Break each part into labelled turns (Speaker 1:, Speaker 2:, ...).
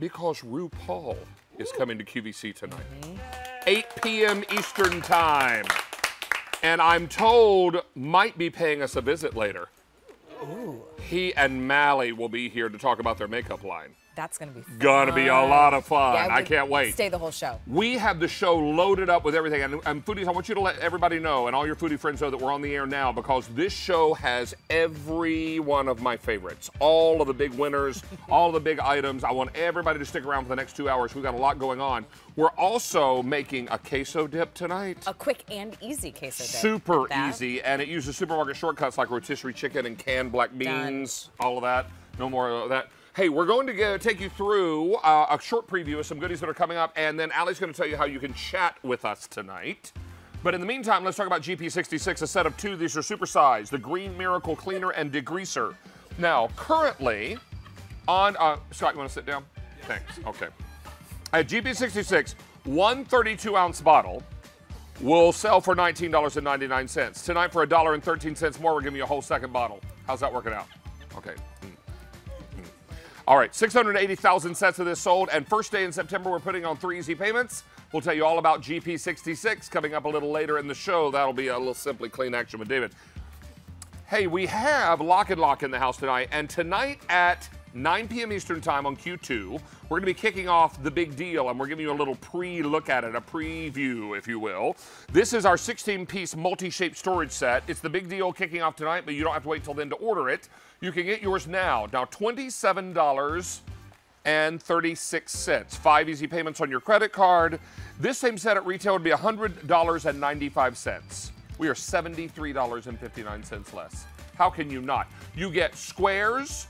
Speaker 1: Because RuPaul is coming to QVC tonight. Mm-hmm. 8 p.m. Eastern Time. And I'm told might be paying us a visit later. He and Mally will be here to talk about their makeup line.
Speaker 2: That's gonna be fun.
Speaker 1: Gonna be a lot of fun.
Speaker 2: Yeah,
Speaker 1: I can't wait.
Speaker 2: Stay the whole show.
Speaker 1: We have the show loaded up with everything. And, and foodies, I want you to let everybody know, and all your foodie friends know that we're on the air now because this show has every one of my favorites. All of the big winners, all the big items. I want everybody to stick around for the next two hours. We've got a lot going on. We're also making a queso dip tonight.
Speaker 2: A quick and easy queso dip.
Speaker 1: Super easy, and it uses supermarket shortcuts like rotisserie chicken and canned black beans, all of that. No more of that. Hey, we're going to go, take you through uh, a short preview of some goodies that are coming up, and then Allie's going to tell you how you can chat with us tonight. But in the meantime, let's talk about GP66, a set of two. These are supersized, the Green Miracle Cleaner and Degreaser. Now, currently, on uh, Scott, you want to sit down? Thanks. Okay. At GP66, one 32 ounce bottle will sell for $19.99. Tonight, for $1.13 more, we're giving you a whole second bottle. How's that working out? Okay. All right, 680,000 sets of this sold, and first day in September, we're putting on three easy payments. We'll tell you all about GP66 coming up a little later in the show. That'll be a little simply clean action with David. Hey, we have Lock and Lock in the house tonight, and tonight at 9 p.m. Eastern Time on Q2, we're going to be kicking off the big deal, and we're giving you a little pre-look at it, a preview, if you will. This is our 16-piece multi shaped storage set. It's the big deal kicking off tonight, but you don't have to wait till then to order it. You can get yours now. Now, $27 and 36 cents. Five easy payments on your credit card. This same set at retail would be $100.95. We are $73.59 less. How can you not? You get squares,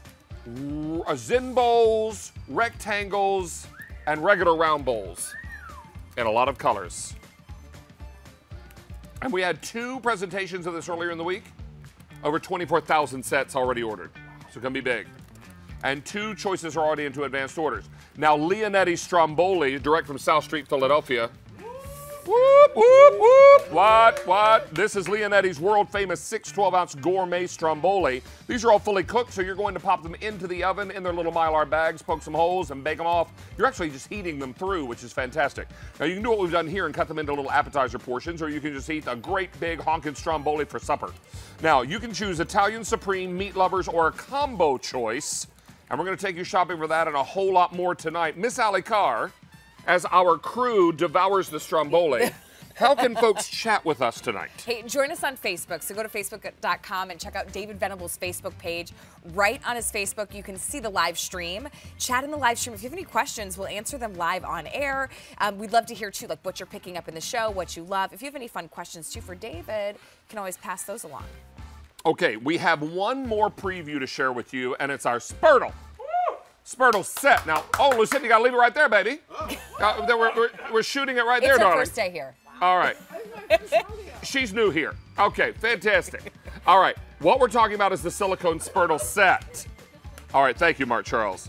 Speaker 1: bowls, rectangles, and regular round bowls in a lot of colors. And we had two presentations of this earlier in the week. Over 24,000 sets already ordered. So it's going to be big and two choices are already into advanced orders. Now, Leonetti Stromboli, direct from South Street, Philadelphia. Whoop, whoop, whoop. What, what? This is Leonetti's world famous 6 12 ounce gourmet Stromboli. These are all fully cooked, so you're going to pop them into the oven in their little mylar bags, poke some holes, and bake them off. You're actually just heating them through, which is fantastic. Now, you can do what we've done here and cut them into little appetizer portions, or you can just eat a great big honkin' Stromboli for supper. Now, you can choose Italian Supreme, meat lovers, or a combo choice. And we're going to take you shopping for that and a whole lot more tonight. Miss Ali Carr, as our crew devours the Stromboli, how can folks chat with us tonight?
Speaker 2: Hey, join us on Facebook. So go to facebook.com and check out David Venable's Facebook page. Right on his Facebook, you can see the live stream. Chat in the live stream. If you have any questions, we'll answer them live on air. Um, we'd love to hear too, like what you're picking up in the show, what you love. If you have any fun questions too for David, you can always pass those along.
Speaker 1: Okay, we have one more preview to share with you, and it's our Spurtle. Spurtle set. Now, oh, Lucinda, you got to leave it right there, baby. Uh, we're, we're, we're shooting it right there,
Speaker 2: it's our
Speaker 1: darling.
Speaker 2: first day here.
Speaker 1: All right. She's new here. Okay, fantastic. All right, what we're talking about is the silicone Spurtle set. All right, thank you, Mark Charles.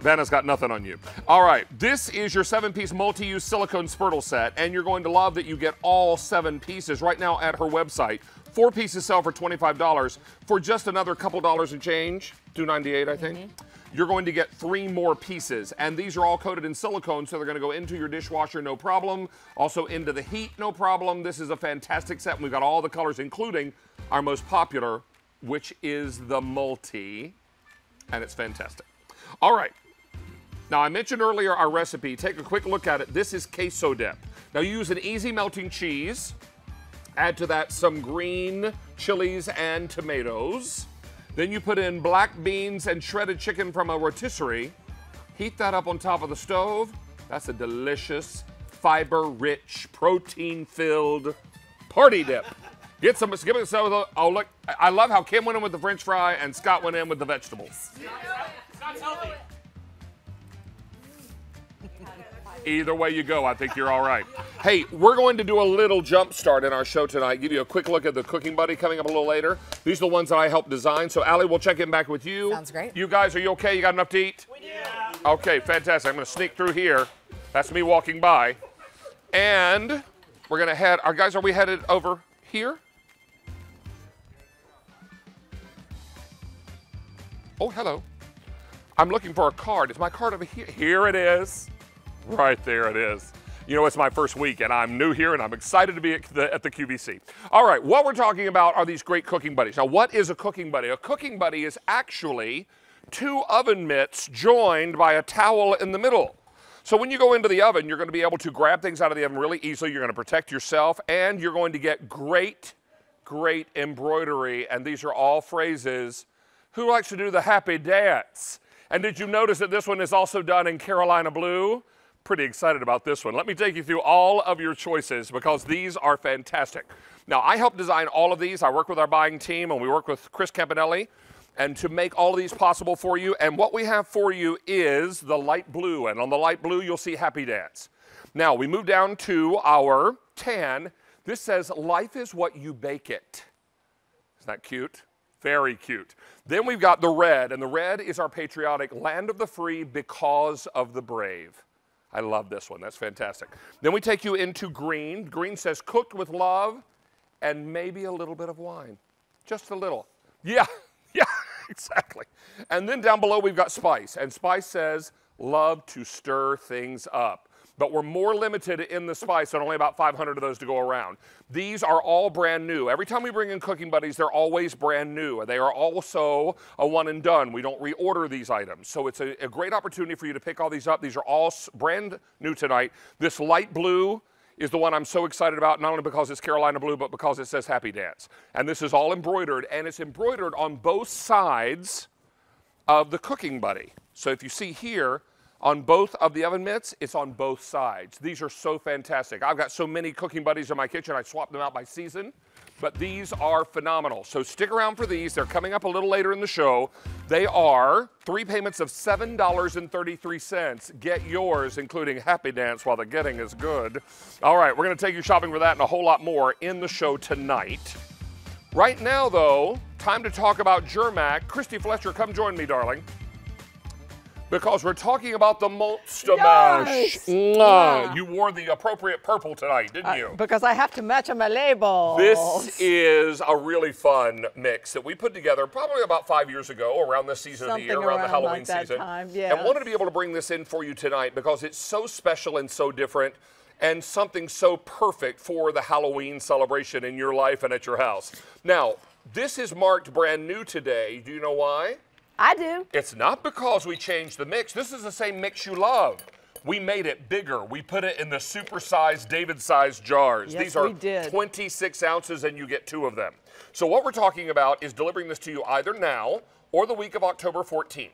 Speaker 1: Vanna's got nothing on you. All right, this is your seven piece multi use silicone Spurtle set, and you're going to love that you get all seven pieces right now at her website. Four pieces sell for $25 for just another couple dollars and change, $2.98, I think. You're going to get three more pieces, and these are all coated in silicone, so they're going to go into your dishwasher, no problem. Also into the heat, no problem. This is a fantastic set. and We've got all the colors, including our most popular, which is the multi, and it's fantastic. All right. Now, I mentioned earlier our recipe. Take a quick look at it. This is queso dip. Now, you use an easy melting cheese. Add to that some green chilies and tomatoes. Then you put in black beans and shredded chicken from a rotisserie. Heat that up on top of the stove. That's a delicious, fiber rich, protein filled party dip. Get some, give it some the, oh look, I I love how Kim went in with the french fry and Scott went in with the vegetables. Either way you go, I think you're all right. Hey, we're going to do a little jump start in our show tonight. Give you a quick look at the Cooking Buddy coming up a little later. These are the ones that I helped design. So, Allie, we'll check in back with you.
Speaker 2: Sounds great.
Speaker 1: You guys, are you okay? You got enough to eat? We do. Okay, fantastic. I'm going to sneak through here. That's me walking by. And we're going to head, our guys, are we headed over here? Oh, hello. I'm looking for a card. Is my card over here? Here it is. Right there it is. You know, it's my first week and I'm new here and I'm excited to be at the, at the QVC. All right, what we're talking about are these great cooking buddies. Now, what is a cooking buddy? A cooking buddy is actually two oven mitts joined by a towel in the middle. So when you go into the oven, you're going to be able to grab things out of the oven really easily. You're going to protect yourself and you're going to get great, great embroidery. And these are all phrases. Who likes to do the happy dance? And did you notice that this one is also done in Carolina blue? Pretty excited about this one. Let me take you through all of your choices because these are fantastic. Now, I help design all of these. I work with our buying team and we work with Chris Campanelli and to make all of these possible for you. And what we have for you is the light blue. And on the light blue, you'll see Happy Dance. Now, we move down to our tan. This says, life is what you bake it. Isn't that cute? Very cute. Then we've got the red, and the red is our patriotic land of the free because of the brave. I love this one. That's fantastic. Then we take you into green. Green says cooked with love and maybe a little bit of wine. Just a little. Yeah, yeah, exactly. And then down below we've got spice. And spice says love to stir things up but we're more limited in the spice and only about 500 of those to go around. These are all brand new. Every time we bring in cooking buddies, they're always brand new. They are also a one and done. We don't reorder these items. So it's a, a great opportunity for you to pick all these up. These are all brand new tonight. This light blue is the one I'm so excited about, not only because it's Carolina blue, but because it says Happy Dance. And this is all embroidered, and it's embroidered on both sides of the cooking buddy. So if you see here, on both of the oven mitts, it's on both sides. These are so fantastic. I've got so many cooking buddies in my kitchen, I swap them out by season, but these are phenomenal. So stick around for these. They're coming up a little later in the show. They are three payments of $7.33. Get yours, including Happy Dance while the getting is good. All right, we're going to take you shopping for that and a whole lot more in the show tonight. Right now, though, time to talk about Germack. Christy Fletcher, come join me, darling because we're talking about the Monster
Speaker 3: yes.
Speaker 1: Mash. Yeah. You wore the appropriate purple tonight, didn't
Speaker 3: uh,
Speaker 1: you?
Speaker 3: Because I have to match on my label.
Speaker 1: This is a really fun mix that we put together probably about five years ago, around this season
Speaker 3: Something
Speaker 1: of the year, around,
Speaker 3: around
Speaker 1: the Halloween
Speaker 3: like
Speaker 1: season.
Speaker 3: Time, yes.
Speaker 1: And wanted to be able to bring this in for you tonight because it's so special and so different and something so perfect for the Halloween celebration in your life and at your house. Now, this is marked brand new today. Do you know why?
Speaker 3: I do.
Speaker 1: It's not because we changed the mix. This is the same mix you love. We made it bigger. We put it in the super-sized, David-sized jars.
Speaker 3: Yes,
Speaker 1: These are
Speaker 3: we did.
Speaker 1: 26 ounces and you get two of them. So what we're talking about is delivering this to you either now or the week of October 14th.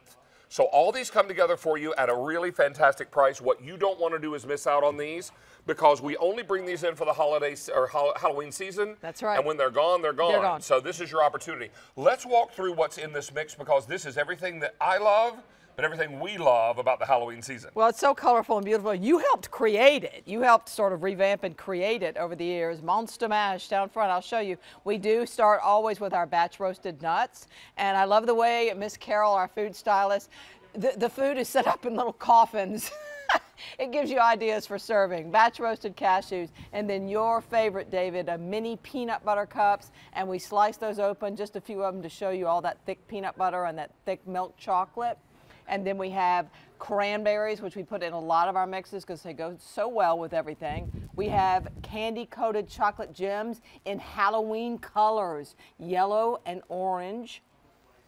Speaker 1: So all these come together for you at a really fantastic price. What you don't want to do is miss out on these because we only bring these in for the holidays or Halloween season.
Speaker 3: That's right.
Speaker 1: And when they're gone, they're gone.
Speaker 3: They're gone.
Speaker 1: So this is your opportunity. Let's walk through what's in this mix because this is everything that I love but everything we love about the Halloween season.
Speaker 3: Well, it's so colorful and beautiful. You helped create it. You helped sort of revamp and create it over the years. Monster Mash down front, I'll show you. We do start always with our batch roasted nuts. And I love the way Miss Carol, our food stylist, the, the food is set up in little coffins. it gives you ideas for serving. Batch roasted cashews, and then your favorite, David, a mini peanut butter cups, and we slice those open, just a few of them to show you all that thick peanut butter and that thick milk chocolate. And then we have cranberries, which we put in a lot of our mixes because they go so well with everything. We have candy coated chocolate gems in Halloween colors, yellow and orange.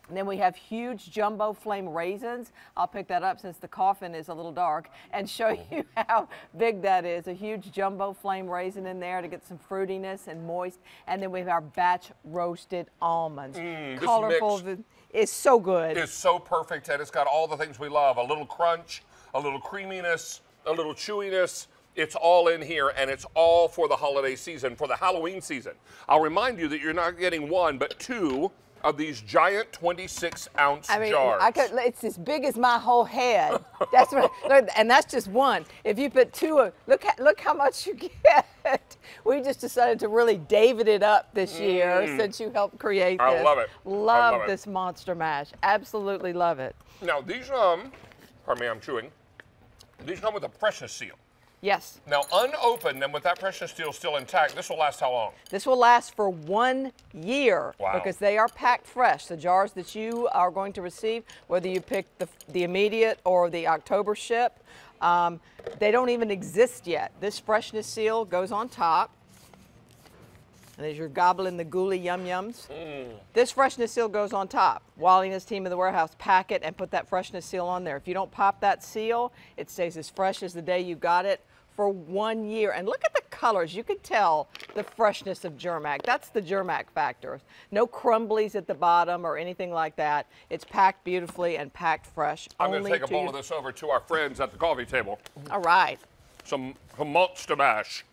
Speaker 3: And then we have huge jumbo flame raisins. I'll pick that up since the coffin is a little dark and show you how big that is. A huge jumbo flame raisin in there to get some fruitiness and moist. And then we have our batch roasted almonds.
Speaker 1: Mm,
Speaker 3: Colorful. It's so good.
Speaker 1: It's so perfect and it's got all the things we love. A little crunch, a little creaminess, a little chewiness. It's all in here and it's all for the holiday season, for the Halloween season. I'll remind you that you're not getting one, but two of these giant 26 ounce
Speaker 3: I mean,
Speaker 1: jars.
Speaker 3: I could, it's as big as my whole head. That's what, and that's just one. If you put two of, look, look how much you get. We just decided to really David it up this year mm. since you helped create this.
Speaker 1: I love it.
Speaker 3: Love,
Speaker 1: love
Speaker 3: this monster mash. Absolutely love it.
Speaker 1: Now these, um, pardon me, I'm chewing. These come with a freshness seal.
Speaker 3: Yes.
Speaker 1: Now, unopened and with that precious steel still intact, this will last how long?
Speaker 3: This will last for one year
Speaker 1: Wow.
Speaker 3: because they are packed fresh. The jars that you are going to receive, whether you pick the, the immediate or the October ship, um, they don't even exist yet. This freshness seal goes on top. And as you're gobbling the gooey yum yums, this freshness seal goes on top. Wally and his team in the warehouse pack it and put that freshness seal on there. If you don't pop that seal, it stays as fresh as the day you got it for one year. And look at the colors. You can tell the freshness of Germack. That's the Germack factor. No crumblies at the bottom or anything like that. It's packed beautifully and packed fresh.
Speaker 1: I'm going to take a bowl
Speaker 3: you.
Speaker 1: of this over to our friends at the coffee table.
Speaker 3: All right.
Speaker 1: Some, some monster mash.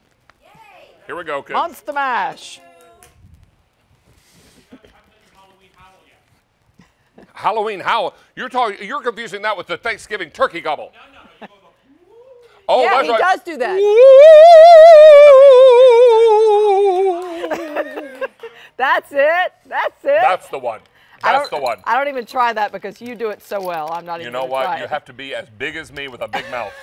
Speaker 1: Here we go, kids.
Speaker 3: Monster Mash.
Speaker 1: Halloween howl. You're talking. You're confusing that with the Thanksgiving turkey gobble. Oh,
Speaker 3: yeah, he
Speaker 1: right.
Speaker 3: does do that. That's it. That's it.
Speaker 1: That's the one. That's the one.
Speaker 3: I don't even try that because you do it so well. I'm not even
Speaker 1: You
Speaker 3: know
Speaker 1: what?
Speaker 3: try
Speaker 1: You
Speaker 3: it.
Speaker 1: have to be as big as me with a big mouth.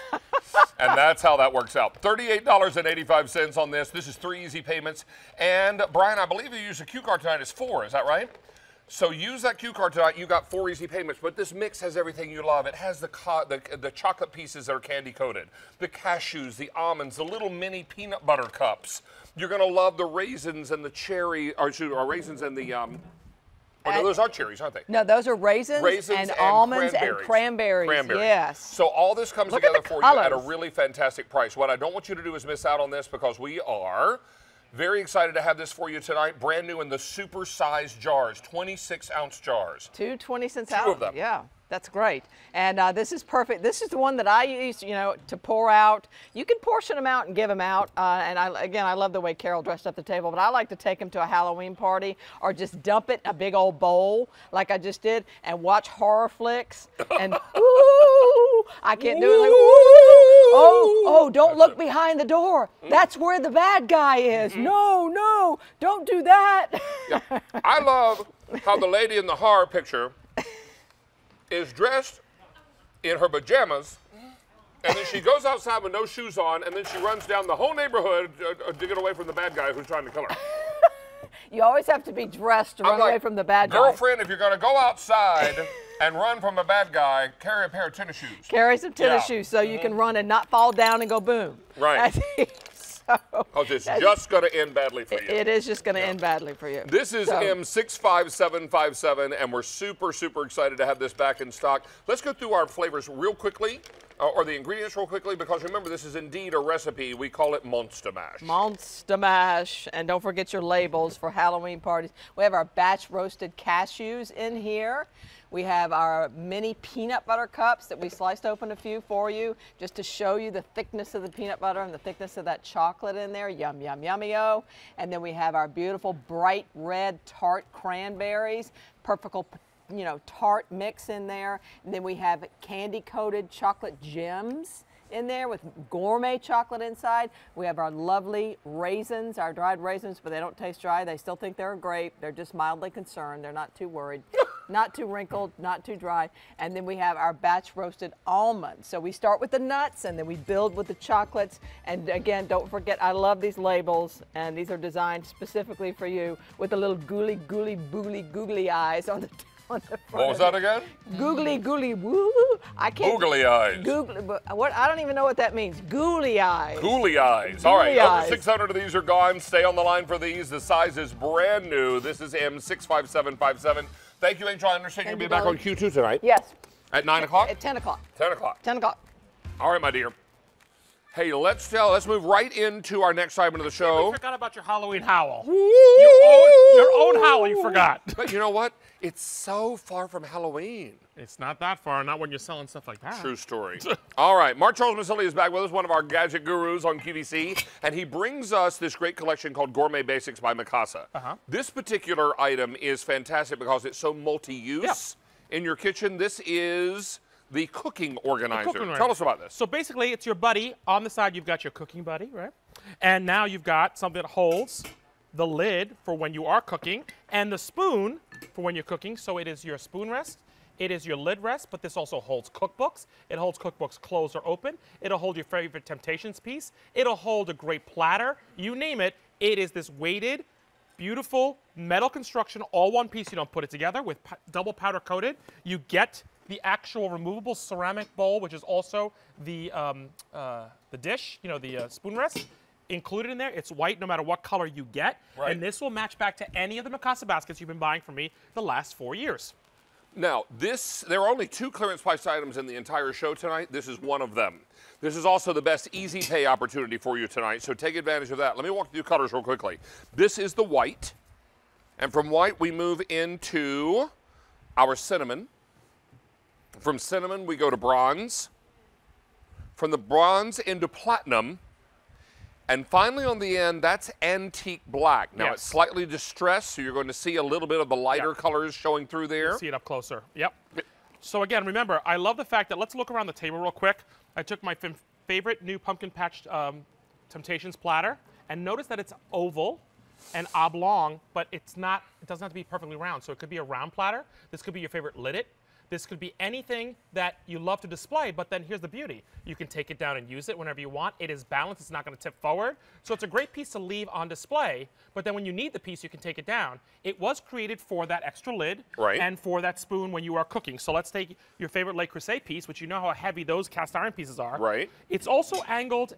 Speaker 1: and that's how that works out. $38.85 on this. This is three easy payments. And Brian, I believe you used a Q card tonight as four. Is that right? So use that cue card tonight. You got four easy payments, but this mix has everything you love. It has the, the the chocolate pieces that are candy coated, the cashews, the almonds, the little mini peanut butter cups. You're gonna love the raisins and the cherry, or, or raisins and the um. Oh, no, those are cherries, aren't they?
Speaker 3: No, those are raisins,
Speaker 1: raisins
Speaker 3: and,
Speaker 1: and,
Speaker 3: almonds
Speaker 1: cranberries.
Speaker 3: and cranberries.
Speaker 1: Cranberries.
Speaker 3: Yes.
Speaker 1: So all this comes
Speaker 3: Look
Speaker 1: together
Speaker 3: the
Speaker 1: for you at a really fantastic price. What I don't want you to do is miss out on this because we are very excited to have this for you tonight. Brand new in the super sized jars, 26 ounce jars.
Speaker 3: Two 20 cents
Speaker 1: Two
Speaker 3: out.
Speaker 1: of them.
Speaker 3: Yeah, that's great. And uh, this is perfect. This is the one that I use, you know, to pour out. You can portion them out and give them out. Uh, and I, again, I love the way Carol dressed up the table, but I like to take them to a Halloween party or just dump it in a big old bowl like I just did and watch horror flicks. And ooh, I can't do it like, oh, oh, don't look behind the door. That's where the bad guy is. No, no, don't do that. yeah.
Speaker 1: I love how the lady in the horror picture is dressed in her pajamas. And then she goes outside with no shoes on, and then she runs down the whole neighborhood uh, uh, to get away from the bad guy who's trying to kill her.
Speaker 3: You always have to be dressed to
Speaker 1: I'm
Speaker 3: run
Speaker 1: like,
Speaker 3: away from the bad guy.
Speaker 1: Girlfriend, if you're going to go outside and run from a bad guy, carry a pair of tennis shoes.
Speaker 3: Carry some tennis
Speaker 1: Yeah.
Speaker 3: shoes so you can run and not fall down and go boom.
Speaker 1: Right.
Speaker 3: so
Speaker 1: Because it's just going to end badly for you.
Speaker 3: it is just going to end badly for you.
Speaker 1: This is
Speaker 3: So-
Speaker 1: M65757, and we're super, super excited to have this back in stock. Let's go through our flavors real quickly, uh, or the ingredients real quickly, because remember, this is indeed a recipe. We call it Monster Mash.
Speaker 3: Monster Mash, and don't forget your labels for Halloween parties. We have our batch roasted cashews in here. We have our mini peanut butter cups that we sliced open a few for you just to show you the thickness of the peanut butter and the thickness of that chocolate in there. Yum, yum, yummy, oh. And then we have our beautiful bright red tart cranberries, perfect you know, tart mix in there. And then we have candy coated chocolate gems in there with gourmet chocolate inside. We have our lovely raisins, our dried raisins, but they don't taste dry. They still think they're a grape. They're just mildly concerned. They're not too worried. not too wrinkled, not too dry. And then we have our batch roasted almonds. So we start with the nuts and then we build with the chocolates. And again, don't forget, I love these labels and these are designed specifically for you with the little gooly, gooly, boogly, googly eyes on the on the front.
Speaker 1: What was that again?
Speaker 3: Googly, googly, woo. I can't.
Speaker 1: Googly eyes.
Speaker 3: Googly, but what? I don't even know what that means. Googly eyes.
Speaker 1: Gooly eyes. All right,
Speaker 3: Gooly
Speaker 1: over 600 of these are gone. Stay on the line for these. The size is brand new. This is M65757. Thank you, Angel. I understand
Speaker 3: Thank
Speaker 1: you'll be back on. Q2 tonight
Speaker 3: Yes.
Speaker 1: at 9 o'clock?
Speaker 3: At 10 o'clock.
Speaker 1: 10 o'clock.
Speaker 3: 10 o'clock.
Speaker 1: All right, my dear. Hey, let's tell. Let's move right into our next segment of the show.
Speaker 4: You forgot about your Halloween howl. Your own, your own howl you forgot.
Speaker 1: But you know what? It's so far from Halloween.
Speaker 4: It's not that far, not when you're selling stuff like that.
Speaker 1: True story. All right, Mark Charles Misilli is back with us, one of our gadget gurus on QVC, and he brings us this great collection called Gourmet Basics by Mikasa.
Speaker 4: Uh-huh.
Speaker 1: This particular item is fantastic because it's so multi-use in your kitchen. This is the cooking organizer.
Speaker 4: Cooking
Speaker 1: Tell
Speaker 4: organizer.
Speaker 1: us about this.
Speaker 4: So basically, it's your buddy. On the side, you've got your cooking buddy, right? And now you've got something that holds the lid for when you are cooking and the spoon for when you're cooking. So it is your spoon rest It is your lid rest, but this also holds cookbooks. It holds cookbooks closed or open. It'll hold your favorite Temptations piece. It'll hold a great platter. You name it. It is this weighted, beautiful metal construction, all one piece. You don't put it together with double powder coated. You get the actual removable ceramic bowl, which is also the um, uh, the dish, you know, the uh, spoon rest. Included in there, it's white no matter what color you get,
Speaker 1: Right.
Speaker 4: and this will match back to any of the Mikasa baskets you've been buying from me the last four years.
Speaker 1: Now, this there are only two clearance price items in the entire show tonight. This is one of them. This is also the best easy pay opportunity for you tonight, so take advantage of that. Let me walk through colors real quickly. This is the white, and from white we move into our cinnamon. From cinnamon we go to bronze. From the bronze into platinum. And finally on the end, that's antique black. Now
Speaker 4: Yes.
Speaker 1: it's slightly distressed, so you're going to see a little bit of the lighter
Speaker 4: Yeah.
Speaker 1: colors showing through there.
Speaker 4: See it up closer. Yep. So again, remember, I love the fact that let's look around the table real quick. I took my favorite new pumpkin patch um, Temptations platter, and notice that it's oval and oblong, but it's not. It doesn't have to be perfectly round. So it could be a round platter. This could be your favorite lidded. This could be anything that you love to display, but then here's the beauty. You can take it down and use it whenever you want. It is balanced, it's not gonna tip forward. So it's a great piece to leave on display, but then when you need the piece, you can take it down. It was created for that extra lid
Speaker 1: Right.
Speaker 4: and for that spoon when you are cooking. So let's take your favorite Le Creuset piece, which you know how heavy those cast iron pieces are.
Speaker 1: Right.
Speaker 4: It's also angled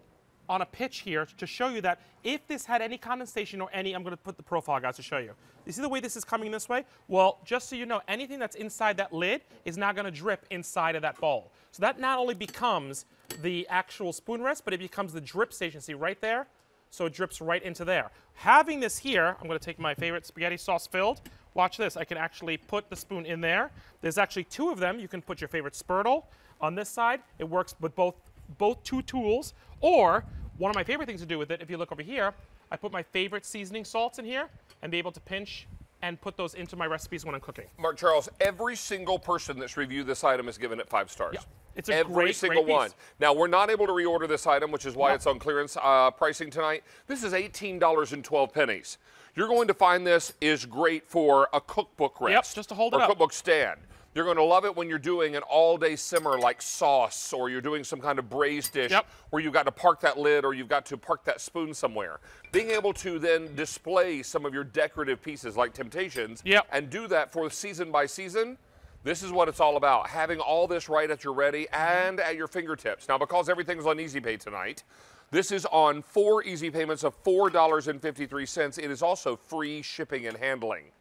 Speaker 4: on a pitch here to show you that if this had any condensation or any, I'm going to put the profile guys to show you. You see the way this is coming this way? Well, just so you know, anything that's inside that lid is not going to drip inside of that bowl. So that not only becomes the actual spoon rest, but it becomes the drip station. See right there? So it drips right into there. Having this here, I'm going to take my favorite spaghetti sauce filled. Watch this. I can actually put the spoon in there. There's actually two of them. You can put your favorite spurtle on this side. It works with both both two tools. Or one of my favorite things to do with it, if you look over here, I put my favorite seasoning salts in here and be able to pinch and put those into my recipes when I'm cooking.
Speaker 1: Mark Charles, every single person that's reviewed this item has given it five stars.
Speaker 4: Yeah. It's a
Speaker 1: every
Speaker 4: great,
Speaker 1: single
Speaker 4: great
Speaker 1: one. Now we're not able to reorder this item, which is why
Speaker 4: No.
Speaker 1: it's on clearance uh, pricing tonight. This is eighteen dollars and twelve pennies. You're going to find this is great for a cookbook rest.
Speaker 4: just to hold
Speaker 1: or
Speaker 4: it up.
Speaker 1: cookbook stand. You're going to love it when you're doing an all-day simmer like sauce, or you're doing some kind of braised dish
Speaker 4: Yep.
Speaker 1: where you've got to park that lid or you've got to park that spoon somewhere. Being able to then display some of your decorative pieces like Temptations
Speaker 4: Yep.
Speaker 1: and do that for season by season. This is what it's all about. Having all this right at your ready and at your fingertips. Now, because everything's on Easy Pay tonight, this is on four easy payments of $4.53. It is also free shipping and handling.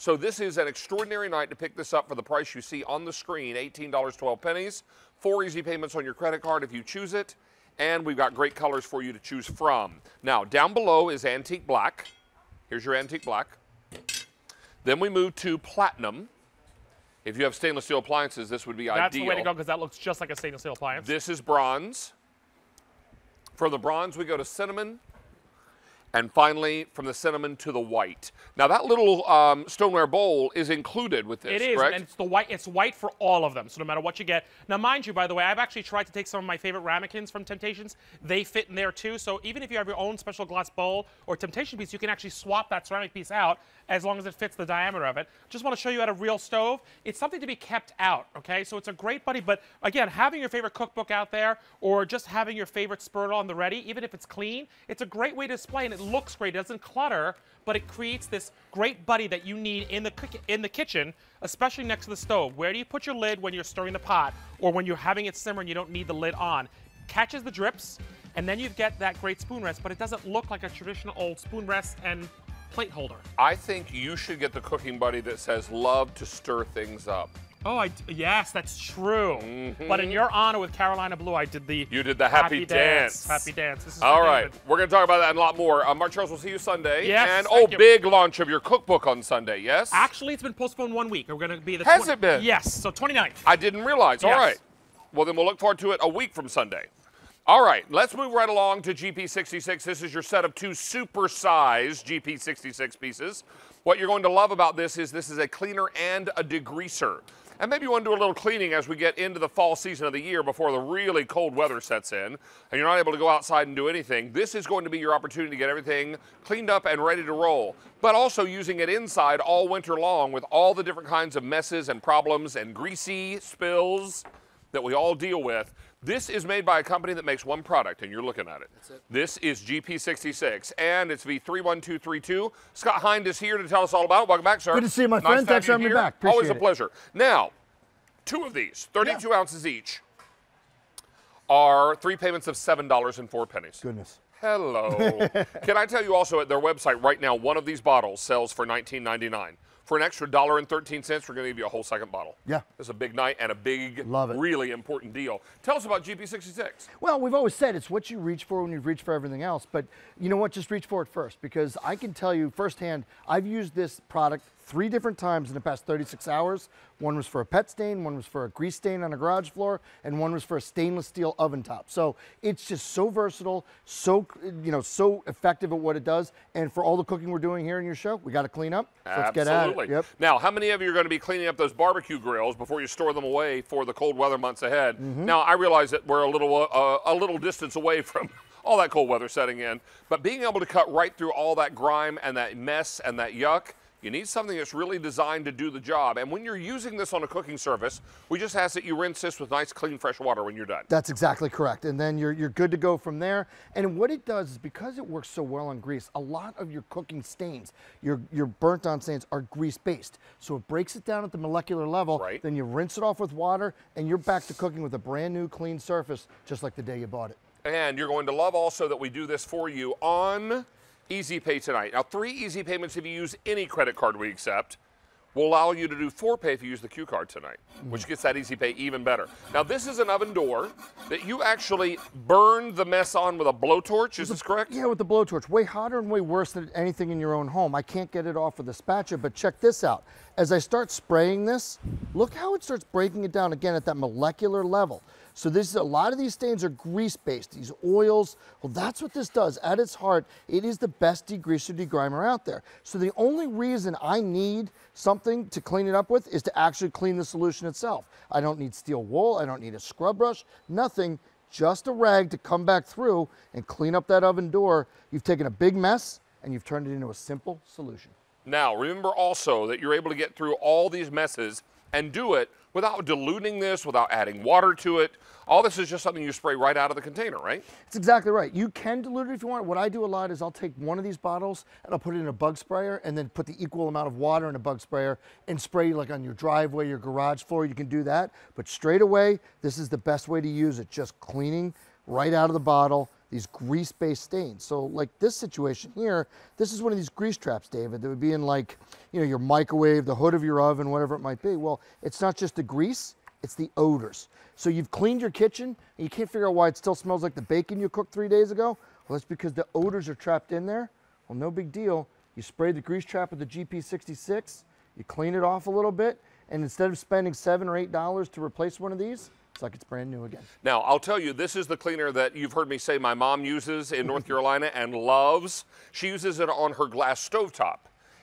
Speaker 1: So this is an extraordinary night to pick this up for the price you see on the screen, $18.12 pennies. Four easy payments on your credit card if you choose it. And we've got great colors for you to choose from. Now, down below is antique black. Here's your antique black. Then we move to platinum. If you have stainless steel appliances, this would be
Speaker 4: That's
Speaker 1: ideal.
Speaker 4: the way to go because that looks just like a stainless steel appliance.
Speaker 1: This is bronze. From the bronze, we go to cinnamon. And finally, from the cinnamon to the white. Now, that little um, stoneware bowl is included with this,
Speaker 4: It is,
Speaker 1: correct?
Speaker 4: and it's the white. It's white for all of them. So no matter what you get. Now, mind you, by the way, I've actually tried to take some of my favorite ramekins from Temptations. They fit in there too. So even if you have your own special glass bowl or Temptation piece, you can actually swap that ceramic piece out as long as it fits the diameter of it. Just want to show you at a real stove. It's something to be kept out. Okay, so it's a great buddy. But again, having your favorite cookbook out there or just having your favorite spurtle on the ready, even if it's clean, it's a great way to display and it looks great. It doesn't clutter, but it creates this great buddy that you need in the in the kitchen, especially next to the stove. Where do you put your lid when you're stirring the pot or when you're having it simmer and you don't need the lid on? Catches the drips, and then you get that great spoon rest, but it doesn't look like a traditional old spoon rest and plate holder.
Speaker 1: I think you should get the cooking buddy that says love to stir things up.
Speaker 4: Oh, I yes, that's true. But in your honor with Carolina Blue, I did the.
Speaker 1: You did the happy dance.
Speaker 4: Happy dance. This is
Speaker 1: All right,
Speaker 4: David.
Speaker 1: we're going to talk about that and a lot more. Uh, Mark Charles, we'll see you Sunday.
Speaker 4: Yes,
Speaker 1: And oh,
Speaker 4: you.
Speaker 1: big launch of your cookbook on Sunday, yes?
Speaker 4: Actually, it's been postponed one week. We're going to be the.
Speaker 1: Has
Speaker 4: 20
Speaker 1: it been?
Speaker 4: Yes. So 29th.
Speaker 1: I didn't realize. All
Speaker 4: Yes.
Speaker 1: right. Well, then we'll look forward to it a week from Sunday. All right, let's move right along to GP66. This is your set of two super-sized GP66 pieces. What you're going to love about this is this is a cleaner and a degreaser. And maybe you want to do a little cleaning as we get into the fall season of the year before the really cold weather sets in, and you're not able to go outside and do anything, this is going to be your opportunity to get everything cleaned up and ready to roll. But also using it inside all winter long with all the different kinds of messes and problems and greasy spills that we all deal with. This is made by a company that makes one product, and you're looking at it. it. This is GP66, and it's V31232. Scott Hind is here to tell us all about it. Welcome back, sir.
Speaker 5: Good to see you, my nice friend. Thanks for having me back. Appreciate
Speaker 1: Always
Speaker 5: a
Speaker 1: pleasure. Now, two of these, 32 yeah. ounces each, are three payments of $7 and four pennies.
Speaker 5: Goodness.
Speaker 1: Hello. Can I tell you also at their website right now, one of these bottles sells for $19.99 for an extra dollar and 13 cents, we're going to give you a whole second bottle.
Speaker 5: Yeah.
Speaker 1: It's a big night and a big,
Speaker 5: Love it.
Speaker 1: really important deal. Tell us about GP66.
Speaker 5: Well, we've always said it's what you reach for when you've reached for everything else. But you know what? Just reach for it first because I can tell you firsthand, I've used this product three different times in the past 36 hours. One was for a pet stain, one was for a grease stain on a garage floor, and one was for a stainless steel oven top. So it's just so versatile, so you know, so effective at what it does. And for all the cooking we're doing here in your show, we got to clean up. So let's get at it.
Speaker 1: Yep. Now, how many of you are going to be cleaning up those barbecue grills before you store them away for the cold weather months ahead? Mm -hmm. Now, I realize that we're a little uh, a little distance away from all that cold weather setting in, but being able to cut right through all that grime and that mess and that yuck you need something that's really designed to do the job. And when you're using this on a cooking surface, we just ask that you rinse this with nice, clean, fresh water when you're done.
Speaker 5: That's exactly correct. And then you're, you're good to go from there. And what it does is because it works so well on grease, a lot of your cooking stains, your, your burnt on stains are grease based. So it breaks it down at the molecular level.
Speaker 1: Right.
Speaker 5: Then you rinse it off with water and you're back to cooking with a brand new clean surface, just like the day you bought it.
Speaker 1: And you're going to love also that we do this for you on Easy Pay tonight. Now, three easy payments if you use any credit card we accept will allow you to do four pay if you use the Q card tonight, which gets that easy pay even better. Now, this is an oven door that you actually burn the mess on with a blowtorch. Is this correct?
Speaker 5: Yeah, with the blowtorch. Way hotter and way worse than anything in your own home. I can't get it off with a spatula, but check this out. As I start spraying this, look how it starts breaking it down again at that molecular level. So this is a lot of these stains are grease-based, these oils. Well, that's what this does. At its heart, it is the best degreaser, degrimer out there. So the only reason I need something to clean it up with is to actually clean the solution itself. I don't need steel wool, I don't need a scrub brush, nothing, just a rag to come back through and clean up that oven door. You've taken a big mess and you've turned it into a simple solution.
Speaker 1: Now, remember also that you're able to get through all these messes and do it without diluting this, without adding water to it. All this is just something you spray right out of the container, right?
Speaker 5: It's exactly right. You can dilute it if you want. What I do a lot is I'll take one of these bottles and I'll put it in a bug sprayer and then put the equal amount of water in a bug sprayer and spray like on your driveway, your garage floor. You can do that. But straight away, this is the best way to use it. Just cleaning right out of the bottle these grease-based stains. So like this situation here, this is one of these grease traps, David, that would be in like, you know, your microwave, the hood of your oven, whatever it might be. Well, it's not just the grease, it's the odors. So you've cleaned your kitchen and you can't figure out why it still smells like the bacon you cooked three days ago. Well, that's because the odors are trapped in there. Well, no big deal. You spray the grease trap with the GP66, you clean it off a little bit, and instead of spending seven or eight dollars to replace one of these, it's like it's brand new again.
Speaker 1: Now, I'll tell you, this is the cleaner that you've heard me say my mom uses in North Carolina and loves. She uses it on her glass stovetop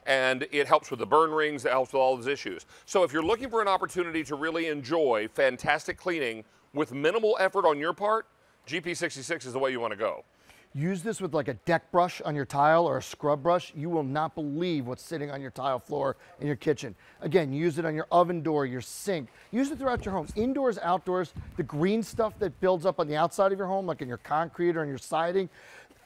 Speaker 1: and it helps with the burn rings, it helps with all those issues. So if you're looking for an opportunity to really enjoy fantastic cleaning with minimal effort on your part, GP66 is the way you want to go.
Speaker 5: Use this with like a deck brush on your tile or a scrub brush. You will not believe what's sitting on your tile floor in your kitchen. Again, use it on your oven door, your sink. Use it throughout your home. Indoors, outdoors, the green stuff that builds up on the outside of your home, like in your concrete or in your siding,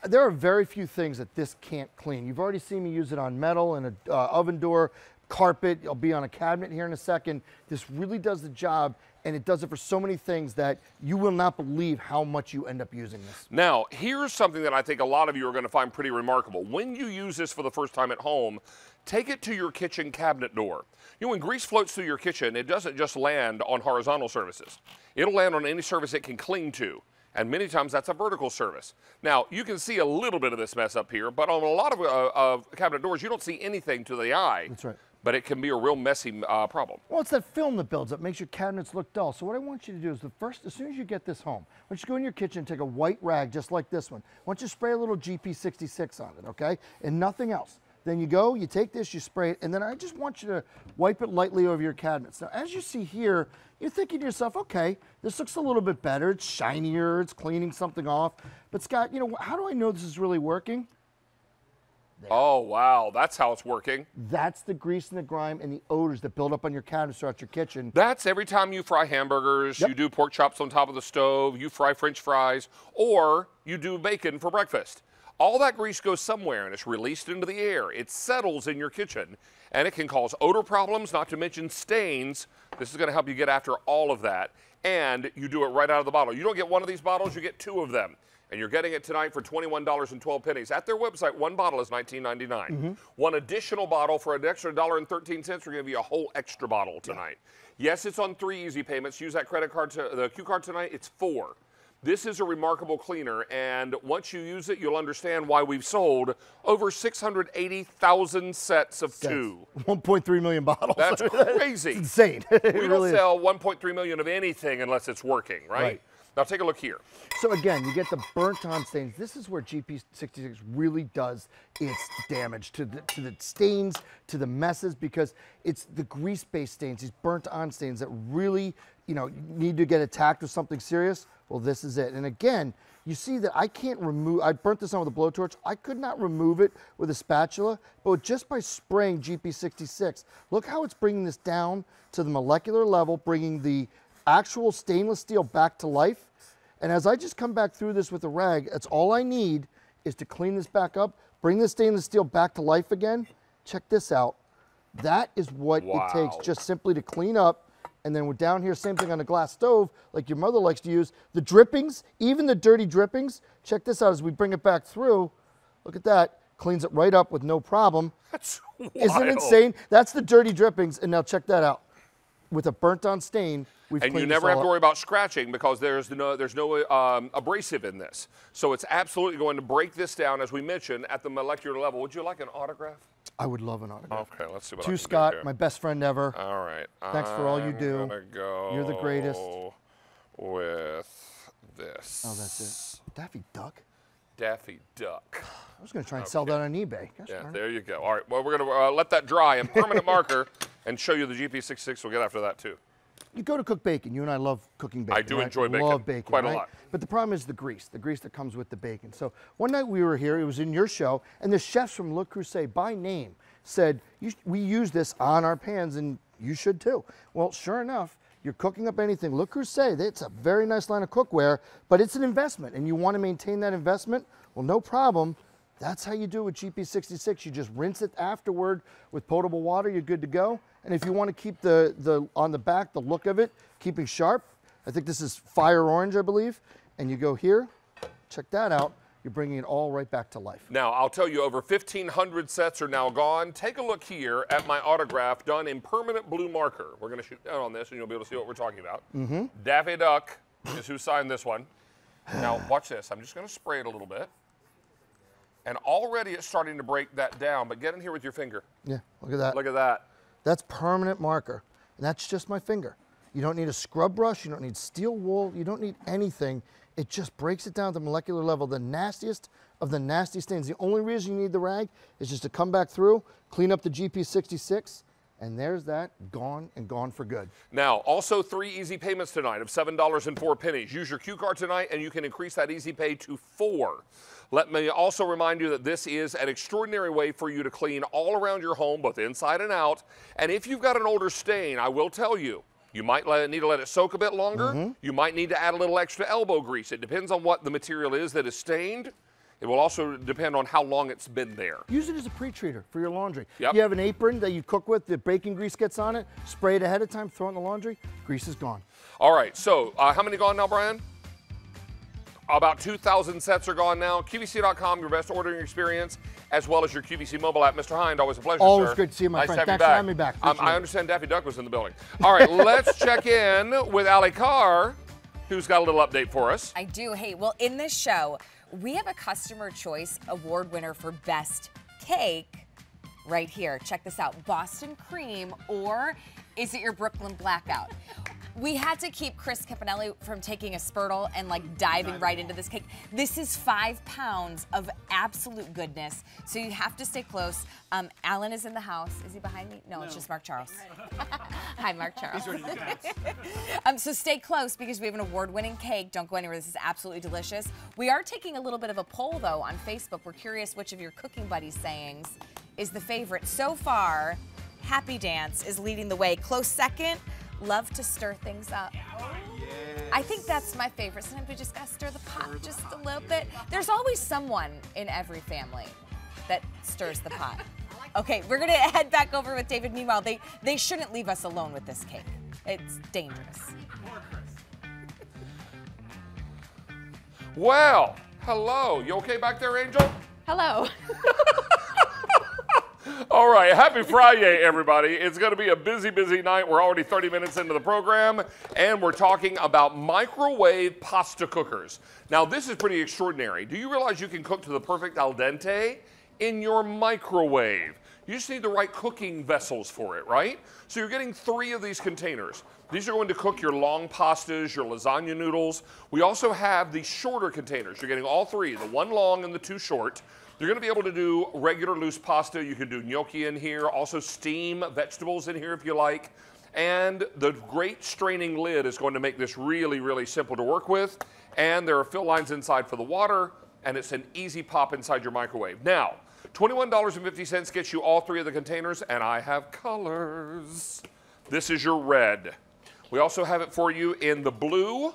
Speaker 5: there are very few things that this can't clean. You've already seen me use it on metal and an uh, oven door, carpet. I'll be on a cabinet here in a second. This really does the job and it does it for so many things that you will not believe how much you end up using this.
Speaker 1: Now, here's something that I think a lot of you are going to find pretty remarkable. When you use this for the first time at home, take it to your kitchen cabinet door. You know, when grease floats through your kitchen, it doesn't just land on horizontal surfaces. It'll land on any surface it can cling to. And many times that's a vertical surface. Now, you can see a little bit of this mess up here, but on a lot of, uh, of cabinet doors, you don't see anything to the eye.
Speaker 5: That's right
Speaker 1: but it can be a real messy uh, problem.
Speaker 5: Well, it's that film that builds up, makes your cabinets look dull. So what I want you to do is the first, as soon as you get this home, want you go in your kitchen, take a white rag just like this one. I want you spray a little GP66 on it, okay? And nothing else. Then you go, you take this, you spray it, and then I just want you to wipe it lightly over your cabinets. Now, as you see here, you're thinking to yourself, okay, this looks a little bit better. It's shinier, it's cleaning something off. But Scott, you know, how do I know this is really working?
Speaker 1: Oh, wow. That's how it's working.
Speaker 5: That's the grease and the grime and the odors that build up on your cabinets throughout your kitchen.
Speaker 1: That's every time you fry hamburgers,
Speaker 5: Yep.
Speaker 1: you do pork chops on top of the stove, you fry french fries, or you do bacon for breakfast. All that grease goes somewhere and it's released into the air. It settles in your kitchen and it can cause odor problems, not to mention stains. This is going to help you get after all of that. And you do it right out of the bottle. You don't get one of these bottles, you get two of them. And you're getting it tonight for $21.12 pennies. At their website, one bottle is $19.99. Mm-hmm. One additional bottle for an extra $1.13, we're going to give you a whole extra bottle tonight. Yes, it's on three easy payments. Use that credit card, to, the Q card tonight. It's four. This is a remarkable cleaner, and once you use it, you'll understand why we've sold over 680,000 sets of two.
Speaker 5: 1.3 million bottles.
Speaker 1: That's crazy.
Speaker 5: It's insane.
Speaker 1: We don't sell 1.3 million of anything unless it's working, right?
Speaker 5: Right.
Speaker 1: Now take a look here.
Speaker 5: So again, you get the burnt on stains. This is where GP66 really does its damage to the, to the stains, to the messes, because it's the grease-based stains, these burnt on stains that really, you know, need to get attacked with something serious. Well, this is it. And again, you see that I can't remove, I burnt this on with a blowtorch. I could not remove it with a spatula, but just by spraying GP66, look how it's bringing this down to the molecular level, bringing the actual stainless steel back to life. And as I just come back through this with a rag, that's all I need is to clean this back up, bring the stainless steel back to life again. Check this out. That is what it takes just simply to clean up. And then we're down here, same thing on a glass stove, like your mother likes to use. The drippings, even the dirty drippings, check this out as we bring it back through. Look at that. Cleans it right up with no problem.
Speaker 1: That's
Speaker 5: Isn't it insane? That's the dirty drippings. And now check that out. With a burnt on stain, we've
Speaker 1: And you never have to worry about scratching because there's no there's no um, abrasive in this. So it's absolutely going to break this down, as we mentioned, at the molecular level. Would you like an autograph?
Speaker 5: I would love an autograph.
Speaker 1: Okay, let's see what I
Speaker 5: to
Speaker 1: can
Speaker 5: Scott, my best friend ever.
Speaker 1: All right.
Speaker 5: Thanks for all you do.
Speaker 1: go
Speaker 5: You're the greatest.
Speaker 1: With this.
Speaker 5: Oh, that's it. Daffy Duck.
Speaker 1: Daffy Duck.
Speaker 5: I was going to try and sell that on eBay. Gosh
Speaker 1: Yeah, there you go. All right. Well, we're gonna uh, let that dry and permanent marker, and show you the GP66. We'll get after that too.
Speaker 5: You go to cook bacon. You and I love cooking bacon.
Speaker 1: I do
Speaker 5: right?
Speaker 1: enjoy bacon,
Speaker 5: Love bacon.
Speaker 1: quite a lot.
Speaker 5: But the problem is the grease, the grease that comes with the bacon. So one night we were here, it was in your show, and the chefs from Le Creuset by name said, you, we use this on our pans and you should too. Well, sure enough, you're cooking up anything. Le Creuset, it's a very nice line of cookware, but it's an investment and you want to maintain that investment? Well, no problem. That's how you do it with GP66. You just rinse it afterward with potable water. You're good to go. And if you want to keep the, the on the back, the look of it, keeping sharp, I think this is fire orange, I believe. And you go here, check that out. You're bringing it all right back to life.
Speaker 1: Now, I'll tell you, over 1,500 sets are now gone. Take a look here at my autograph done in permanent blue marker. We're going to shoot down on this, and you'll be able to see what we're talking about. Mm-hmm. Daffy Duck is who signed this one. Now, watch this. I'm just going to spray it a little bit. And already it's starting to break that down, but get in here with your finger.
Speaker 5: Yeah, look at that.
Speaker 1: Look at that.
Speaker 5: That's permanent marker. And that's just my finger. You don't need a scrub brush, you don't need steel wool, you don't need anything. It just breaks it down to the molecular level. The nastiest of the nasty stains. The only reason you need the rag is just to come back through, clean up the GP66, and there's that gone and gone for good.
Speaker 1: Now, also three easy payments tonight of seven dollars and four pennies. Use your Q card tonight, and you can increase that easy pay to four. Let me also remind you that this is an extraordinary way for you to clean all around your home, both inside and out. And if you've got an older stain, I will tell you. You might let it, need to let it soak a bit longer. Mm-hmm. You might need to add a little extra elbow grease. It depends on what the material is that is stained. It will also depend on how long it's been there.
Speaker 5: Use it as a pre-treater for your laundry.
Speaker 1: Yep.
Speaker 5: You have an apron that you cook with, the bacon grease gets on it, spray it ahead of time, throw it in the laundry, grease is gone.
Speaker 1: All right, so uh, how many gone now, Brian? About 2,000 sets are gone now. QVC.com, your best ordering experience, as well as your QVC mobile app. Mr. Hind, always a pleasure.
Speaker 5: Always
Speaker 1: sir.
Speaker 5: great to see you, my
Speaker 1: nice
Speaker 5: friend. Thanks
Speaker 1: you
Speaker 5: for having me back.
Speaker 1: Um, I understand Daffy Duck was in the building. All right, let's check in with Ali Carr, who's got a little update for us.
Speaker 2: I do. Hey, well, in this show, we have a customer choice award winner for best cake right here. Check this out Boston cream, or is it your Brooklyn blackout? We had to keep Chris Campanelli from taking a spurtle and like diving right into this cake. This is five pounds of absolute goodness. So you have to stay close. Um, Alan is in the house. Is he behind me? No, it's just Mark Charles. Hi, Mark Charles. um, so stay close because we have an award-winning cake. Don't go anywhere. This is absolutely delicious. We are taking a little bit of a poll though on Facebook. We're curious which of your cooking buddies sayings is the favorite so far. Happy Dance is leading the way. Close second, love to stir things up. I think that's my favorite. Sometimes we just gotta stir the pot just a little bit. There's always someone in every family that stirs the pot. Okay, we're gonna head back over with David. Meanwhile, they they shouldn't leave us alone with this cake. It's dangerous.
Speaker 1: Well, hello. You okay back there, Angel?
Speaker 6: Hello.
Speaker 1: All right, happy Friday, everybody. It's going to be a busy, busy night. We're already 30 minutes into the program, and we're talking about microwave pasta cookers. Now, this is pretty extraordinary. Do you realize you can cook to the perfect al dente in your microwave? You just need the right cooking vessels for it, right? So you're getting three of these containers. These are going to cook your long pastas, your lasagna noodles. We also have the shorter containers. You're getting all three, the one long and the two short. You're going to be able to do regular loose pasta. You can do gnocchi in here, also steam vegetables in here if you like. And the great straining lid is going to make this really, really simple to work with. And there are fill lines inside for the water, and it's an easy pop inside your microwave. Now, $21.50 gets you all three of the containers, and I have colors. This is your red. We also have it for you in the blue,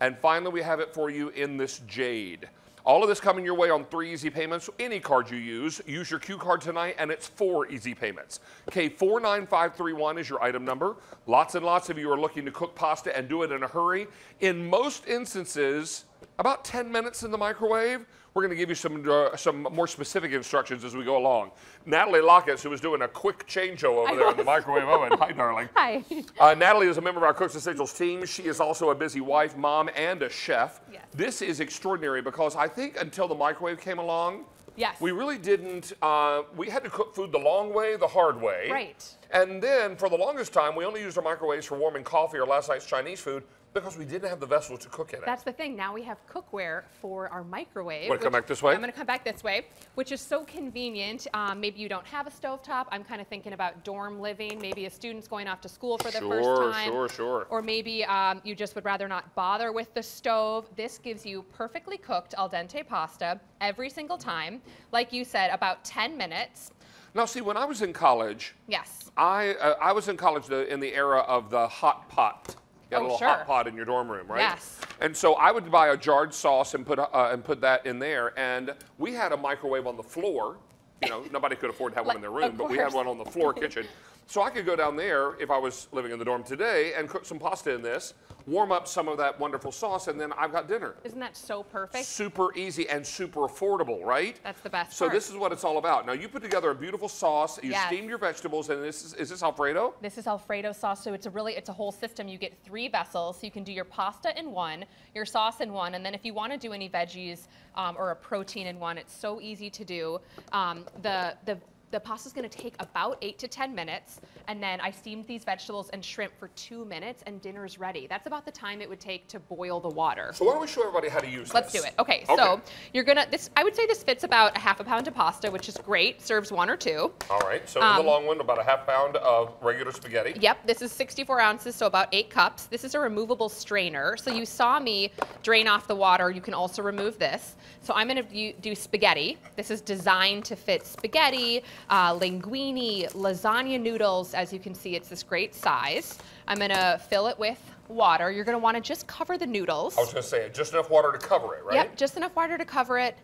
Speaker 1: and finally we have it for you in this jade. All of this coming your way on three easy payments. Any card you use, use your Q card tonight, and it's four easy payments. K49531 is your item number. Lots and lots of you are looking to cook pasta and do it in a hurry. In most instances, about 10 minutes in the microwave. We're going to give you some uh, some more specific instructions as we go along. Natalie Lockett, who was doing a quick change over there in the microwave oven. Hi, darling.
Speaker 6: Hi.
Speaker 1: Uh, Natalie is a member of our Cooks Essentials team. She is also a busy wife, mom, and a chef.
Speaker 6: Yes.
Speaker 1: This is extraordinary because I think until the microwave came along,
Speaker 6: Yes.
Speaker 1: we really didn't. Uh, we had to cook food the long way, the hard way.
Speaker 6: Right.
Speaker 1: And then for the longest time, we only used our microwaves for warming coffee or last night's Chinese food because we didn't have the vessel to cook in it.
Speaker 6: That's the thing. Now we have cookware for our microwave.
Speaker 1: Wanna come back this way?
Speaker 6: I'm going to come back this way, which is so convenient. Um, maybe you don't have a stovetop. I'm kind of thinking about dorm living. Maybe a student's going off to school for the
Speaker 1: Sure,
Speaker 6: first time.
Speaker 1: sure, sure.
Speaker 6: Or maybe um, you just would rather not bother with the stove. This gives you perfectly cooked al dente pasta every single time. Like you said, about 10 minutes.
Speaker 1: Now, see, when I was in college,
Speaker 6: Yes.
Speaker 1: I uh, I was in college the, in the era of the hot pot. You had a
Speaker 6: Oh,
Speaker 1: little
Speaker 6: sure.
Speaker 1: hot pot in your dorm room, right?
Speaker 6: Yes.
Speaker 1: And so I would buy a jarred sauce and put uh, and put that in there, and we had a microwave on the floor. You know, nobody could afford to have one in their room, but we had one on the floor kitchen. So I could go down there if I was living in the dorm today and cook some pasta in this, warm up some of that wonderful sauce, and then I've got dinner.
Speaker 6: Isn't that so perfect?
Speaker 1: Super easy and super affordable, right?
Speaker 6: That's the best
Speaker 1: So
Speaker 6: part.
Speaker 1: this is what it's all about. Now you put together a beautiful sauce. You
Speaker 6: Yes.
Speaker 1: steamed your vegetables, and this is, is this Alfredo?
Speaker 6: This is Alfredo sauce, so it's a really it's a whole system. You get three vessels, so you can do your pasta in one, your sauce in one, and then if you want to do any veggies um, or a protein in one, it's so easy to do. Um, the the the pasta's going to take about eight to 10 minutes, and then I steamed these vegetables and shrimp for two minutes, and dinner's ready. That's about the time it would take to boil the water.
Speaker 1: So why don't we show everybody how to use this?
Speaker 6: Let's do it. Okay, so you're gonna this. I would say this fits about a half a pound of pasta, which is great. Serves one or two.
Speaker 1: All right. So in
Speaker 6: Um,
Speaker 1: the long one, about a half pound of regular spaghetti.
Speaker 6: Yep, this is 64 ounces, so about eight cups. This is a removable strainer. So you saw me drain off the water. You can also remove this. So I'm gonna do spaghetti. This is designed to fit spaghetti, uh, linguine, lasagna noodles. As you can see, it's this great size. I'm gonna fill it with water. You're gonna wanna just cover the noodles.
Speaker 1: I was going to say just enough water to cover it, right?
Speaker 6: Yep, just enough water to cover it.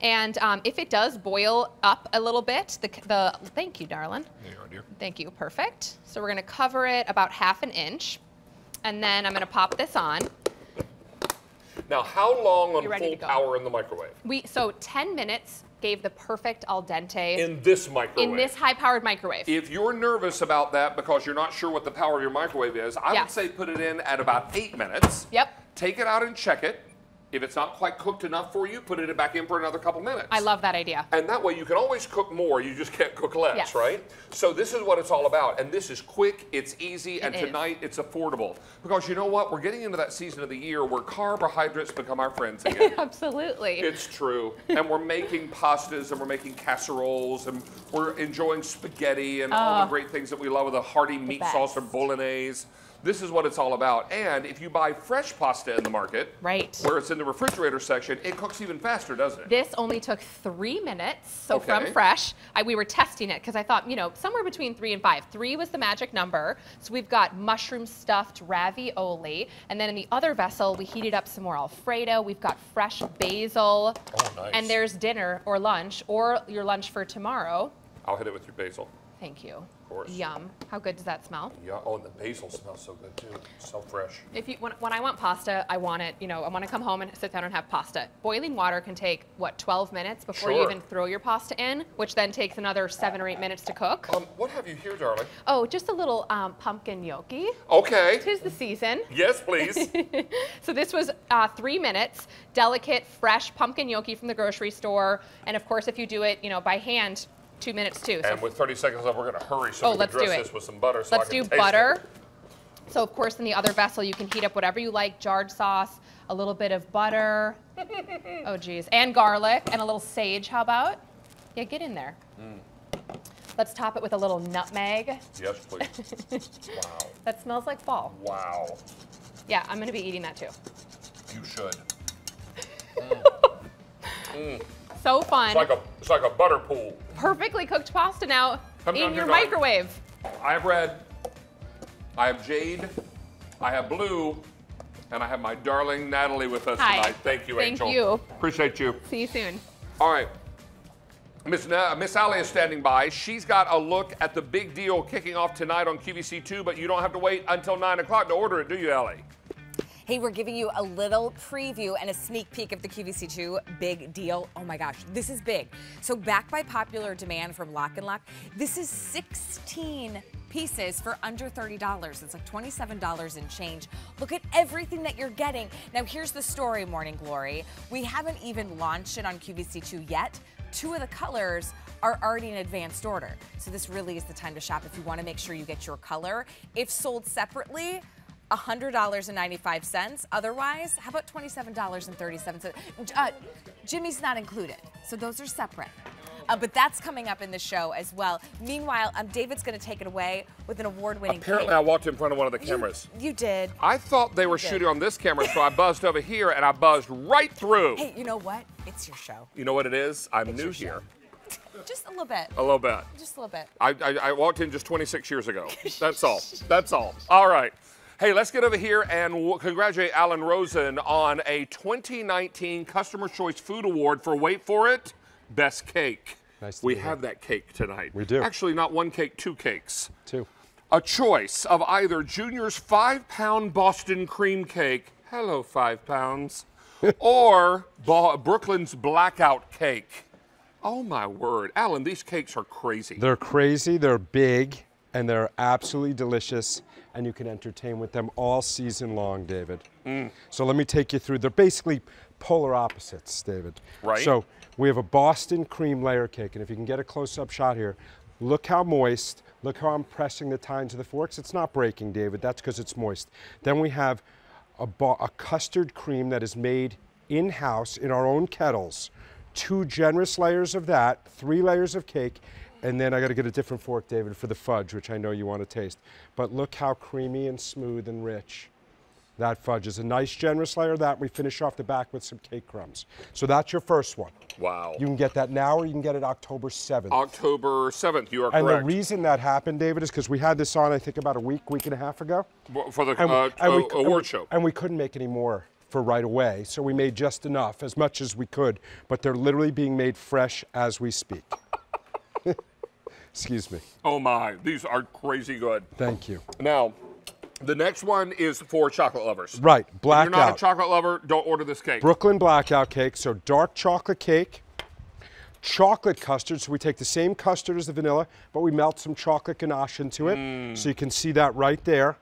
Speaker 6: And um, if it does boil up a little bit, the, the thank you, darling.
Speaker 1: There you are, dear.
Speaker 6: Thank you, perfect. So we're gonna cover it about half an inch. And then I'm gonna pop this on.
Speaker 1: Now, how long on full power in the microwave?
Speaker 6: We So 10 minutes gave the perfect al dente
Speaker 1: In this microwave.
Speaker 6: in this high-powered microwave.
Speaker 1: If you're nervous about that because you're not sure what the power of your microwave is, I
Speaker 6: Yeah.
Speaker 1: would say put it in at about eight minutes.
Speaker 6: Yep.
Speaker 1: Take it out and check it. If it's not quite cooked enough for you, put it back in for another couple minutes.
Speaker 6: I love that idea.
Speaker 1: And that way you can always cook more, you just can't cook less,
Speaker 6: Yes.
Speaker 1: right? So this is what it's all about. And this is quick, it's easy, and
Speaker 6: is.
Speaker 1: tonight it's affordable. Because you know what? We're getting into that season of the year where carbohydrates become our friends again.
Speaker 6: Absolutely.
Speaker 1: It's true. And we're making pastas and we're making casseroles and we're enjoying spaghetti and all the ah. great things that we love with a hearty meat sauce or bolognese. This is what it's all about. And if you buy fresh pasta in the market,
Speaker 6: Right.
Speaker 1: where it's in the refrigerator section, it cooks even faster, doesn't it?
Speaker 6: This only took three minutes. So
Speaker 1: Okay.
Speaker 6: from fresh, I, we were testing it because I thought, you know, somewhere between three and five. Three was the magic number. So we've got mushroom stuffed ravioli. And then in the other vessel, we heated up some more Alfredo. We've got fresh basil.
Speaker 1: Oh, nice.
Speaker 6: And there's dinner or lunch or your lunch for tomorrow.
Speaker 1: I'll hit it with your basil.
Speaker 6: Thank you. Of
Speaker 1: course.
Speaker 6: Yum. How good does that smell?
Speaker 1: Yeah. Oh, and the basil smells so good too. So fresh.
Speaker 6: If you when, when I want pasta, I want it, you know, I want to come home and sit down and have pasta. Boiling water can take what 12 minutes before you even throw your pasta in, which then takes another 7 or 8 minutes to cook.
Speaker 1: Um, what have you here, darling?
Speaker 6: Oh, just a little um, pumpkin gnocchi.
Speaker 1: Okay.
Speaker 6: Tis the season.
Speaker 1: Yes, please.
Speaker 6: So this was uh, 3 minutes, delicate, fresh pumpkin gnocchi from the grocery store, and of course if you do it, you know, by hand, 2 minutes too. So
Speaker 1: and with 30 seconds left, we're going to hurry so
Speaker 6: Oh,
Speaker 1: we can
Speaker 6: let's do
Speaker 1: dress
Speaker 6: it.
Speaker 1: this with some butter so
Speaker 6: Let's do butter.
Speaker 1: it.
Speaker 6: So of course in the other vessel you can heat up whatever you like, jarred sauce, a little bit of butter. oh geez, and garlic and a little sage. How about? Yeah, get in there.
Speaker 1: Mm.
Speaker 6: Let's top it with a little nutmeg.
Speaker 1: Yes, please. wow.
Speaker 6: That smells like fall.
Speaker 1: Wow.
Speaker 6: Yeah, I'm gonna be eating that too.
Speaker 1: You should.
Speaker 6: So fun.
Speaker 1: It's like a it's like a butter pool.
Speaker 6: Perfectly cooked pasta now
Speaker 1: Come
Speaker 6: in your microwave.
Speaker 1: I have red, I have jade, I have blue, and I have my darling Natalie with us
Speaker 6: Hi.
Speaker 1: tonight. Thank you,
Speaker 6: Thank
Speaker 1: Angel.
Speaker 6: you.
Speaker 1: Appreciate you.
Speaker 6: See you soon.
Speaker 1: All right. Miss Na- uh, Miss Allie is standing by. She's got a look at the big deal kicking off tonight on QVC2, but you don't have to wait until 9 o'clock to order it, do you, Allie?
Speaker 2: Hey, we're giving you a little preview and a sneak peek of the QVC2 big deal. Oh my gosh, this is big. So, backed by popular demand from Lock Lock, this is 16 pieces for under $30. It's like $27 and change. Look at everything that you're getting. Now, here's the story, Morning Glory. We haven't even launched it on QVC2 yet. Two of the colors are already in advanced order. So, this really is the time to shop if you want to make sure you get your color. If sold separately, $100.95. Otherwise, how about $27.37? Uh, Jimmy's not included, so those are separate. Uh, but that's coming up in the show as well. Meanwhile, um, David's going to take it away with an award-winning.
Speaker 1: Apparently,
Speaker 2: cake.
Speaker 1: I walked in front of one of the cameras.
Speaker 2: You, did.
Speaker 1: I thought they were shooting on this camera, so I buzzed over here and I buzzed right through.
Speaker 2: Hey, you know what? It's your show.
Speaker 1: You know what it is? I'm new here.
Speaker 2: Just a little bit.
Speaker 1: A little bit.
Speaker 2: Just a little bit.
Speaker 1: I, I, I walked in just 26 years ago. That's all. That's all. All right. Hey, let's get over here and w- congratulate Alan Rosen on a 2019 Customer Choice Food Award for, wait for it, Best Cake.
Speaker 7: Nice to
Speaker 1: we have that cake tonight.
Speaker 7: We do.
Speaker 1: Actually, not one cake, two cakes.
Speaker 7: Two.
Speaker 1: A choice of either Junior's five pound Boston cream cake, hello, five pounds, or Brooklyn's blackout cake. Oh my word. Alan, these cakes are crazy.
Speaker 7: They're crazy, they're big, and they're absolutely delicious, and you can entertain with them all season long, David.
Speaker 1: Mm.
Speaker 7: So let me take you through. They're basically polar opposites, David.
Speaker 1: Right.
Speaker 7: So we have a Boston cream layer cake, and if you can get a close-up shot here, look how moist. Look how I'm pressing the tines of the forks. It's not breaking, David. That's because it's moist. Then we have a, a custard cream that is made in-house in our own kettles. Two generous layers of that, three layers of cake, and then I got to get a different fork, David, for the fudge, which I know you want to taste. But look how creamy and smooth and rich that fudge is. A nice generous layer of that. We finish off the back with some cake crumbs. So that's your first one.
Speaker 1: Wow.
Speaker 7: You can get that now or you can get it October 7th.
Speaker 1: October 7th, you are
Speaker 7: and
Speaker 1: correct.
Speaker 7: the reason that happened, David, is because we had this on, I think, about a week, week and a half ago.
Speaker 1: For the
Speaker 7: And,
Speaker 1: uh,
Speaker 7: and we, and
Speaker 1: award
Speaker 7: we-
Speaker 1: show.
Speaker 7: And we couldn't make any more for right away, so we made just enough, as much as we could. But they're literally being made fresh as we speak. Excuse me.
Speaker 1: Oh my, these are crazy good.
Speaker 7: Thank you.
Speaker 1: Now, the next one is for chocolate lovers.
Speaker 7: Right, blackout.
Speaker 1: If you're not a chocolate lover, don't order this cake.
Speaker 7: Brooklyn blackout cake, so dark chocolate cake, chocolate custard. So we take the same custard as the vanilla, but we melt some chocolate ganache into it. Mm. So you can see that right there.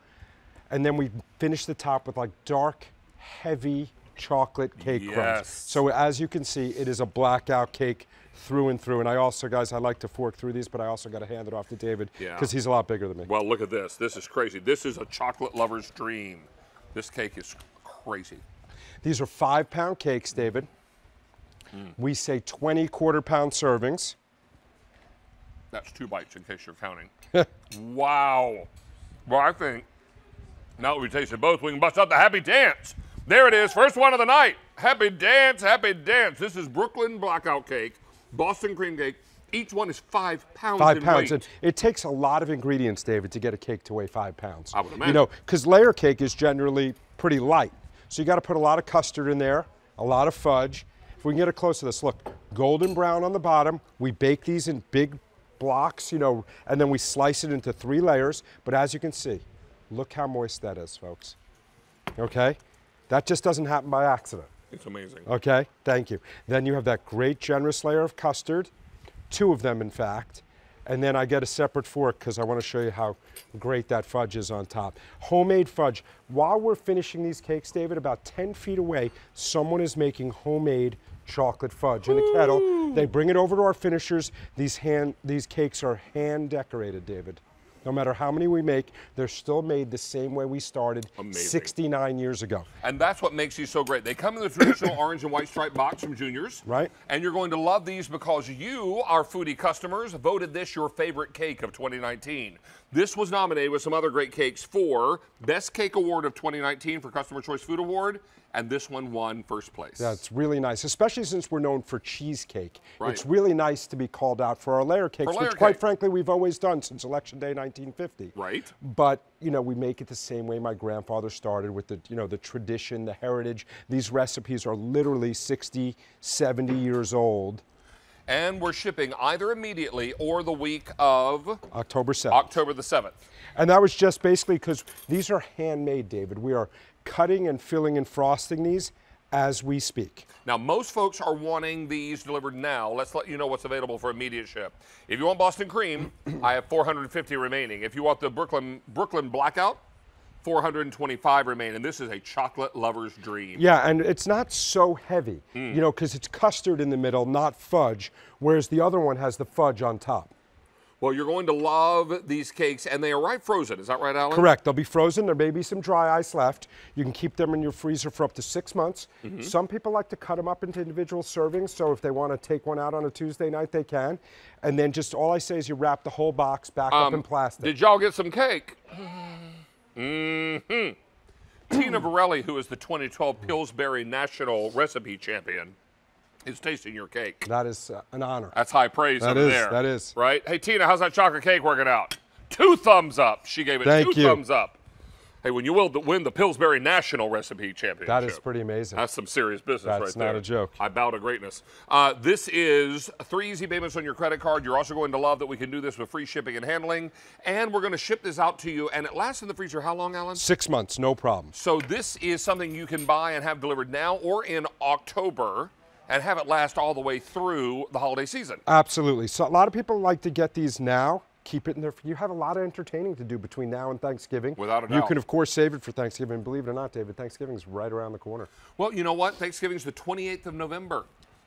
Speaker 7: And then we finish the top with like dark, heavy chocolate cake
Speaker 1: Yes.
Speaker 7: crumbs. So as you can see, it is a blackout cake through and through. And I also, guys, I like to fork through these, but I also got to hand it off to David
Speaker 1: Yeah.
Speaker 7: because he's a lot bigger than me.
Speaker 1: Well, look at this. This is crazy. This is a chocolate lover's dream. This cake is crazy.
Speaker 7: These are five pound cakes, David.
Speaker 1: Mm.
Speaker 7: We say 20 quarter pound servings.
Speaker 1: That's two bites in case you're counting. wow. Well, I think now that we tasted both, we can bust out the happy dance. There it is, first one of the night. Happy dance, happy dance. This is Brooklyn blackout cake, Boston cream cake. Each one is five pounds
Speaker 7: Five
Speaker 1: in
Speaker 7: pounds.
Speaker 1: weight.
Speaker 7: And it takes a lot of ingredients, David, to get a cake to weigh five pounds.
Speaker 1: I would imagine.
Speaker 7: You know, because layer cake is generally pretty light. So you got to put a lot of custard in there, a lot of fudge. If we can get a close to this, look, golden brown on the bottom. We bake these in big blocks, you know, and then we slice it into three layers. But as you can see, look how moist that is, folks. Okay? That just doesn't happen by accident.
Speaker 1: It's amazing.
Speaker 7: Okay, thank you. Then you have that great generous layer of custard, two of them in fact. And then I get a separate fork because I want to show you how great that fudge is on top. Homemade fudge. While we're finishing these cakes, David, about 10 feet away, someone is making homemade chocolate fudge in a kettle. They bring it over to our finishers. These, hand, these cakes are hand decorated, David. No matter how many we make, they're still made the same way we started
Speaker 1: Amazing.
Speaker 7: 69 years ago.
Speaker 1: And that's what makes these so great. They come in the traditional orange and white stripe box from Juniors.
Speaker 7: Right.
Speaker 1: And you're going to love these because you, our foodie customers, voted this your favorite cake of 2019. This was nominated with some other great cakes for Best Cake Award of 2019 for Customer Choice Food Award, and this one won first place.
Speaker 7: That's really nice, especially since we're known for cheesecake.
Speaker 1: Right.
Speaker 7: It's really nice to be called out for our layer cakes,
Speaker 1: layer
Speaker 7: which quite frankly we've always done since Election Day 1950.
Speaker 1: Right.
Speaker 7: But, you know, we make it the same way my grandfather started with the, you know, the tradition, the heritage. These recipes are literally 60, 70 years old.
Speaker 1: And we're shipping either immediately or the week of
Speaker 7: October 7th.
Speaker 1: October the 7th.
Speaker 7: And that was just basically because these are handmade, David. We are cutting and filling and frosting these as we speak.
Speaker 1: Now, most folks are wanting these delivered now. Let's let you know what's available for immediate ship. If you want Boston cream, I have 450 remaining. If you want the Brooklyn Brooklyn blackout, 425 remaining. This is a chocolate lover's dream.
Speaker 7: Yeah, and it's not so heavy,
Speaker 1: Hmm.
Speaker 7: you know, because it's custard in the middle, not fudge, whereas the other one has the fudge on top.
Speaker 1: Well, you're going to love these cakes, and they arrive frozen. Is that right, Alan?
Speaker 7: Correct. They'll be frozen. There may be some dry ice left. You can keep them in your freezer for up to six months.
Speaker 1: Mm-hmm.
Speaker 7: Some people like to cut them up into individual servings, so if they want to take one out on a Tuesday night, they can. And then just all I say is you wrap the whole box back up in plastic.
Speaker 1: Um, Did y'all get some cake? hmm Tina Verrelli, who is the 2012 Pillsbury National Recipe Champion, is tasting your cake.
Speaker 7: that is uh, an honor.
Speaker 1: That's high praise
Speaker 7: That is,
Speaker 1: there.
Speaker 7: that is.
Speaker 1: Right? Hey, Tina, how's that chocolate cake working out? Two thumbs up. She gave it
Speaker 7: Thank
Speaker 1: two
Speaker 7: you.
Speaker 1: thumbs up. Hey, when you will win the Pillsbury National Recipe Championship.
Speaker 7: That is pretty amazing.
Speaker 1: That's some serious business
Speaker 7: That's
Speaker 1: right there.
Speaker 7: That's not a joke.
Speaker 1: I bow to greatness. Uh, this is three easy payments on your credit card. You're also going to love that we can do this with free shipping and handling. And we're going to ship this out to you. And it lasts in the freezer how long, Alan?
Speaker 7: Six months, no problem.
Speaker 1: So this is something you can buy and have delivered now or in October and have it last all the way through the holiday season.
Speaker 7: Absolutely. So a lot of people like to get these now. Keep it in there. You have a lot of entertaining to do between now and Thanksgiving.
Speaker 1: Without a doubt.
Speaker 7: You can, of course, save it for Thanksgiving. Believe it or not, David, Thanksgiving's right around the corner.
Speaker 1: Well, you know what? Thanksgiving's the 28th of November.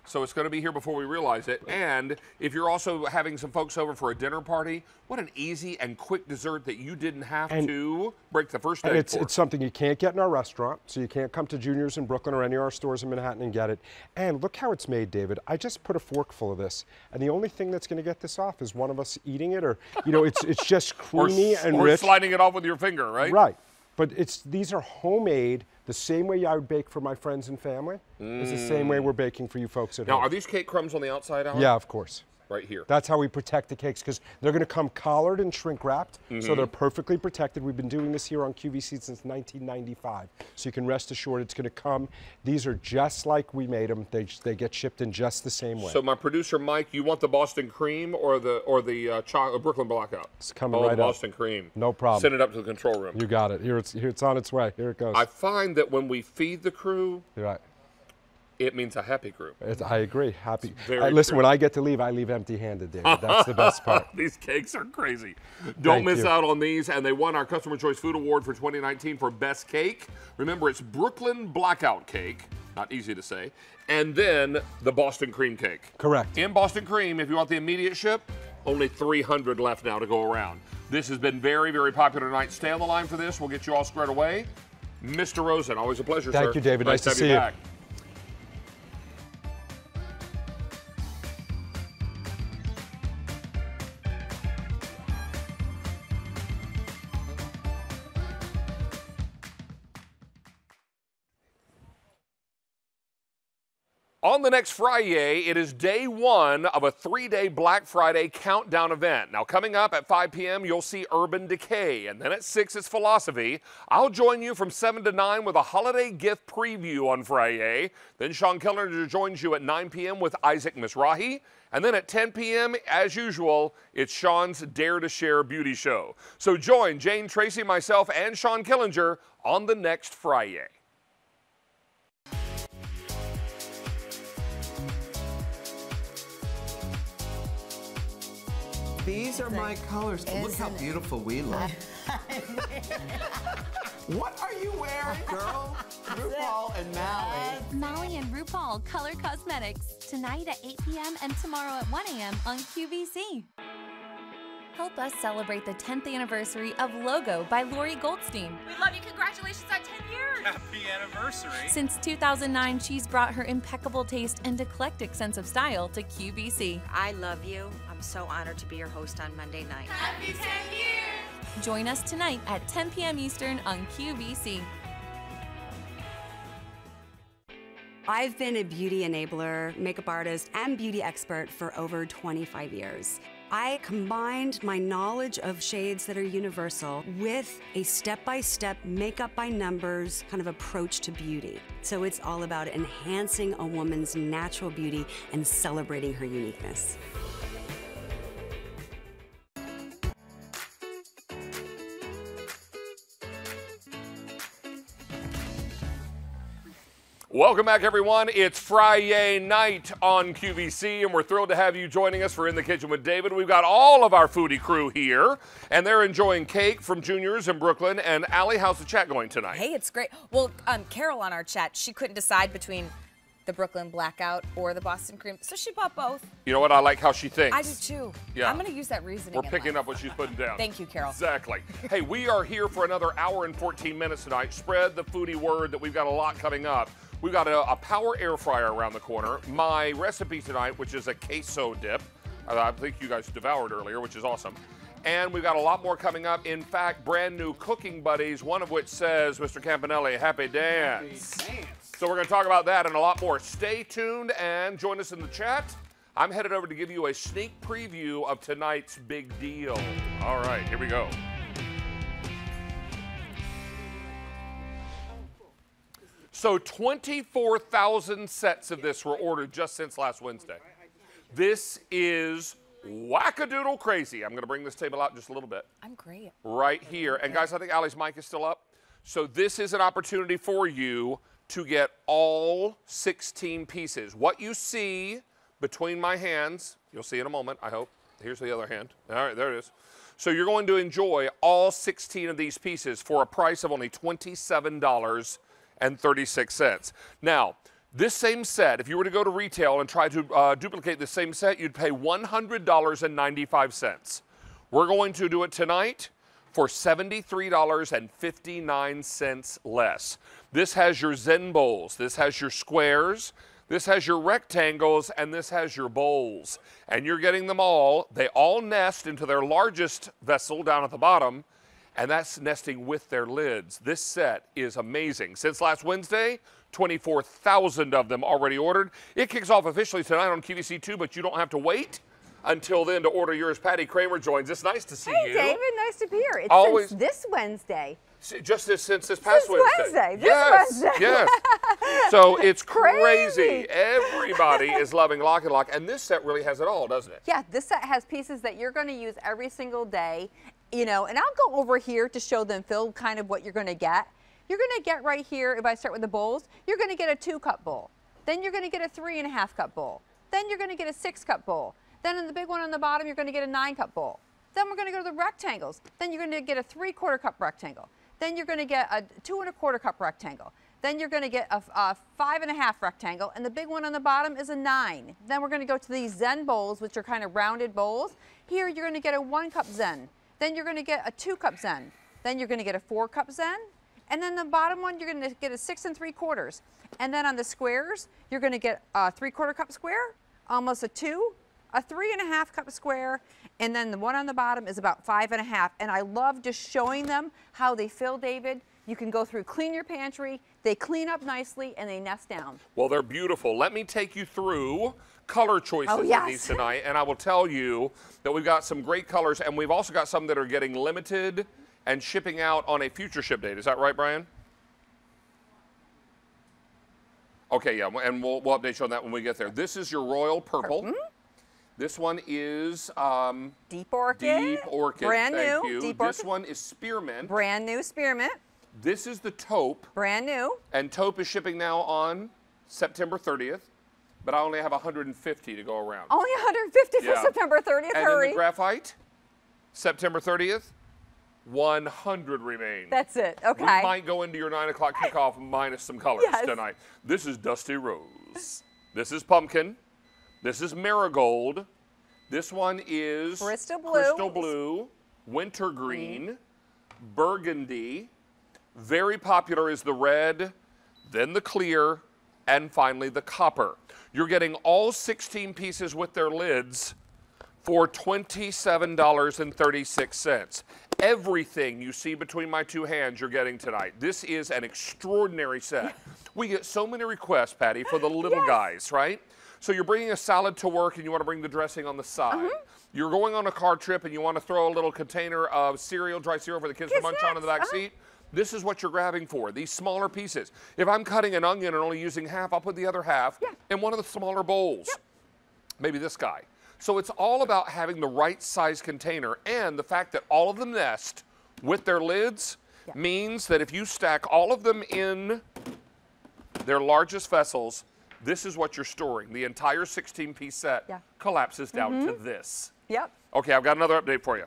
Speaker 1: So it's going to be here before we realize it. And if you're also having some folks over for a dinner party, what an easy and quick dessert that you didn't have
Speaker 7: And-
Speaker 1: to break the first
Speaker 7: And it's,
Speaker 1: for.
Speaker 7: it's something you can't get in our restaurant, so you can't come to Junior's in Brooklyn or any of our stores in Manhattan and get it. And look how it's made, David. I just put a fork full of this, and the only thing that's going to get this off is one of us eating it, or you know, it's it's just creamy
Speaker 1: s-
Speaker 7: and
Speaker 1: or
Speaker 7: rich.
Speaker 1: sliding it off with your finger, right?
Speaker 7: Right. But it's these are homemade the same way I would bake for my friends and family. Is the same way mm. we're baking for you folks at
Speaker 1: Now,
Speaker 7: home.
Speaker 1: are these cake crumbs on the outside, Alan?
Speaker 7: yeah, of course.
Speaker 1: Right here.
Speaker 7: That's how we protect the cakes because they're going to come collared and shrink wrapped,
Speaker 1: Mm-hmm.
Speaker 7: so they're perfectly protected. We've been doing this here on QVC since 1995, so you can rest assured it's going to come. These are just like we made them. They, they get shipped in just the same way.
Speaker 1: So my producer Mike, you want the Boston cream or the or the uh, uh, Brooklyn blackout?
Speaker 7: It's coming
Speaker 1: oh,
Speaker 7: right
Speaker 1: the
Speaker 7: up.
Speaker 1: Boston cream.
Speaker 7: No problem.
Speaker 1: Send it up to the control room.
Speaker 7: you got it. Here it's here it's on its way. Here it goes.
Speaker 1: I find that when we feed the crew,
Speaker 7: You're right.
Speaker 1: It means a happy crew.
Speaker 7: It's, I agree. Happy. listen,
Speaker 1: true.
Speaker 7: when I get to leave, I leave empty-handed, David. That's the best part.
Speaker 1: these cakes are crazy. Don't
Speaker 7: Thank
Speaker 1: miss
Speaker 7: you.
Speaker 1: out on these. And they won our Customer Choice Food Award for 2019 for Best Cake. Remember, it's Brooklyn Blackout Cake, not easy to say, and then the Boston cream cake.
Speaker 7: Correct.
Speaker 1: In Boston cream, if you want the immediate ship, only 300 left now to go around. This has been very, very popular tonight. Stay on the line for this. We'll get you all squared away. Mr. Rosen, always a pleasure,
Speaker 7: Thank
Speaker 1: sir.
Speaker 7: you, David. Nice to
Speaker 1: have
Speaker 7: see
Speaker 1: you
Speaker 7: you.
Speaker 1: back. On the next Friday, it is day one of a three day Black Friday countdown event. Now, coming up at 5 p.m., you'll see Urban Decay, and then at 6 is Philosophy. I'll join you from 7 to 9 with a holiday gift preview on Friday. Then Shawn Killinger joins you at 9 p.m. with Isaac Mizrahi. And then at 10 p.m., as usual, it's Shawn's Dare to Share Beauty Show. So join Jane Treacy, myself, and Shawn Killinger on the next Friday.
Speaker 8: These are my colors. Look how beautiful we look. what are you wearing, girl? RuPaul and Mally.
Speaker 9: Uh, Molly and RuPaul Color Cosmetics tonight at 8 p.m. and tomorrow at 1 a.m. on QVC. Help us celebrate the 10th anniversary of Logo by Lori Goldstein.
Speaker 2: We love you. Congratulations on 10 years.
Speaker 10: Happy anniversary.
Speaker 9: Since 2009, she's brought her impeccable taste and eclectic sense of style to QVC.
Speaker 11: I love you. I'm so honored to be your host on Monday night.
Speaker 2: Happy 10 years.
Speaker 9: Join us tonight at 10 p.m. Eastern on QVC.
Speaker 12: I've been a beauty enabler, makeup artist, and beauty expert for over 25 years. I combined my knowledge of shades that are universal with a step by step, makeup by numbers kind of approach to beauty. So it's all about enhancing a woman's natural beauty and celebrating her uniqueness.
Speaker 1: Welcome back, everyone. It's Friday night on QVC, and we're thrilled to have you joining us for In the Kitchen with David. We've got all of our foodie crew here, and they're enjoying cake from Juniors in Brooklyn. And Allie, how's the chat going tonight?
Speaker 2: Hey, it's great. Well, um, Carol on our chat, she couldn't decide between the Brooklyn Blackout or the Boston Cream, so she bought both.
Speaker 1: You know what? I like how she thinks.
Speaker 2: I do too.
Speaker 1: Yeah.
Speaker 2: I'm going to use that reasoning.
Speaker 1: We're picking up what she's putting down.
Speaker 2: Thank you, Carol.
Speaker 1: Exactly. hey, we are here for another hour and 14 minutes tonight. Spread the foodie word that we've got a lot coming up. We've got a, a power air fryer around the corner. My recipe tonight, which is a queso dip, uh, I think you guys devoured earlier, which is awesome. And we've got a lot more coming up. In fact, brand new cooking buddies, one of which says, Mr. Campanelli, happy dance. happy dance. So we're going to talk about that and a lot more. Stay tuned and join us in the chat. I'm headed over to give you a sneak preview of tonight's big deal. All right, here we go. So 24,000 sets of this were ordered just since last Wednesday. This is wackadoodle crazy. I'm going to bring this table out just a little bit
Speaker 2: I'm great.
Speaker 1: right here. And guys, I think Allie's mic is still up. So this is an opportunity for you to get all 16 pieces. What you see between my hands, you'll see in a moment, I hope. Here's the other hand. All right, there it is. So you're going to enjoy all 16 of these pieces for a price of only $27.36. Now, this same set, if you were to go to retail and try to uh, duplicate the same set, you'd pay $100.95. We're going to do it tonight for $73.59 less. This has your Zen bowls, this has your squares, this has your rectangles, and this has your bowls. And you're getting them all. They all nest into their largest vessel down at the bottom, and that's nesting with their lids. This set is amazing. Since last Wednesday, 24,000 of them already ordered. It kicks off officially tonight on QVC2, but you don't have to wait until then to order yours. Patty Kramer joins us. Nice to see
Speaker 13: Hey,
Speaker 1: you.
Speaker 13: Hey, David, nice to be here. It's
Speaker 1: Always-
Speaker 13: since this Wednesday.
Speaker 1: Just this, since this past
Speaker 13: Since Wednesday, this
Speaker 1: yes,
Speaker 13: Wednesday.
Speaker 1: yes. So it's crazy.
Speaker 13: Crazy.
Speaker 1: Everybody is loving Lock and Lock, and this set really has it all, doesn't it?
Speaker 13: Yeah, this set has pieces that you're going to use every single day, you know, and I'll go over here to show them, Phil, kind of what you're going to get. You're going to get right here, if I start with the bowls, you're going to get a two cup bowl. Then you're going to get a three and a half cup bowl. Then you're going to get a six cup bowl. Then in the big one on the bottom, you're going to get a nine cup bowl. Then we're going to go to the rectangles. Then you're going to get a three quarter cup rectangle. Then you're going to get a two and a quarter cup rectangle. Then you're going to get a, a five and a half rectangle, and the big one on the bottom is a nine. Then we're going to go to these Zen bowls, which are kind of rounded bowls. Here you're going to get a one cup Zen. Then you're going to get a two cup Zen. Then you're going to get a four cup Zen. And then the bottom one, you're going to get a six and three quarters. And then on the squares, you're going to get a three quarter cup square, almost a two, a three and a half cup square, and then the one on the bottom is about five and a half. And I love just showing them how they fill, David. You can go through, clean your pantry, they clean up nicely, and they nest down.
Speaker 1: Well, they're beautiful. Let me take you through color choices
Speaker 13: Oh, yes.
Speaker 1: these tonight, and I will tell you that we've got some great colors, and we've also got some that are getting limited and shipping out on a future ship date. Is that right, Brian? Okay, yeah, and we'll, we'll update you on that when we get there. This is your royal purple. This one is um,
Speaker 13: Deep orchid.
Speaker 1: deep orchid.
Speaker 13: Brand
Speaker 1: Thank
Speaker 13: new.
Speaker 1: you.
Speaker 13: Deep
Speaker 1: this one is spearmint.
Speaker 13: Brand new spearmint.
Speaker 1: This is the taupe.
Speaker 13: Brand new.
Speaker 1: And taupe is shipping now on September 30th, but I only have 150 to go around.
Speaker 13: Only 150 for September 30th.
Speaker 1: and
Speaker 13: Hurry.
Speaker 1: the graphite, September 30th, 100 remain.
Speaker 13: That's it. Okay.
Speaker 1: We might go into your 9 o'clock kickoff minus some colors
Speaker 13: Yes.
Speaker 1: tonight. This is Dusty Rose. this is Pumpkin. This is Marigold. This one is
Speaker 13: Crystal blue.
Speaker 1: Crystal Blue, Winter Green, Burgundy. Very popular is the red, then the clear, and finally the copper. You're getting all 16 pieces with their lids for $27.36. Everything you see between my two hands, you're getting tonight. This is an extraordinary set. We get so many requests, Patty, for the little guys, right? So you're bringing a salad to work and you want to bring the dressing on the side. Mm-hmm. You're going on a car trip and you want to throw a little container of cereal, dry cereal for the kids to munch on in the back uh-huh. seat. This is what you're grabbing for, these smaller pieces. If I'm cutting an onion and only using half, I'll put the other half in one of the smaller bowls maybe this guy. So it's all about having the right size container and the fact that all of them nest with their lids means that if you stack all of them in their largest vessels, this is what you're storing. The entire 16 piece set
Speaker 13: Yeah.
Speaker 1: collapses down to
Speaker 13: Mhm.
Speaker 1: this.
Speaker 13: Yep.
Speaker 1: Okay, I've got another update for you.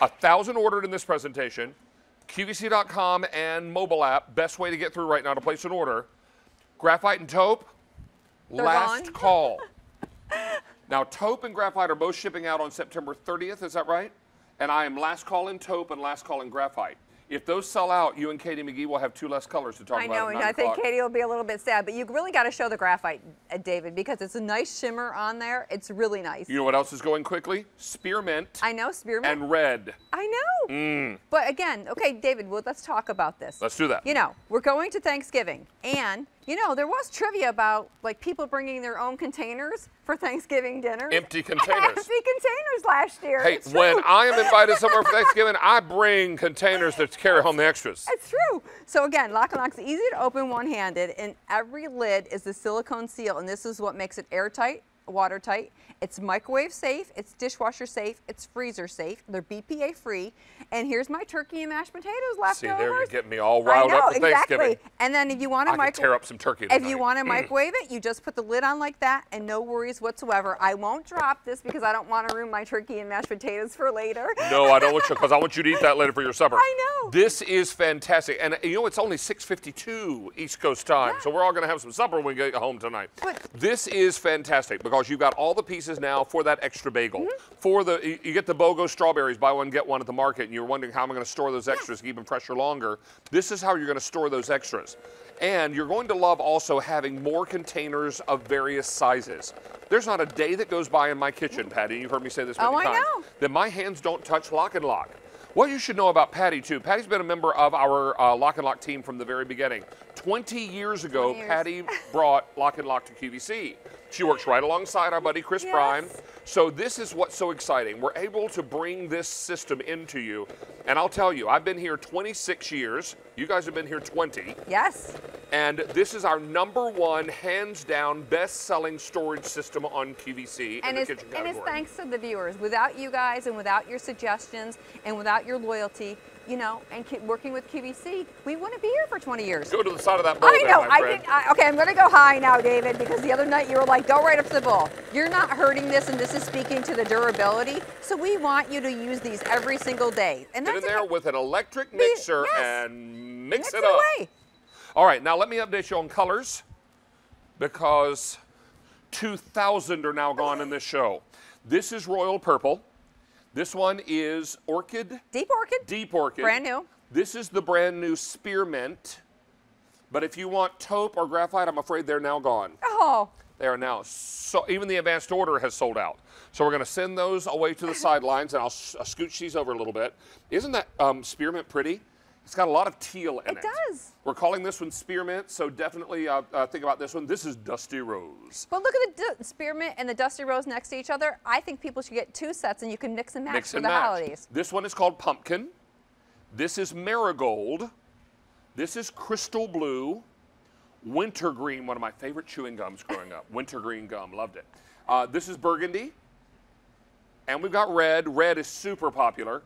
Speaker 1: A thousand ordered in this presentation. QVC.com and mobile app, best way to get through right now to place an order. Graphite and taupe,
Speaker 13: They're
Speaker 1: last
Speaker 13: gone.
Speaker 1: call. now, taupe and graphite are both shipping out on September 30th, is that right? And I am last call in taupe and last call in graphite. If those sell out, you and Katie McGee will have two less colors to talk
Speaker 13: I
Speaker 1: about.
Speaker 13: know, and I think. Katie will be a little bit sad, but you really got to show the graphite, uh, David, because it's a nice shimmer on there. It's really nice.
Speaker 1: You know what else is going quickly? Spearmint
Speaker 13: I know, spearmint.
Speaker 1: and red.
Speaker 13: I know.
Speaker 1: Mm.
Speaker 13: But again, okay, David, well, let's talk about this.
Speaker 1: Let's do that.
Speaker 13: You know, we're going to Thanksgiving, and you know, there was trivia about like people bringing their own containers for Thanksgiving dinner.
Speaker 1: Empty containers.
Speaker 13: Empty containers last year.
Speaker 1: Hey, when. I am invited somewhere for Thanksgiving, I bring containers that carry home the extras.
Speaker 13: It's true. So again, Lock and Lock's easy to open one-handed, and every lid is the silicone seal, and this is what makes it airtight, watertight. It's microwave safe, it's dishwasher safe, it's freezer safe. They're BPA free. And here's my turkey and mashed potatoes leftovers.
Speaker 1: See, there you get me all riled
Speaker 13: know,
Speaker 1: up for
Speaker 13: exactly.
Speaker 1: Thanksgiving.
Speaker 13: And then if you want to microwave,
Speaker 1: tear up some turkey
Speaker 13: if you want to
Speaker 1: Mm.
Speaker 13: microwave it, you just put the lid on like that, and no worries whatsoever. I won't drop this because I don't want to ruin my turkey and mashed potatoes for later.
Speaker 1: No, I don't want you because I want you to eat that later for your supper.
Speaker 13: I know.
Speaker 1: This is fantastic, and you know it's only 6:52 East Coast time, so we're all going to have some supper when we get home tonight. this is fantastic because you've got all the pieces now for that extra bagel.
Speaker 13: Mm-hmm.
Speaker 1: For the you- get the BOGO strawberries, buy one get one at the market, and you're wondering how am I going to store those extras, keep them fresher longer. This is how you're going to store those extras. And you're going to love also having more containers of various sizes. There's not a day that goes by in my kitchen, Patty. You've heard me say this many
Speaker 13: Oh, I know.
Speaker 1: That my hands don't touch Lock and Lock. What you should know about Patty too. Patty's been a member of our uh, Lock and Lock team from the very beginning. 20 years ago,
Speaker 13: 20 years.
Speaker 1: Patty brought Lock and Lock to QVC. She works right alongside our buddy Chris Prime. So this is what's so exciting. We're able to bring this system into you. And I'll tell you, I've been here 26 years. You guys have been here 20.
Speaker 13: Yes.
Speaker 1: And this is our number one, hands down, best-selling storage system on QVC in
Speaker 13: and
Speaker 1: the
Speaker 13: it's,
Speaker 1: kitchen
Speaker 13: and it's thanks to the viewers. Without you guys and without your suggestions and without your loyalty, you know, and keep working with QVC, we wouldn't be here for 20 years.
Speaker 1: Go to the side of that
Speaker 13: I
Speaker 1: there,
Speaker 13: know.
Speaker 1: my
Speaker 13: I
Speaker 1: friend.
Speaker 13: think. I, okay, I'm going to go high now, David, because the other night you were like, "Go right up to the bowl." You're not hurting this, and this is speaking to the durability. So we want you to use these every single day, and
Speaker 1: Get
Speaker 13: that's
Speaker 1: in there with an electric mixer and mix,
Speaker 13: Mix
Speaker 1: it
Speaker 13: it
Speaker 1: up.
Speaker 13: away.
Speaker 1: All right, now let me update you on colors because 2,000 are now gone in this show. This is royal purple. This one is orchid.
Speaker 13: Deep orchid.
Speaker 1: Deep orchid.
Speaker 13: Brand new.
Speaker 1: This is the brand new spearmint. But if you want taupe or graphite, I'm afraid they're now gone.
Speaker 13: Oh.
Speaker 1: They are now. So even the advanced order has sold out. So we're going to send those away to the sidelines, and I'll, I'll scooch these over a little bit. Isn't that um, spearmint pretty? It's got a lot of teal in it.
Speaker 13: It does.
Speaker 1: We're calling this one spearmint, so definitely uh, uh, think about this one. This is dusty rose.
Speaker 13: But look at the spearmint and the dusty rose next to each other. I think people should get two sets and you can mix and match
Speaker 1: Mix
Speaker 13: for
Speaker 1: and
Speaker 13: the
Speaker 1: match.
Speaker 13: holidays.
Speaker 1: This one is called pumpkin. This is marigold. This is crystal blue. Wintergreen, one of my favorite chewing gums growing up. Wintergreen gum, loved it. Uh, this is burgundy. And we've got red. Red is super popular.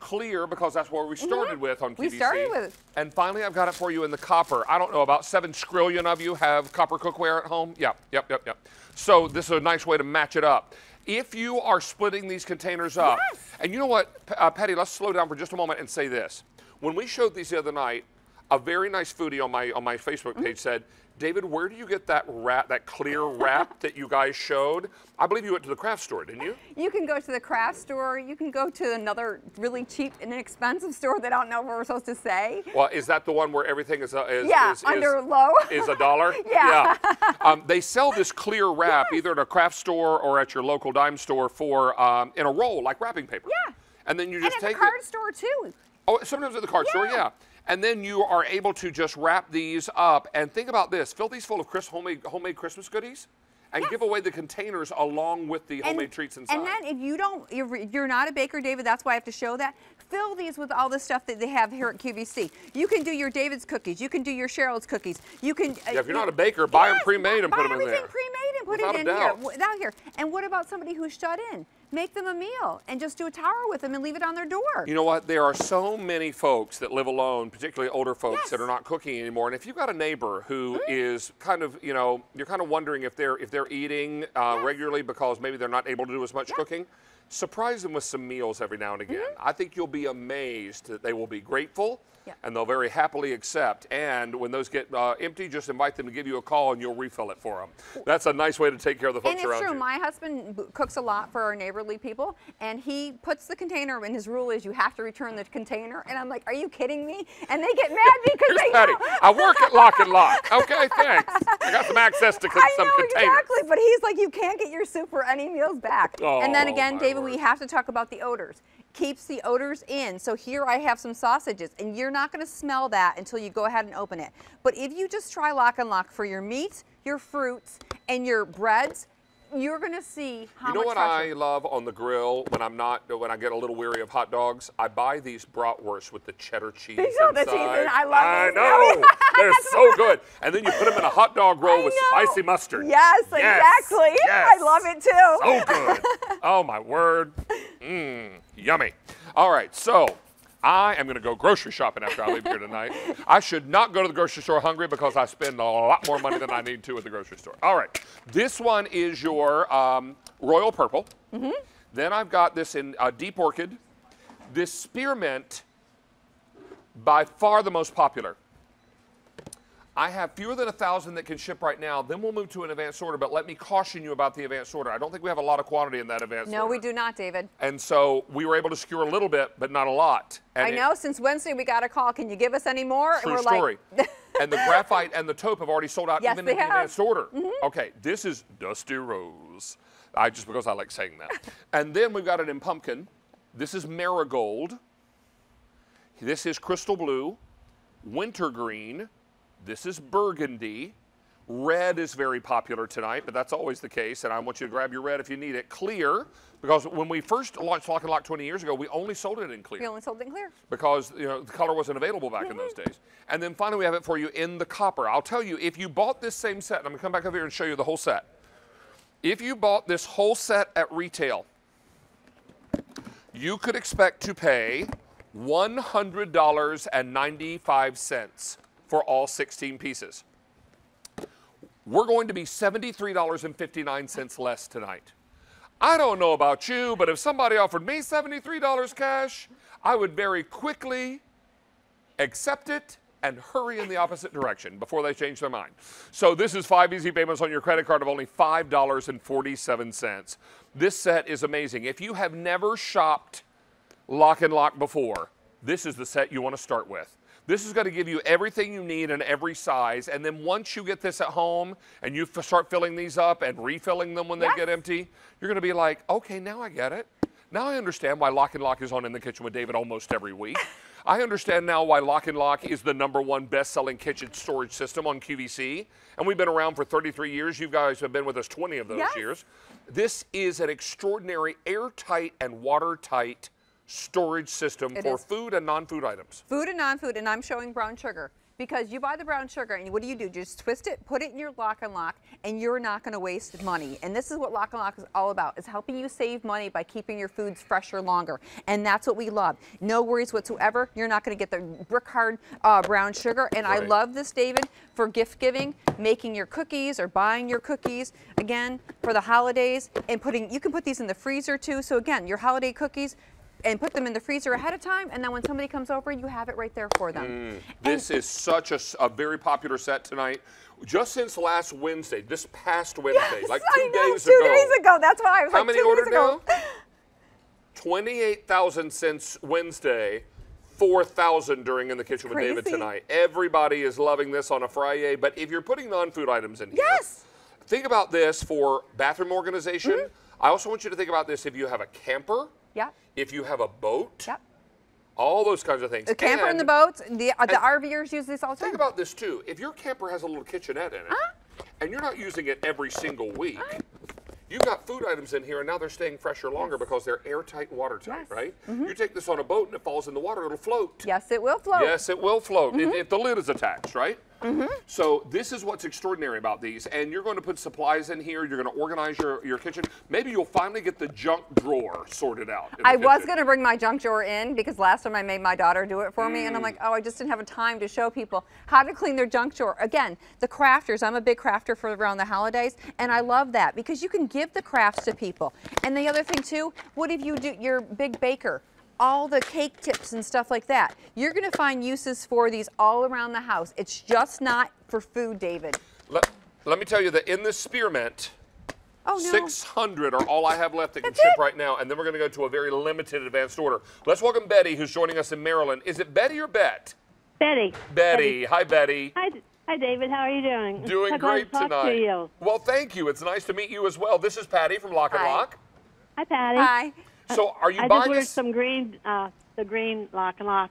Speaker 1: Clear, because that's what we started with on QVC.
Speaker 13: Mm-hmm. We started with it.
Speaker 1: And finally, I've got it for you in the copper. I don't know, about seven skrillion of you have copper cookware at home? Yep, yep, yep, yep. So this is a nice way to match it up. If you are splitting these containers up, and you know what, uh, Patty, let's slow down for just a moment and say this. When we showed these the other night, a very nice foodie on my on my Facebook
Speaker 13: Mm-hmm.
Speaker 1: page said, David, where do you get that wrap, that clear wrap that you guys showed? I believe you went to the craft store, didn't you?
Speaker 13: You can go to the craft store. You can go to another really cheap and inexpensive store that I don't know what we're supposed to say.
Speaker 1: Well, is that the one where everything is, uh, is,
Speaker 13: Yeah,
Speaker 1: is, is-
Speaker 13: under low.
Speaker 1: is a dollar?
Speaker 13: Yeah.
Speaker 1: Um, they sell this clear wrap either at a craft store or at your local dime store for um, in a roll like wrapping paper.
Speaker 13: Yeah.
Speaker 1: And then you just And
Speaker 13: at the
Speaker 1: take
Speaker 13: card
Speaker 1: it.
Speaker 13: store too.
Speaker 1: Oh, sometimes at the card store, yeah. And then you are able to just wrap these up and think about this: fill these full of Chris homemade homemade Christmas goodies, and give away the containers along with the homemade treats inside.
Speaker 13: And then if you don't, you're, you're not a baker, David, that's why I have to show that. Fill these with all the stuff that they have here at QVC. You can do your David's cookies. You can do your Cheryl's cookies. You can. uh,
Speaker 1: Yeah, if you're not a baker, buy
Speaker 13: Yes,
Speaker 1: pre-made and
Speaker 13: buy
Speaker 1: them in there.
Speaker 13: everything
Speaker 1: there.
Speaker 13: pre-made and put
Speaker 1: Without
Speaker 13: it in here, without here. And what about somebody who's shut in? Make them a meal and just do a tower with them and leave it on their door.
Speaker 1: You know what? There are so many folks that live alone, particularly older folks that are not cooking anymore. And if you've got a neighbor who
Speaker 13: Mm-hmm.
Speaker 1: is kind of, you know, you're kind of wondering if they're if they're eating uh, regularly because maybe they're not able to do as much cooking, surprise them with some meals every now and again.
Speaker 13: Mm-hmm.
Speaker 1: I think you'll be amazed that they will be grateful.
Speaker 13: Yeah.
Speaker 1: And they'll very happily accept. And when those get uh, empty, just invite them to give you a call and you'll refill it for them. That's a nice way to take care of the folks
Speaker 13: And it's
Speaker 1: around
Speaker 13: true.
Speaker 1: you.
Speaker 13: My husband cooks a lot for our neighborly people, and he puts the container. And his rule is you have to return the container. And I'm like, "Are you kidding me?" And they get mad because
Speaker 1: Here's
Speaker 13: they
Speaker 1: Patty.
Speaker 13: know.
Speaker 1: I work at Lock and Lock. Okay, thanks. I got some access to
Speaker 13: I
Speaker 1: some
Speaker 13: know
Speaker 1: containers.
Speaker 13: exactly, but he's like, you can't get your soup or any meals back. and then
Speaker 1: Oh,
Speaker 13: again, David, we have to talk about the odors. Keeps the odors in. So here I have some sausages, and you're not going to smell that until you go ahead and open it. But if you just try Lock and Lock for your meats, your fruits, and your breads, you're going to see how
Speaker 1: You know what I love on the grill when I'm not when I get a little weary of hot dogs? I buy these bratwursts with the cheddar cheese
Speaker 13: They got the cheese in. I love
Speaker 1: I
Speaker 13: these.
Speaker 1: know. They're so good. And then you put them in a hot dog roll
Speaker 13: I
Speaker 1: with
Speaker 13: know.
Speaker 1: spicy mustard.
Speaker 13: Yes, exactly.
Speaker 1: Yes.
Speaker 13: I love it too.
Speaker 1: So good. oh my word. Mmm. Yummy. All right, so I am going to go grocery shopping after I leave here tonight. I should not go to the grocery store hungry because I spend a lot more money than I need to at the grocery store. All right, this one is your um, royal purple.
Speaker 13: Mm-hmm.
Speaker 1: Then I've got this in uh, deep orchid. This spearmint, by far the most popular. I have fewer than a thousand that can ship right now. Then we'll move to an advanced order. But let me caution you about the advanced order. I don't think we have a lot of quantity in that advanced
Speaker 13: No,
Speaker 1: order.
Speaker 13: we do not, David.
Speaker 1: And so we were able to secure a little bit, but not a lot. And
Speaker 13: I
Speaker 1: it-
Speaker 13: know. Since Wednesday, we got a call. Can you give us any more?
Speaker 1: True
Speaker 13: and we're
Speaker 1: story.
Speaker 13: like,
Speaker 1: and the graphite and the taupe have already sold out
Speaker 13: Yes,
Speaker 1: even in the
Speaker 13: have. Mm-hmm.
Speaker 1: advanced order. Okay, this is Dusty Rose. I just because I like saying that. and then we've got it in pumpkin. This is marigold. This is crystal blue, wintergreen. This is burgundy. Red is very popular tonight, but that's always the case, and I want you to grab your red if you need it. Clear, because when we first launched Lock and Lock 20 years ago, we only sold it in clear
Speaker 13: we only sold it in clear.
Speaker 1: because you know the color wasn't available back in those mm-hmm. days. And then finally, we have it for you in the copper. I'll tell you, if you bought this same set, and I'm gonna come back over here and show you the whole set. If you bought this whole set at retail, you could expect to pay $100.95 for all 16 pieces. We're going to be $73.59 less tonight. I don't know about you, but if somebody offered me $73 cash, I would very quickly accept it and hurry in the opposite direction before they change their mind. So this is five easy payments on your credit card of only $5.47. This set is amazing. If you have never shopped Lock and Lock before, this is the set you want to start with. This is going to give you everything you need in every size. And then once you get this at home and you f- start filling these up and refilling them when they get empty, you're going to be like, okay, now I get it. Now I understand why Lock and Lock is on In the Kitchen with David almost every week. I understand now why Lock and Lock is the number one best-selling kitchen storage system on QVC. And we've been around for 33 years. You guys have been with us 20 of those
Speaker 13: Yes.
Speaker 1: years. This is an extraordinary airtight and watertight storage system
Speaker 13: It
Speaker 1: for
Speaker 13: is.
Speaker 1: food and non-food items.
Speaker 13: Food and non-food, and I'm showing brown sugar. Because you buy the brown sugar, and what do you do? Just twist it, put it in your lock and lock, and you're not going to waste money. And this is what lock and lock is all about: is helping you save money by keeping your foods fresher longer. And that's what we love. No worries whatsoever. You're not going to get the brick hard uh, brown sugar. And I love this, David, for gift giving, making your cookies or buying your cookies again for the holidays, and putting. You can put these in the freezer too. So again, your holiday cookies. And put them in the freezer ahead of time, and then when somebody comes over, you have it right there for them.
Speaker 1: Mm, this is such a very popular set tonight. Just since last Wednesday, this past Wednesday, like two
Speaker 13: know,
Speaker 1: days
Speaker 13: two
Speaker 1: ago.
Speaker 13: days ago. That's why I was
Speaker 1: How
Speaker 13: like,
Speaker 1: many
Speaker 13: two
Speaker 1: ordered
Speaker 13: days ago.
Speaker 1: now? 28,000 since Wednesday. 4,000 during In the Kitchen with David tonight. Everybody is loving this on a Friday, but if you're putting non-food items in here,
Speaker 13: yes.
Speaker 1: think about this for bathroom organization. I also want you to think about this if you have a camper,
Speaker 13: Yep.
Speaker 1: if you have a boat,
Speaker 13: Yep.
Speaker 1: all those kinds of things.
Speaker 13: The camper and the
Speaker 1: And-
Speaker 13: boats, the, uh, the RVers use this all the time.
Speaker 1: Think about this too. If your camper has a little kitchenette in it, and you're not using it every single week, you've got food items in here, and now they're staying fresher longer because they're airtight, watertight, right? You take this on a boat and it falls in the water, it'll float.
Speaker 13: Yes, it will float.
Speaker 1: Yes, it will float if,
Speaker 13: Mhm.
Speaker 1: if the lid is attached, right?
Speaker 13: Mm-hmm.
Speaker 1: So this is what's extraordinary about these, and you're going to put supplies in here. You're going to organize your, your kitchen. Maybe you'll finally get the junk drawer sorted out.
Speaker 13: I was going to bring my junk drawer in because last time I made my daughter do it for me, and I'm
Speaker 1: Mm.
Speaker 13: like, oh, I just didn't have a time to show people how to clean their junk drawer. Again, the crafters, I'm a big crafter for around the holidays, and I love that because you can give the crafts to people. And the other thing, too, what if you do, you're a big baker? All the cake tips and stuff like that. You're going to find uses for these all around the house. It's just not for food, David.
Speaker 1: Let, let me tell you that in this spearmint,
Speaker 13: Oh, no.
Speaker 1: 600 are all I have left that can ship right now, and then we're going to go to a very limited advanced order. Let's welcome Betty, who's joining us in Maryland. Is it Betty or Bet?
Speaker 14: Betty.
Speaker 1: Betty. Hi, Betty.
Speaker 14: Hi, hi, David. How are you doing?
Speaker 1: Doing
Speaker 14: I'm glad
Speaker 1: great
Speaker 14: to talk
Speaker 1: tonight.
Speaker 14: To you.
Speaker 1: Well, thank you. It's nice to meet you as well. This is Patty from Lock and
Speaker 14: Hi.
Speaker 1: Lock.
Speaker 14: Hi, Patty.
Speaker 13: Hi.
Speaker 1: So, are you
Speaker 14: I
Speaker 1: buying
Speaker 14: just ordered some green, uh, the green lock and lock.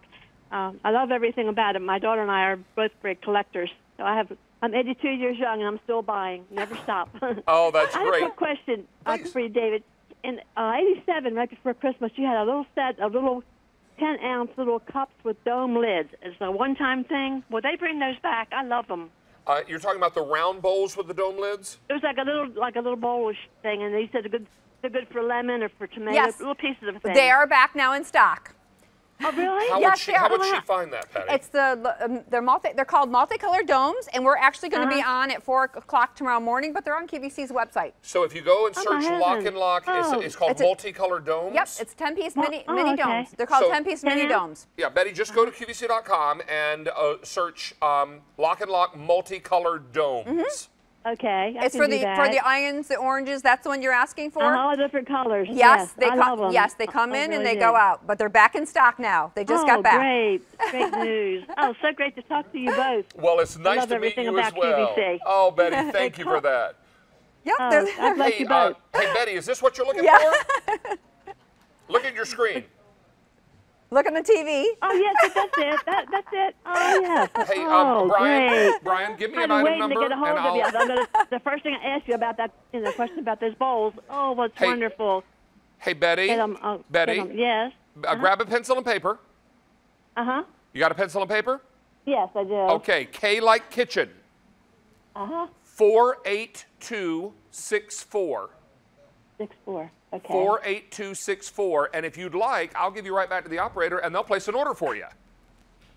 Speaker 14: Um, I love everything about it. My daughter and I are both great collectors. So I have. I'm 82 years young and I'm still buying. Never stop.
Speaker 1: Oh, that's
Speaker 14: I
Speaker 1: great.
Speaker 14: have a question uh, for you, David. In uh, 87, right before Christmas, you had a little set of little 10 ounce little cups with dome lids. It's a one time thing. Will they bring those back? I love them.
Speaker 1: Uh, you're talking about the round bowls with the dome lids?
Speaker 14: It was like a little like a little bowlish thing, and they said they're good. They're good for lemon or for tomato.
Speaker 13: Yes.
Speaker 14: Little pieces of things.
Speaker 13: They are back now in stock.
Speaker 14: Oh, really?
Speaker 1: How
Speaker 13: yes,
Speaker 1: would she, how would she find that, Patty?
Speaker 13: It's the um, they're multi they're called multicolored domes, and we're actually going to be
Speaker 14: Uh-huh.
Speaker 13: on at four o'clock tomorrow morning. But they're on QVC's website.
Speaker 1: so if you go and
Speaker 13: Oh,
Speaker 1: search Lock and Lock,
Speaker 13: Oh.
Speaker 1: it's, it's called
Speaker 13: It's a-
Speaker 1: multicolored domes.
Speaker 13: Yep, it's ten piece mini
Speaker 14: oh,
Speaker 13: mini
Speaker 14: okay.
Speaker 13: domes. They're called
Speaker 1: So-
Speaker 13: ten piece mini domes.
Speaker 1: Yeah, Betty, just go to QVC.com and uh, search um, Lock and Lock multicolored domes.
Speaker 14: Okay. I
Speaker 13: It's
Speaker 14: can
Speaker 13: for
Speaker 14: do
Speaker 13: the
Speaker 14: that.
Speaker 13: for the irons, the oranges. That's the one you're asking for.
Speaker 14: Uh-huh, all different colors.
Speaker 13: Yes,
Speaker 14: Yes,
Speaker 13: they
Speaker 14: I love
Speaker 13: come.
Speaker 14: 'em.
Speaker 13: Yes, they come
Speaker 14: I
Speaker 13: in and they
Speaker 14: do.
Speaker 13: go out, but they're back in stock now. They just
Speaker 14: oh,
Speaker 13: got back.
Speaker 14: great. Great news. Oh, so great to talk to you both.
Speaker 1: Well, it's nice to meet you as well.
Speaker 14: QVC.
Speaker 1: Oh, Betty, thank you for that.
Speaker 13: Yep,
Speaker 14: Oh,
Speaker 13: they're-
Speaker 14: God bless
Speaker 1: hey,
Speaker 14: you both.
Speaker 1: Uh, hey, Betty, is this what you're looking
Speaker 13: Yeah.
Speaker 1: for? Look at your screen.
Speaker 13: Look at the TV.
Speaker 14: Oh yes, that's it. That, that's it. Oh yes.
Speaker 1: Hey, um,
Speaker 14: oh,
Speaker 1: Brian,
Speaker 14: great.
Speaker 1: Brian, give me an item
Speaker 14: waiting
Speaker 1: number,
Speaker 14: to get a hold
Speaker 1: and
Speaker 14: of you.
Speaker 1: I'll-
Speaker 14: gonna, the first thing I ask you about that, you know, question about those bowls. Oh, what's
Speaker 1: Hey,
Speaker 14: wonderful.
Speaker 1: Hey, Betty.
Speaker 14: Get 'em, uh,
Speaker 1: Betty.
Speaker 14: get 'em. Yes.
Speaker 1: Uh, grab a pencil and paper.
Speaker 14: Uh huh.
Speaker 1: You got a pencil and paper?
Speaker 14: Yes, I do.
Speaker 1: Okay, K like kitchen.
Speaker 14: Uh huh.
Speaker 1: 48264.
Speaker 14: Six four. Okay.
Speaker 1: 48264. And if you'd like, I'll give you right back to the operator and they'll place an order for you.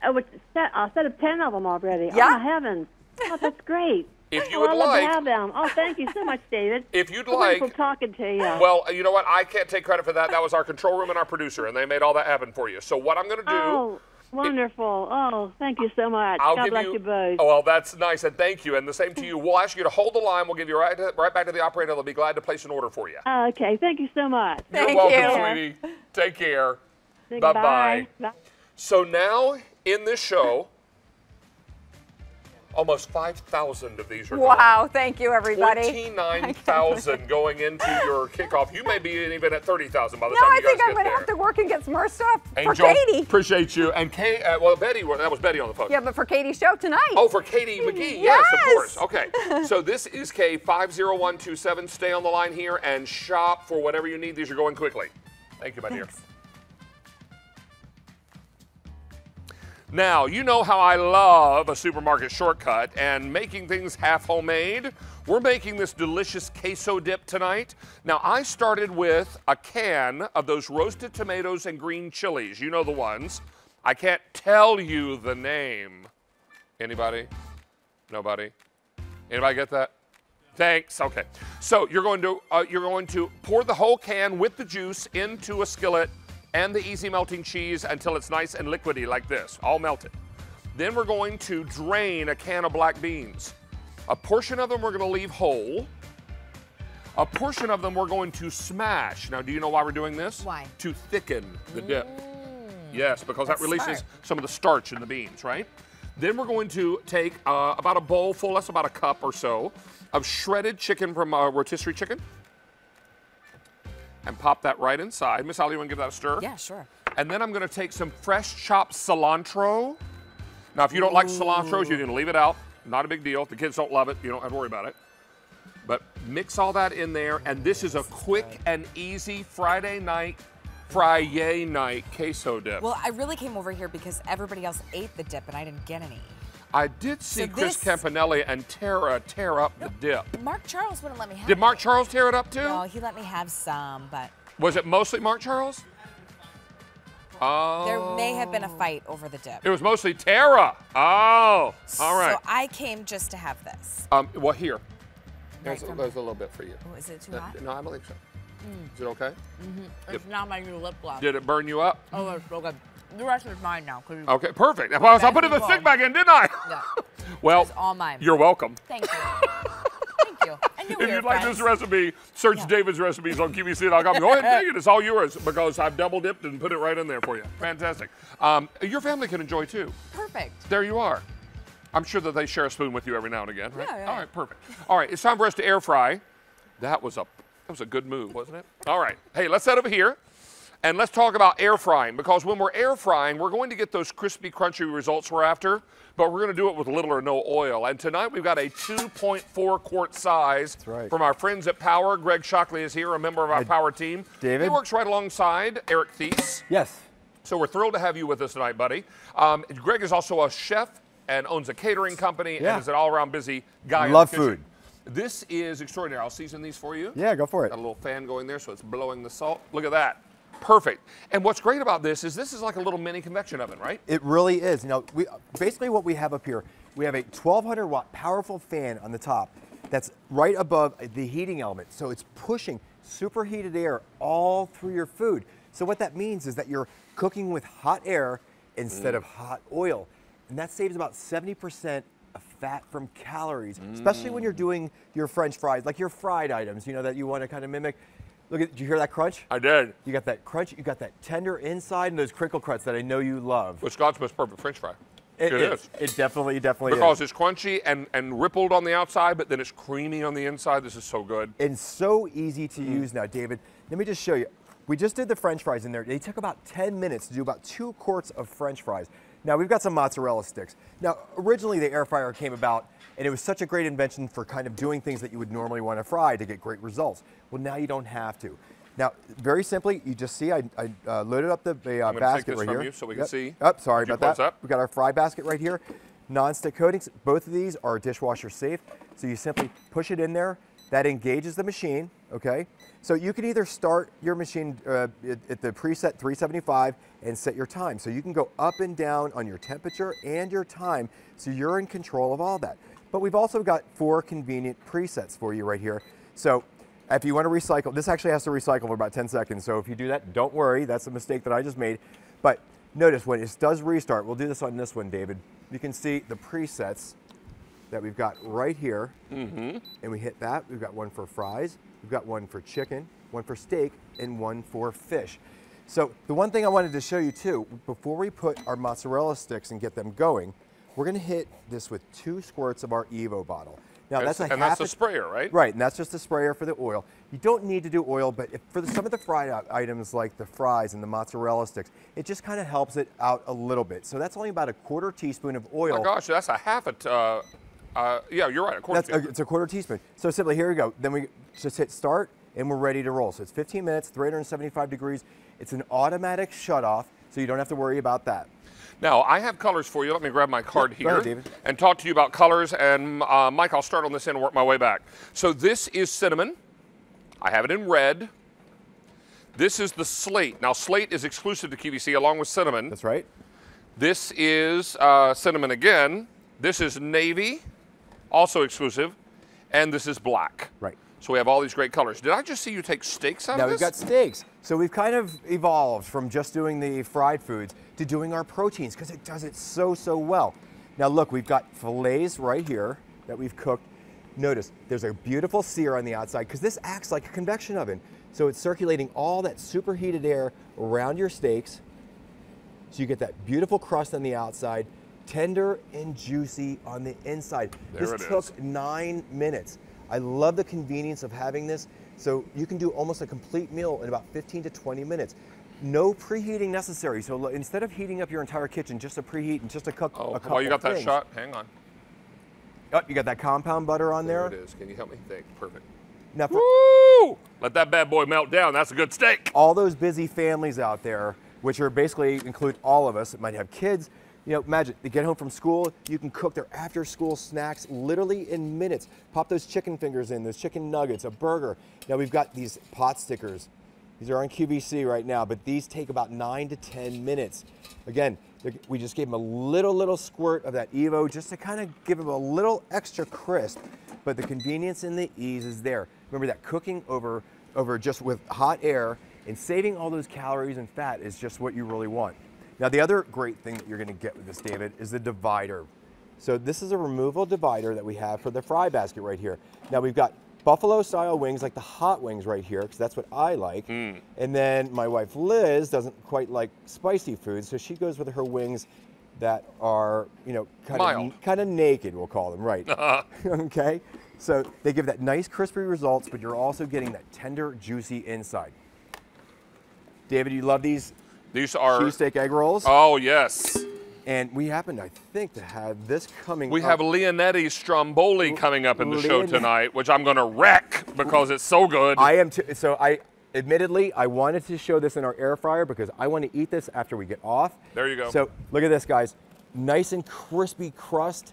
Speaker 14: Oh, it's set, uh, set of ten of them already.
Speaker 1: Yeah.
Speaker 14: Oh my heavens. Oh, that's great.
Speaker 1: If you
Speaker 14: oh,
Speaker 1: would
Speaker 14: I love
Speaker 1: like-
Speaker 14: to have them. Oh, thank you so much, David.
Speaker 1: If you'd
Speaker 14: It's wonderful
Speaker 1: like-
Speaker 14: talking to you.
Speaker 1: Well, you know what? I can't take credit for that. That was our control room and our producer, and they made all that happen for you. So what I'm going to do
Speaker 14: Oh. Wonderful. Oh, thank you so much.
Speaker 1: I'll
Speaker 14: God
Speaker 1: give
Speaker 14: bless
Speaker 1: you.
Speaker 14: you both.
Speaker 1: Oh, well, that's nice, and thank you, and the same to you. We'll ask you to hold the line. We'll give you right right back to the operator. They'll be glad to place an order for you.
Speaker 14: Okay, thank you so much.
Speaker 1: You're welcome, sweetie. Take care.
Speaker 14: Bye
Speaker 1: Bye-bye. So now in this show, almost 5,000 of these are gone.
Speaker 13: Wow, thank you, everybody.
Speaker 1: 29,000 going into your kickoff. You may be even at 30,000 by the time.
Speaker 13: No,
Speaker 1: time
Speaker 13: I
Speaker 1: you guys
Speaker 13: think I'm going to have to work and get some more stuff
Speaker 1: Angel,
Speaker 13: for Katie.
Speaker 1: appreciate you. And Kate, uh, well, Betty, that was Betty on the phone.
Speaker 13: Yeah, but for Katie's show tonight.
Speaker 1: Oh, for Katie McGee. Yes, of course. Okay. so this is K50127. Stay on the line here and shop for whatever you need. These are going quickly. Thank you, my dear. Now, you know how I love a supermarket shortcut and making things half homemade. We're making this delicious queso dip tonight. Now, I started with a can of those roasted tomatoes and green chilies. You know the ones. I can't tell you the name. Anybody? Nobody? Anybody get that? Thanks. Okay. So you're going to uh, you're going to pour the whole can with the juice into a skillet and the easy melting cheese until it's nice and liquidy like this, all melted. Then we're going to drain a can of black beans. A portion of them we're going to leave whole. A portion of them we're going to smash. Now, do you know why we're doing this?
Speaker 2: Why?
Speaker 1: To thicken the dip. Yes, because
Speaker 2: That's
Speaker 1: that releases
Speaker 2: smart.
Speaker 1: some of the starch in the beans, right? Then we're going to take uh, about a bowl full, that's about a cup or so, of shredded chicken from uh, rotisserie chicken. And pop that right inside. Miss Ali, you want to give that a stir?
Speaker 2: Yeah, sure.
Speaker 1: And then I'm going to take some fresh chopped cilantro. Now, if you don't like cilantro, you can leave it out. Not a big deal. If the kids don't love it, you don't have to worry about it. But mix all that in there, and this is a quick and easy Friday night, Friday night queso dip.
Speaker 2: Well, I really came over here because everybody else ate the dip and I didn't get any.
Speaker 1: I did see
Speaker 2: So
Speaker 1: Chris
Speaker 2: this-
Speaker 1: Campanelli and Tara tear up the dip.
Speaker 2: Mark Charles wouldn't let me have
Speaker 1: Did Mark
Speaker 2: it.
Speaker 1: Charles tear it up too?
Speaker 2: No, he let me have some, but
Speaker 1: Was it mostly Mark Charles? Oh.
Speaker 2: there may have been a fight over the dip.
Speaker 1: It was mostly Tara. Oh, all right.
Speaker 2: So I came just to have this.
Speaker 1: Um, well, here.
Speaker 2: Right
Speaker 1: There's, a, there's a little bit for you.
Speaker 2: Oh, is it too hot?
Speaker 1: No, I believe so.
Speaker 2: Mm.
Speaker 1: Is it okay?
Speaker 2: Mm-hmm. It's now my new lip gloss.
Speaker 1: Did it burn you up?
Speaker 2: Oh, it's so good. The rest is mine now.
Speaker 1: Okay, perfect. Well, I put in
Speaker 2: the you.
Speaker 1: stick back in, didn't I?
Speaker 2: Yeah.
Speaker 1: Well,
Speaker 2: all mine.
Speaker 1: you're welcome.
Speaker 2: Thank you. Thank you. We
Speaker 1: If you'd like
Speaker 2: friends.
Speaker 1: this recipe, search David's recipes on QVC.com. Go ahead and take it. It's all yours because I've double dipped and put it right in there for you. Fantastic. Um, your family can enjoy too.
Speaker 2: Perfect.
Speaker 1: There you are. I'm sure that they share a spoon with you every now and again, right?
Speaker 2: Yeah, yeah.
Speaker 1: All right, perfect. All right, it's time for us to air fry. That was a that was a good move, wasn't it? All right. Hey, let's head over here and let's talk about air frying because when we're air frying, we're going to get those crispy, crunchy results we're after, but we're going to do it with little or no oil. And tonight we've got a 2.4 quart size
Speaker 10: right.
Speaker 1: from our friends at Power. Greg Shockley is here, a member of our Power team.
Speaker 10: David.
Speaker 1: He works right alongside Eric Theiss.
Speaker 10: Yes.
Speaker 1: So we're thrilled to have you with us tonight, buddy. Um, Greg is also a chef and owns a catering company
Speaker 10: Yeah.
Speaker 1: and is an all-around busy guy.
Speaker 10: Love food.
Speaker 1: This is extraordinary. I'll season these for you.
Speaker 10: Yeah, go for it.
Speaker 1: Got a little fan going there, so it's blowing the salt. Look at that. Perfect. And what's great about this is this is like a little mini convection oven, right?
Speaker 10: It really is. You know, we basically what we have up here, we have a 1200 watt powerful fan on the top that's right above the heating element. So it's pushing superheated air all through your food. So what that means is that you're cooking with hot air instead
Speaker 1: Mm.
Speaker 10: of hot oil. And that saves about 70% of fat from calories, especially when you're doing your french fries, like your fried items, you know, that you want to kind of mimic. Look at, did you hear that crunch?
Speaker 1: I did.
Speaker 10: You got that crunch, you got that tender inside and those crinkle cuts that I know you love.
Speaker 1: Which God's most perfect French fry.
Speaker 10: It,
Speaker 1: It is.
Speaker 10: It definitely, definitely
Speaker 1: Because
Speaker 10: is.
Speaker 1: it's crunchy and, and rippled on the outside, but then it's creamy on the inside. This is so good.
Speaker 10: And so easy to
Speaker 1: Mm-hmm.
Speaker 10: use now, David. Let me just show you. We just did the French fries in there. They took about 10 minutes to do about two quarts of French fries. Now we've got some mozzarella sticks. Now originally the air fryer came about and it was such a great invention for kind of doing things that you would normally want to fry to get great results. Well now you don't have to. Now very simply, you just see I, I uh, loaded up the, the uh,
Speaker 1: I'm gonna take
Speaker 10: basket right
Speaker 1: from
Speaker 10: here.
Speaker 1: you so we can see.
Speaker 10: Oh, sorry about that.
Speaker 1: up?
Speaker 10: We've got our fry basket right here. Non-stick coatings, both of these are dishwasher safe. So you simply push it in there. That engages the machine, okay? So you can either start your machine uh, at, at the preset 375 and set your time. So you can go up and down on your temperature and your time, so you're in control of all that. But we've also got four convenient presets for you right here. So if you want to recycle, this actually has to recycle for about 10 seconds. So if you do that, don't worry, that's a mistake that I just made. But Notice when it does restart, we'll do this on this one, David. You can see the presets that we've got right here.
Speaker 1: Mm-hmm.
Speaker 10: And we hit that. We've got one for fries, we've got one for chicken, one for steak, and one for fish. So the one thing I wanted to show you too, before we put our mozzarella sticks and get them going, we're gonna hit this with two squirts of our Evo bottle. Now that's a
Speaker 1: and
Speaker 10: half
Speaker 1: that's a sprayer, right?
Speaker 10: Right, and that's just a sprayer for the oil. You don't need to do oil, but if, for the, some of the fried items like the fries and the mozzarella sticks, it just kind of helps it out a little bit. So that's only about a quarter teaspoon of oil.
Speaker 1: Oh my gosh, that's a half a. Uh, uh, yeah, you're right. A quarter.
Speaker 10: That's a, it's a quarter teaspoon. So simply, here we go. Then we just hit start, and we're ready to roll. So it's 15 minutes, 375 degrees. It's an automatic shut off, so you don't have to worry about that.
Speaker 1: Now, I have colors for you. Let me grab my card here
Speaker 10: ahead,
Speaker 1: and talk to you about colors. And uh, Mike, I'll start on this end and work my way back. So this is cinnamon. I have it in red. This is the slate. Now, slate is exclusive to QVC along with cinnamon.
Speaker 10: That's right.
Speaker 1: This is uh, cinnamon again. This is navy, also exclusive. And this is black.
Speaker 10: Right.
Speaker 1: So we have all these great colors. Did I just see you take steaks out
Speaker 10: Now
Speaker 1: of this?
Speaker 10: Now we've got steaks. So we've kind of evolved from just doing the fried foods to doing our proteins because it does it so, so well. Now look, we've got fillets right here that we've cooked. Notice there's a beautiful sear on the outside because this acts like a convection oven. So it's circulating all that superheated air around your steaks. So you get that beautiful crust on the outside, tender and juicy on the inside.
Speaker 1: There
Speaker 10: this took
Speaker 1: is.
Speaker 10: nine minutes. I love the convenience of having this. So you can do almost a complete meal in about 15 to 20 minutes. No preheating necessary. So instead of heating up your entire kitchen just to preheat and just to cook
Speaker 1: oh,
Speaker 10: a couple
Speaker 1: while you got that
Speaker 10: things-
Speaker 1: shot, hang on.
Speaker 10: Oh, you got that compound butter on
Speaker 1: There
Speaker 10: there.
Speaker 1: it is. Can you help me think? Perfect.
Speaker 10: Now for
Speaker 1: Woo! Let that bad boy melt down. That's a good steak.
Speaker 10: all those busy families out there, which are basically include all of us that might have kids, you know, imagine they get home from school, you can cook their after school snacks literally in minutes. Pop those chicken fingers in, those chicken nuggets, a burger. Now we've got these pot stickers. These are on QVC right now, but these take about nine to 10 minutes. Again, we just gave them a little, little squirt of that Evo just to kind of give them a little extra crisp, but the convenience and the ease is there. Remember that cooking over, over just with hot air and saving all those calories and fat is just what you really want. Now, the other great thing that you're gonna get with this, David, is the divider. So this is a removal divider that we have for the fry basket right here. Now we've got buffalo style wings, like the hot wings right here, because that's what I like.
Speaker 1: Mm.
Speaker 10: And then my wife Liz doesn't quite like spicy food, so she goes with her wings that are, you know, kind of kind of naked, we'll call them, right? okay. So they give that nice crispy results, but you're also getting that tender, juicy inside. David, you love these
Speaker 1: These are.
Speaker 10: cheesesteak egg rolls?
Speaker 1: Oh yes.
Speaker 10: And we happen, I think, to have this coming.
Speaker 1: We
Speaker 10: up.
Speaker 1: have Leonetti Stromboli coming up in the show tonight, which I'm going to wreck because it's so good.
Speaker 10: I am too. So I, admittedly, I wanted to show this in our air fryer because I want to eat this after we get off.
Speaker 1: There you go.
Speaker 10: So look at this, guys. Nice and crispy crust.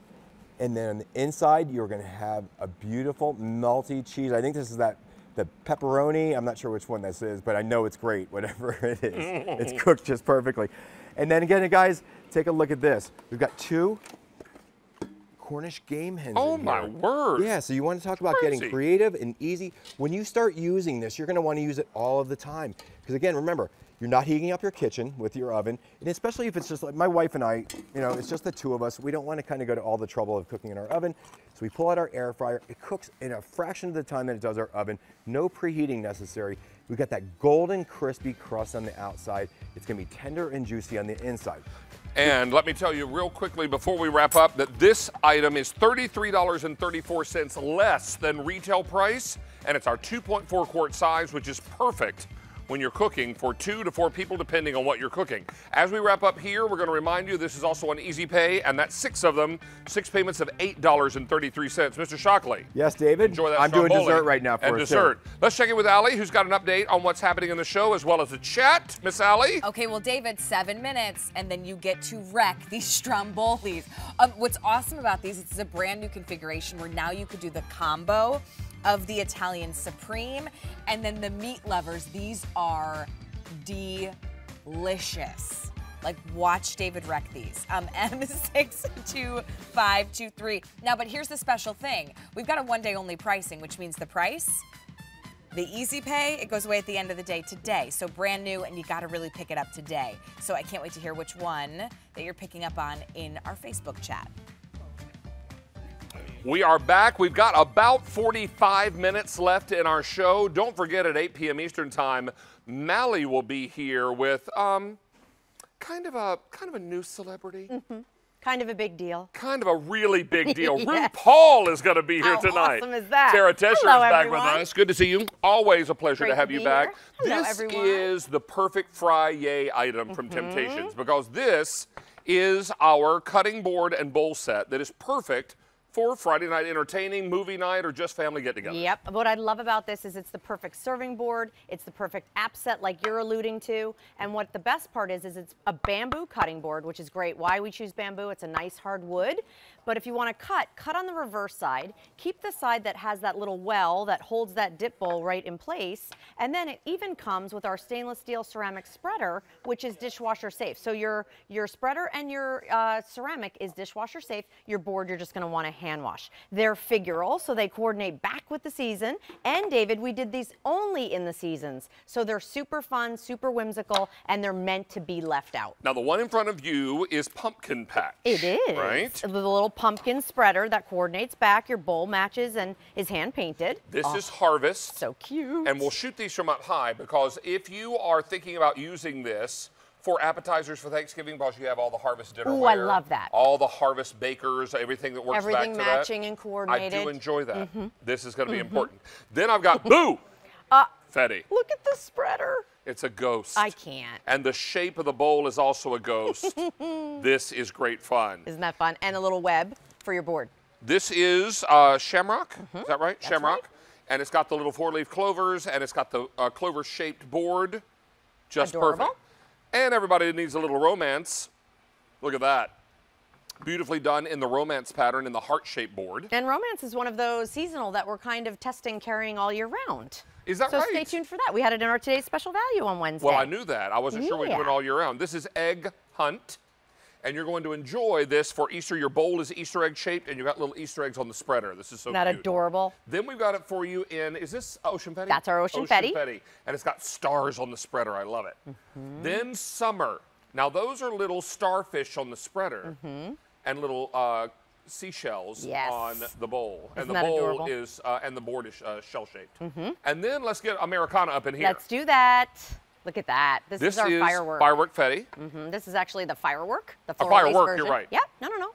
Speaker 10: And then on the inside, you're going to have a beautiful melty cheese. I think this is that the pepperoni. I'm not sure which one this is, but I know it's great, whatever it is. it's cooked just perfectly. And then again, guys, take a look at this. We've got two Cornish game hens.
Speaker 1: Oh, my word.
Speaker 10: Yeah, so you want to talk about getting creative and easy. When you start using this, you're going to want to use it all of the time. Because again, remember, you're not heating up your kitchen with your oven, and especially if it's just like my wife and I, you know, it's just the two of us. We don't want to kind of go to all the trouble of cooking in our oven. So we pull out our air fryer. It cooks in a fraction of the time that it does our oven. No preheating necessary. We've got that golden crispy crust on the outside. It's going to be tender and juicy on the inside.
Speaker 1: And let me tell you real quickly before we wrap up that this item is $33.34 less than retail price, and it's our 2.4 quart size, which is perfect when you're cooking for two to four people, depending on what you're cooking. As we wrap up here, we're going to remind you this is also on Easy Pay, and that's six of them, six payments of $8.33. Mr. Shockley.
Speaker 10: Yes, David.
Speaker 1: Enjoy that
Speaker 10: I'm doing dessert right now for
Speaker 1: and
Speaker 10: us, too.
Speaker 1: dessert. Let's check in with Allie, who's got an update on what's happening in the show as well as the chat. Miss Allie.
Speaker 2: Okay, well, David, seven minutes, and then you get to wreck these strombolis. Um, what's awesome about these, it's a brand new configuration where now you could do the combo of the Italian Supreme and then the meat lovers. These are delicious. Like, watch David wreck these. Um, M62523. Now, but here's the special thing. We've got a one day only pricing, which means the price The Easy Pay, it goes away at the end of the day today. So brand new, and you got to really pick it up today. So I can't wait to hear which one that you're picking up on in our Facebook chat.
Speaker 1: We are back. We've got about 45 minutes left in our show. Don't forget at 8 p.m. Eastern Time, Mally will be here with um, kind of a kind of a new celebrity.
Speaker 15: Kind of a big deal.
Speaker 1: Kind of a really big deal.
Speaker 15: Yes.
Speaker 1: RuPaul is going to be here
Speaker 15: How
Speaker 1: tonight.
Speaker 15: awesome is that?
Speaker 1: Tara Tesher
Speaker 15: Hello,
Speaker 1: is back
Speaker 15: everyone.
Speaker 1: with us. Good to see you. Always a pleasure
Speaker 15: Great
Speaker 1: to have
Speaker 15: to
Speaker 1: you
Speaker 15: be
Speaker 1: back.
Speaker 15: Hello,
Speaker 1: this
Speaker 15: everyone.
Speaker 1: is the perfect fry yay item from
Speaker 15: Mhm.
Speaker 1: Temptations because this is our cutting board and bowl set that is perfect for Friday night entertaining, movie night, or just family get together.
Speaker 15: Yep. What I love about this is it's the perfect serving board. It's the perfect app set like you're alluding to. And what the best part is, is it's a bamboo cutting board, which is great. Why we choose bamboo, it's a nice hard wood. But if you want to cut, cut on the reverse side. Keep the side that has that little well that holds that dip bowl right in place. And then it even comes with our stainless steel ceramic spreader, which is dishwasher safe. So your, your spreader and your uh, ceramic is dishwasher safe. Your board, you're just going to want to hand wash. They're figural, so they coordinate back with the season. And David, we did these only in the seasons. So they're super fun, super whimsical, and they're meant to be left out.
Speaker 1: Now, the one in front of you is pumpkin patch.
Speaker 15: It is.
Speaker 1: Right?
Speaker 15: The little pumpkin spreader that coordinates back. Your bowl matches and is hand painted.
Speaker 1: This
Speaker 15: Oh,
Speaker 1: is Harvest.
Speaker 15: So cute.
Speaker 1: And we'll shoot these from up high because if you are thinking about using this for appetizers for Thanksgiving, because you have all the Harvest dinner.
Speaker 15: Oh, I love that.
Speaker 1: All the Harvest bakers, everything that works
Speaker 15: Everything
Speaker 1: back to
Speaker 15: matching
Speaker 1: that.
Speaker 15: and
Speaker 1: I do enjoy that.
Speaker 15: Mhm.
Speaker 1: This is going to be
Speaker 15: Mhm.
Speaker 1: important. Then I've got Boo
Speaker 15: Uh,
Speaker 1: Fetty.
Speaker 15: look at the spreader.
Speaker 1: It's a ghost.
Speaker 15: I can't.
Speaker 1: And the shape of the bowl is also a ghost. this is great fun.
Speaker 15: Isn't that fun? And a little web for your board.
Speaker 1: This is uh, shamrock. Is that right?
Speaker 15: That's
Speaker 1: shamrock. And it's got the little four-leaf clovers, and it's got the uh, clover-shaped board. Just
Speaker 15: Adorable.
Speaker 1: perfect. And everybody needs a little romance. Look at that. Beautifully done in the romance pattern in the heart-shaped board.
Speaker 15: And romance is one of those seasonal that we're kind of testing carrying all year round.
Speaker 1: Is that
Speaker 15: so
Speaker 1: right?
Speaker 15: So stay tuned for that. We had it in our today's special value on Wednesday.
Speaker 1: Well, I knew that. I wasn't sure we'd do it all year round. This is Egg Hunt. And you're going to enjoy this for Easter. Your bowl is Easter egg shaped, and you've got little Easter eggs on the spreader. This is so
Speaker 15: Isn't that
Speaker 1: cute.
Speaker 15: adorable?
Speaker 1: Then we've got it for you in, is this Ocean Fetty?
Speaker 15: That's our Ocean Fetty.
Speaker 1: And it's got stars on the spreader. I love it.
Speaker 15: Mm-hmm.
Speaker 1: Then Summer. Now, those are little starfish on the spreader and little uh, seashells.
Speaker 15: Yes.
Speaker 1: on the bowl. and
Speaker 15: Isn't
Speaker 1: the
Speaker 15: that
Speaker 1: bowl
Speaker 15: adorable?
Speaker 1: is, uh, and the board is uh, shell shaped.
Speaker 15: Mhm.
Speaker 1: And then let's get Americana up in here.
Speaker 15: Let's do that. Look at that. This,
Speaker 1: this
Speaker 15: is our firework.
Speaker 1: Firework Fetty.
Speaker 15: hmm This is actually the firework. The
Speaker 1: A firework, you're right.
Speaker 15: Yep. No, no, no.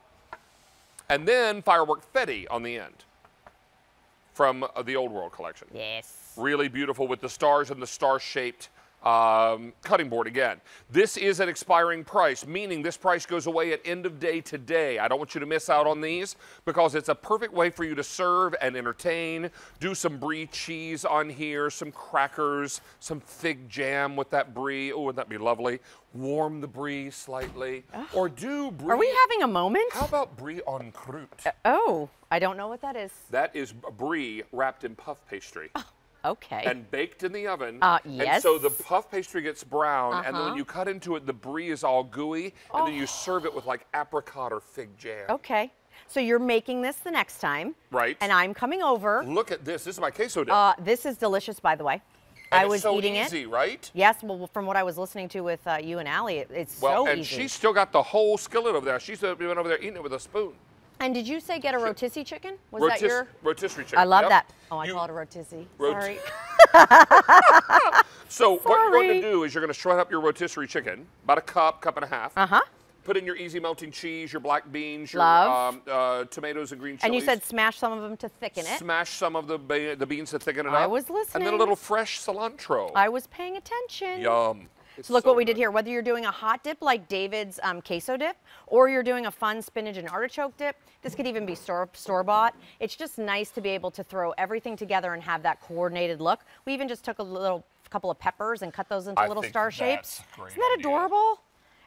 Speaker 1: And then Firework Fetty on the end from uh, the Old World collection.
Speaker 15: Yes.
Speaker 1: Really beautiful with the stars and the star-shaped um, cutting board again. This is an expiring price, meaning this price goes away at end of day today. I don't want you to miss out on these because it's a perfect way for you to serve and entertain. Do some brie cheese on here, some crackers, some fig jam with that brie. Oh, wouldn't that be lovely? Warm the brie slightly. Or do brie.
Speaker 15: Are we having a moment?
Speaker 1: How about brie en croûte?
Speaker 15: Oh, I don't know what that is.
Speaker 1: That is brie wrapped in puff pastry.
Speaker 15: Okay.
Speaker 1: And baked in the oven.
Speaker 15: Uh,
Speaker 1: And so the puff pastry gets brown, and then when
Speaker 15: Uh-huh.
Speaker 1: you cut into it, the brie is all gooey, and then you serve it with like apricot or fig jam.
Speaker 15: Okay. So you're making this the next time.
Speaker 1: Right.
Speaker 15: And I'm coming over.
Speaker 1: Look at this. This is my queso dip.
Speaker 15: Uh, this is delicious, by the way.
Speaker 1: And
Speaker 15: I
Speaker 1: it's
Speaker 15: was
Speaker 1: so
Speaker 15: eating
Speaker 1: easy,
Speaker 15: it.
Speaker 1: right?
Speaker 15: Yes, well, from what I was listening to with uh, you and Allie, it, it's
Speaker 1: well,
Speaker 15: so
Speaker 1: and
Speaker 15: easy.
Speaker 1: she's still got the whole skillet over there. She's been over there eating it with a spoon.
Speaker 15: And did you say get a rotisserie chicken? Was
Speaker 1: Rotis-
Speaker 15: that your?
Speaker 1: rotisserie chicken.
Speaker 15: I love
Speaker 1: yep.
Speaker 15: that. Oh, I call it a rotisserie.
Speaker 1: Rot-
Speaker 15: Sorry.
Speaker 1: So what you're going to do is you're going to shred up your rotisserie chicken, about a cup, cup and a half.
Speaker 15: Uh huh.
Speaker 1: Put in your easy melting cheese, your black beans, your um, uh, tomatoes and green chilies.
Speaker 15: And you said smash some of them to thicken it.
Speaker 1: Smash some of the be- the beans to thicken it up.
Speaker 15: I was listening.
Speaker 1: And then a little fresh cilantro.
Speaker 15: I was paying attention.
Speaker 1: Yum. It's
Speaker 15: So look
Speaker 1: so
Speaker 15: what we did here. Whether you're doing a hot dip like David's um, queso dip, or you're doing a fun spinach and artichoke dip, this could even be store store bought. It's just nice to be able to throw everything together and have that coordinated look. We even just took a little couple of peppers and cut those into
Speaker 1: I
Speaker 15: little star shapes. Isn't that
Speaker 1: idea.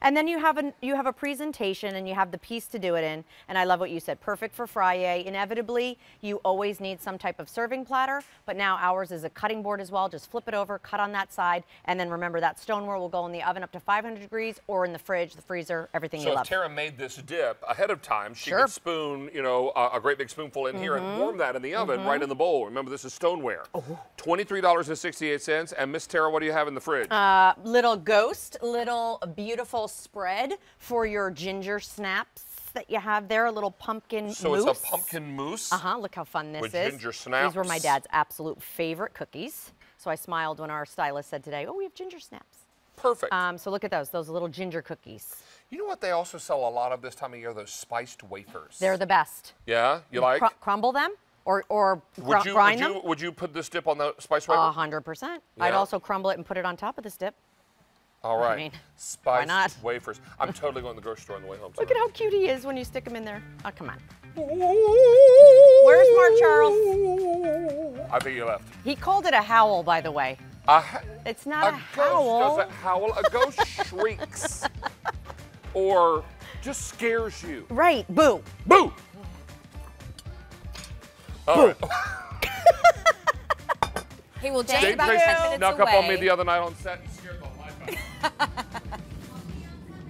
Speaker 15: And then you have a you have a presentation and you have the piece to do it in. And I love what you said. Perfect for Friday. Inevitably, you always need some type of serving platter, but now ours is a cutting board as well. Just flip it over, cut on that side, and then remember that stoneware will go in the oven up to 500 degrees or in the fridge, the freezer, everything
Speaker 1: So
Speaker 15: you
Speaker 1: if
Speaker 15: love.
Speaker 1: Tara made this dip ahead of time, she
Speaker 15: Sure.
Speaker 1: could spoon, you know, a, a great big spoonful in here and
Speaker 15: Mhm.
Speaker 1: warm that in the oven
Speaker 15: Mhm.
Speaker 1: right in the bowl. Remember, this is stoneware.
Speaker 15: Oh.
Speaker 1: Twenty-three dollars and sixty-eight cents. And Miss Tara, what do you have in the fridge?
Speaker 15: Uh, little ghost, little beautiful spread for your ginger snaps that you have there, a little pumpkin
Speaker 1: so
Speaker 15: mousse.
Speaker 1: it's a pumpkin mousse.
Speaker 15: Uh huh. Look how fun this
Speaker 1: with
Speaker 15: is.
Speaker 1: ginger snaps.
Speaker 15: These were my dad's absolute favorite cookies. So I smiled when our stylist said today, "Oh, we have ginger snaps."
Speaker 1: Perfect.
Speaker 15: Um, so look at those, those little ginger cookies.
Speaker 1: You know what they also sell a lot of this time of year? Those spiced wafers.
Speaker 15: They're the best.
Speaker 1: Yeah, you like?
Speaker 15: Cru- crumble them or or
Speaker 1: would you
Speaker 15: grind
Speaker 1: would
Speaker 15: them?
Speaker 1: you would you put this dip on the spice wafer?
Speaker 15: A hundred percent. I'd also crumble it and put it on top of this dip.
Speaker 1: All
Speaker 15: I
Speaker 1: right.
Speaker 15: mean,
Speaker 1: spiced
Speaker 15: not?
Speaker 1: wafers. I'm totally going to the grocery store on the way home.
Speaker 15: Look at how cute he is when you stick him in there. Oh, come on. Where's Mark Charles?
Speaker 1: I think you left.
Speaker 15: He called it a howl, by the way.
Speaker 1: A, ha-
Speaker 15: It's not a,
Speaker 1: a ghost
Speaker 15: howl.
Speaker 1: doesn't howl. A ghost shrieks or just scares you.
Speaker 15: Right. Boo.
Speaker 1: Boo. All right.
Speaker 2: Hey, well, Jay's
Speaker 1: Dave
Speaker 2: about 10 minutes
Speaker 1: snuck
Speaker 2: away.
Speaker 1: up on me the other night on set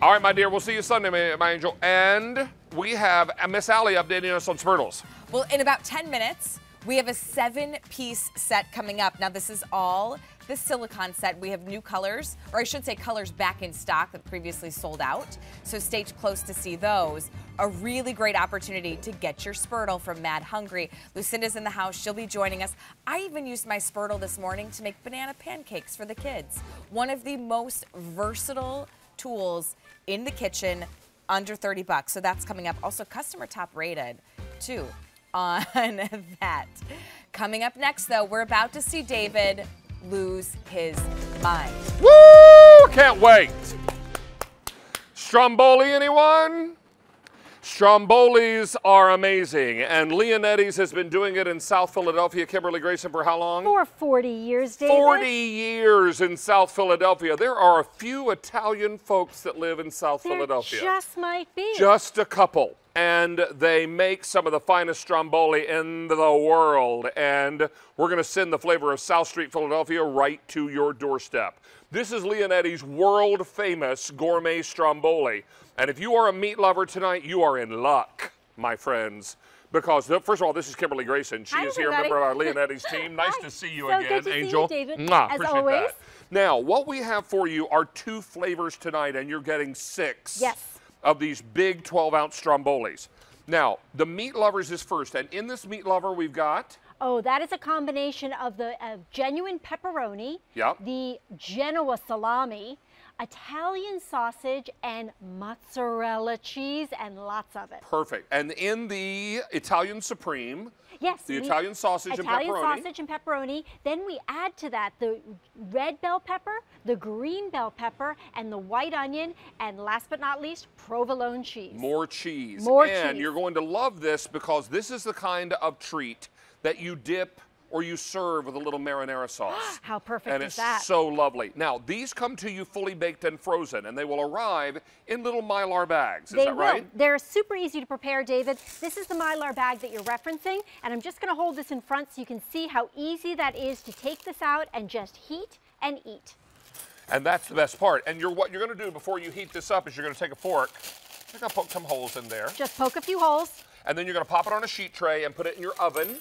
Speaker 1: All right, my dear, we'll see you Sunday, my, angel. And we have Miss Allie updating us on Spurtles.
Speaker 2: Well, in about 10 minutes, we have a seven piece set coming up. Now, this is all the silicon set. We have new colors, or I should say, colors back in stock that previously sold out. So stay close to see those. A really great opportunity to get your Spurtle from Mad Hungry. Lucinda's in the house. She'll be joining us. I even used my Spurtle this morning to make banana pancakes for the kids. One of the most versatile tools in the kitchen under 30 bucks. So that's coming up. Also, customer top rated too on that. Coming up next, though, we're about to see David lose his mind.
Speaker 1: Woo! Can't wait. Stromboli, anyone? Strombolis are amazing, and Leonetti's has been doing it in South Philadelphia. Kimberly Grayson, for how long?
Speaker 16: For 40 years, David.
Speaker 1: 40 years in South Philadelphia. There are a few Italian folks that live in South
Speaker 16: There
Speaker 1: Philadelphia.
Speaker 16: just might be.
Speaker 1: Just a couple. And they make some of the finest stromboli in the world. And we're going to send the flavor of South Street, Philadelphia right to your doorstep. This is Leonetti's world famous gourmet stromboli. And if you are a meat lover tonight, you are in luck, my friends. Because, first of all, this is Kimberly Grayson. She
Speaker 16: Hi,
Speaker 1: is here, a
Speaker 16: everybody.
Speaker 1: member of our Leonetti's team. Nice to see you
Speaker 16: So good
Speaker 1: again,
Speaker 16: you,
Speaker 1: Angel.
Speaker 16: David,
Speaker 1: Mwah,
Speaker 16: as
Speaker 1: appreciate
Speaker 16: always.
Speaker 1: that. Now, what we have for you are two flavors tonight, and you're getting six
Speaker 16: Yes.
Speaker 1: Of these big 12 ounce strombolis. Now, the meat lovers is first, and in this meat lover, we've got
Speaker 16: Oh, that is a combination of the uh, genuine pepperoni,
Speaker 1: Yep.
Speaker 16: the Genoa salami, Italian sausage, and mozzarella cheese, and lots of it.
Speaker 1: perfect. And in the Italian Supreme,
Speaker 16: Yes.
Speaker 1: the
Speaker 16: we-
Speaker 1: Italian sausage
Speaker 16: Italian
Speaker 1: and pepperoni.
Speaker 16: sausage and pepperoni. Then we add to that the red bell pepper, the green bell pepper, and the white onion, and last but not least, provolone cheese.
Speaker 1: More cheese.
Speaker 16: More
Speaker 1: and
Speaker 16: cheese.
Speaker 1: you're going to love this because this is the kind of treat that you dip or you serve with a little marinara sauce.
Speaker 16: How perfect
Speaker 1: and
Speaker 16: is
Speaker 1: it's so lovely. Now, these come to you fully baked and frozen, and they will arrive in little mylar bags. Is
Speaker 16: they
Speaker 1: that
Speaker 16: will.
Speaker 1: right?
Speaker 16: They're super easy to prepare, David. This is the Mylar bag that you're referencing, and I'm just going to hold this in front so you can see how easy that is to take this out and just heat and eat.
Speaker 1: And that's the best part. And you're, what you're going to do before you heat this up is you're going to take a fork, you're going to poke some holes in there,
Speaker 16: Just poke a few holes.
Speaker 1: and then you're going to pop it on a sheet tray and put it in your oven,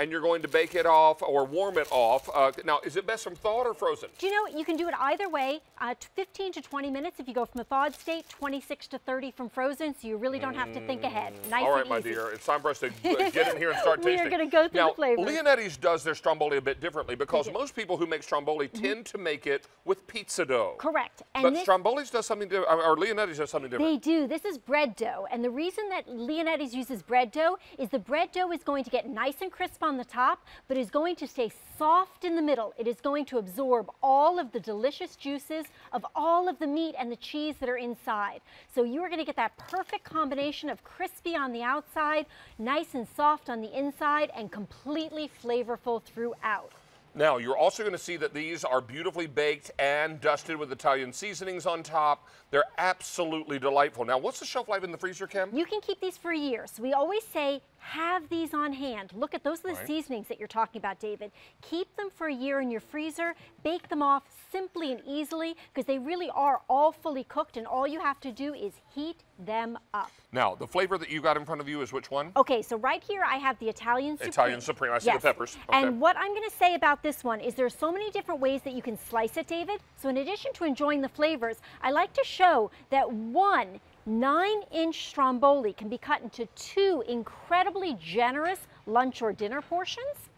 Speaker 1: and you're going to bake it off or warm it off. Uh, now, is it best from thawed or frozen?
Speaker 16: Do you know you can do it either way? Uh, 15 to 20 minutes if you go from a thawed state, 26 to 30 from frozen, so you really don't have to think ahead. Nice
Speaker 1: All right, my dear, it's time for us to get in here and start
Speaker 16: We are gonna go through
Speaker 1: now,
Speaker 16: the flavors.
Speaker 1: Leonetti's does their stromboli a bit differently because most people who make stromboli tend to make it with pizza dough.
Speaker 16: Correct. And
Speaker 1: but
Speaker 16: this-
Speaker 1: Stromboli's does something different, or Leonetti's does something different.
Speaker 16: They do. This is bread dough. And the reason that Leonetti's uses bread dough is the bread dough is going to get nice and crisp on the top, but is going to stay soft in the middle. It is going to absorb all of the delicious juices of all of the meat and the cheese that are inside. So you are going to get that perfect combination of crispy on the outside, nice and soft on the inside, and completely flavorful throughout.
Speaker 1: Now, you're also going to see that these are beautifully baked and dusted with Italian seasonings on top. They're absolutely delightful. Now, what's the shelf life in the freezer, Kim?
Speaker 16: You can keep these for years. We always say have these on hand. Look at those are the
Speaker 1: Right.
Speaker 16: seasonings that you're talking about, David. Keep them for a year in your freezer. Bake them off simply and easily because they really are all fully cooked and all you have to do is heat them up.
Speaker 1: Now, the flavor that you got in front of you is which one?
Speaker 16: Okay, so right here I have the Italian Supreme.
Speaker 1: Italian Supreme. I see the peppers. Okay.
Speaker 16: And what I'm going to say about this one is there's so many different ways that you can slice it, David. So in addition to enjoying the flavors, I like to show that one nine-inch stromboli can be cut into two incredibly generous lunch or dinner portions.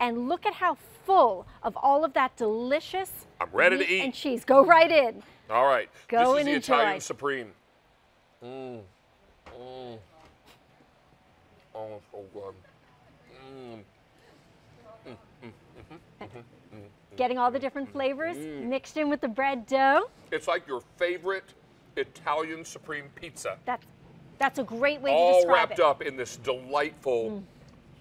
Speaker 16: And look at how full of all of that delicious
Speaker 1: I'm ready to eat.
Speaker 16: and cheese. Go right in.
Speaker 1: All right.
Speaker 16: Go
Speaker 1: this is
Speaker 16: and
Speaker 1: the
Speaker 16: enjoy.
Speaker 1: Italian Supreme. Mmm. Mmm. Oh, so good. Mmm. Mm, mm, mhm, mhm, mm,
Speaker 16: Getting all the different flavors
Speaker 1: Mm.
Speaker 16: mixed in with the bread dough.
Speaker 1: It's like your favorite Italian Supreme pizza.
Speaker 16: That's that's a great way to
Speaker 1: all
Speaker 16: describe
Speaker 1: wrapped
Speaker 16: it. Mm.
Speaker 1: up in this delightful,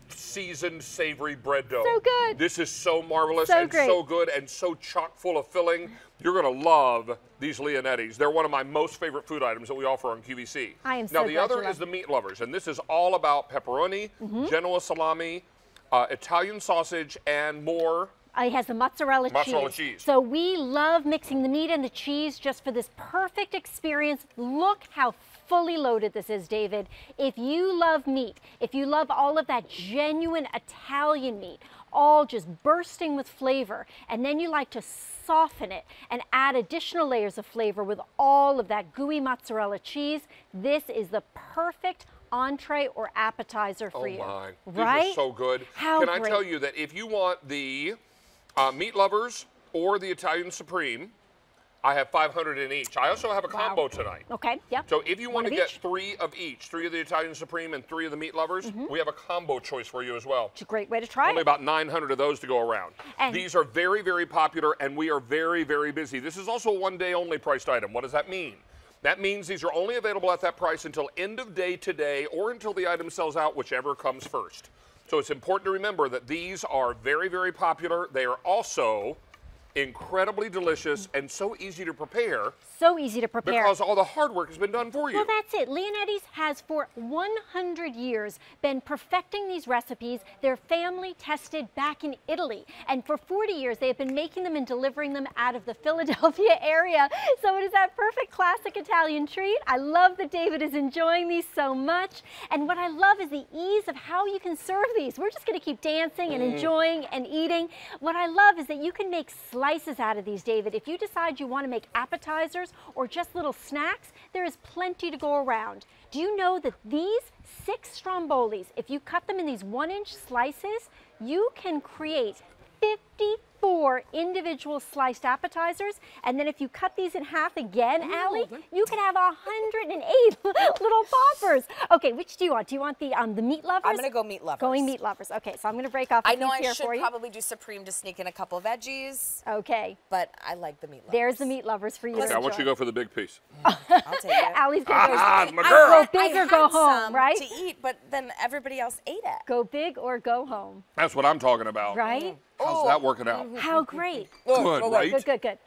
Speaker 1: seasoned, savory bread dough.
Speaker 16: So good.
Speaker 1: This is so marvelous
Speaker 16: So
Speaker 1: and
Speaker 16: great.
Speaker 1: so good and so chock full of filling. You're going to love these Leonetti's. They're one of my most favorite food items that we offer on QVC.
Speaker 16: I am
Speaker 1: now,
Speaker 16: so
Speaker 1: the
Speaker 16: glad
Speaker 1: other is the meat lovers, and this is all about pepperoni,
Speaker 16: Mhm.
Speaker 1: Genoa salami, uh, Italian sausage, and more.
Speaker 16: Uh, It has the mozzarella,
Speaker 1: Mozzarella cheese.
Speaker 16: So we love mixing the meat and the cheese just for this perfect experience. Look how fully loaded this is, David. If you love meat, if you love all of that genuine Italian meat, all just bursting with flavor, and then you like to soften it and add additional layers of flavor with all of that gooey mozzarella cheese, this is the perfect entree or appetizer for
Speaker 1: oh
Speaker 16: you.
Speaker 1: my, these
Speaker 16: right?
Speaker 1: are so good.
Speaker 16: How
Speaker 1: Can I tell you that if you want the uh, meat lovers or the Italian Supreme, I have 500 in each. I also have a combo tonight.
Speaker 16: Okay, yeah.
Speaker 1: So if you want to get
Speaker 16: each.
Speaker 1: three of each, three of the Italian Supreme and three of the meat lovers,
Speaker 16: Mhm.
Speaker 1: we have a combo choice for you as well.
Speaker 16: It's a great way to try
Speaker 1: Only
Speaker 16: it.
Speaker 1: about 900 of those to go around.
Speaker 16: And-
Speaker 1: These are very, very popular, and we are very, very busy. This is also a one-day only priced item. What does that mean? That means these are only available at that price until end of day today or until the item sells out, whichever comes first. So it's important to remember that these are very, very popular. They are also incredibly delicious and so easy to prepare
Speaker 16: So easy to prepare.
Speaker 1: because all the hard work has been done for you.
Speaker 16: Well, that's it. Leonetti's has for 100 years been perfecting these recipes. They're family tested back in Italy. And for 40 years, they have been making them and delivering them out of the Philadelphia area. So it is that perfect classic Italian treat. I love that David is enjoying these so much. And what I love is the ease of how you can serve these. We're just going to keep dancing and
Speaker 17: Mm.
Speaker 16: enjoying and eating. What I love is that you can make slices out of these, David. If you decide you want to make appetizers or just little snacks, there is plenty to go around. Do you know that these six strombolis, if you cut them in these one inch slices, you can create 54 individual sliced appetizers. And then if you cut these in half again, Allie, you can have 108 little poppers. Okay, which do you want? Do you want the um, the meat lovers?
Speaker 2: I'm gonna go meat lovers.
Speaker 16: Going meat lovers. Okay, so I'm gonna break off
Speaker 2: I know I
Speaker 16: here
Speaker 2: should probably do supreme to sneak in a couple of veggies.
Speaker 16: Okay.
Speaker 2: But I like the meat lovers.
Speaker 16: There's the meat lovers for you.
Speaker 1: Okay, I want you to go for the big piece.
Speaker 2: I'll take it.
Speaker 16: Allie's gonna go,
Speaker 1: Ah, my
Speaker 16: go big
Speaker 2: I
Speaker 16: or go home, right?
Speaker 2: To eat, but then everybody else ate it.
Speaker 16: Go big or go home,
Speaker 1: That's what I'm talking about.
Speaker 16: right?
Speaker 1: How's that working out?
Speaker 16: How great.
Speaker 1: Good, right?
Speaker 16: Good, good, good.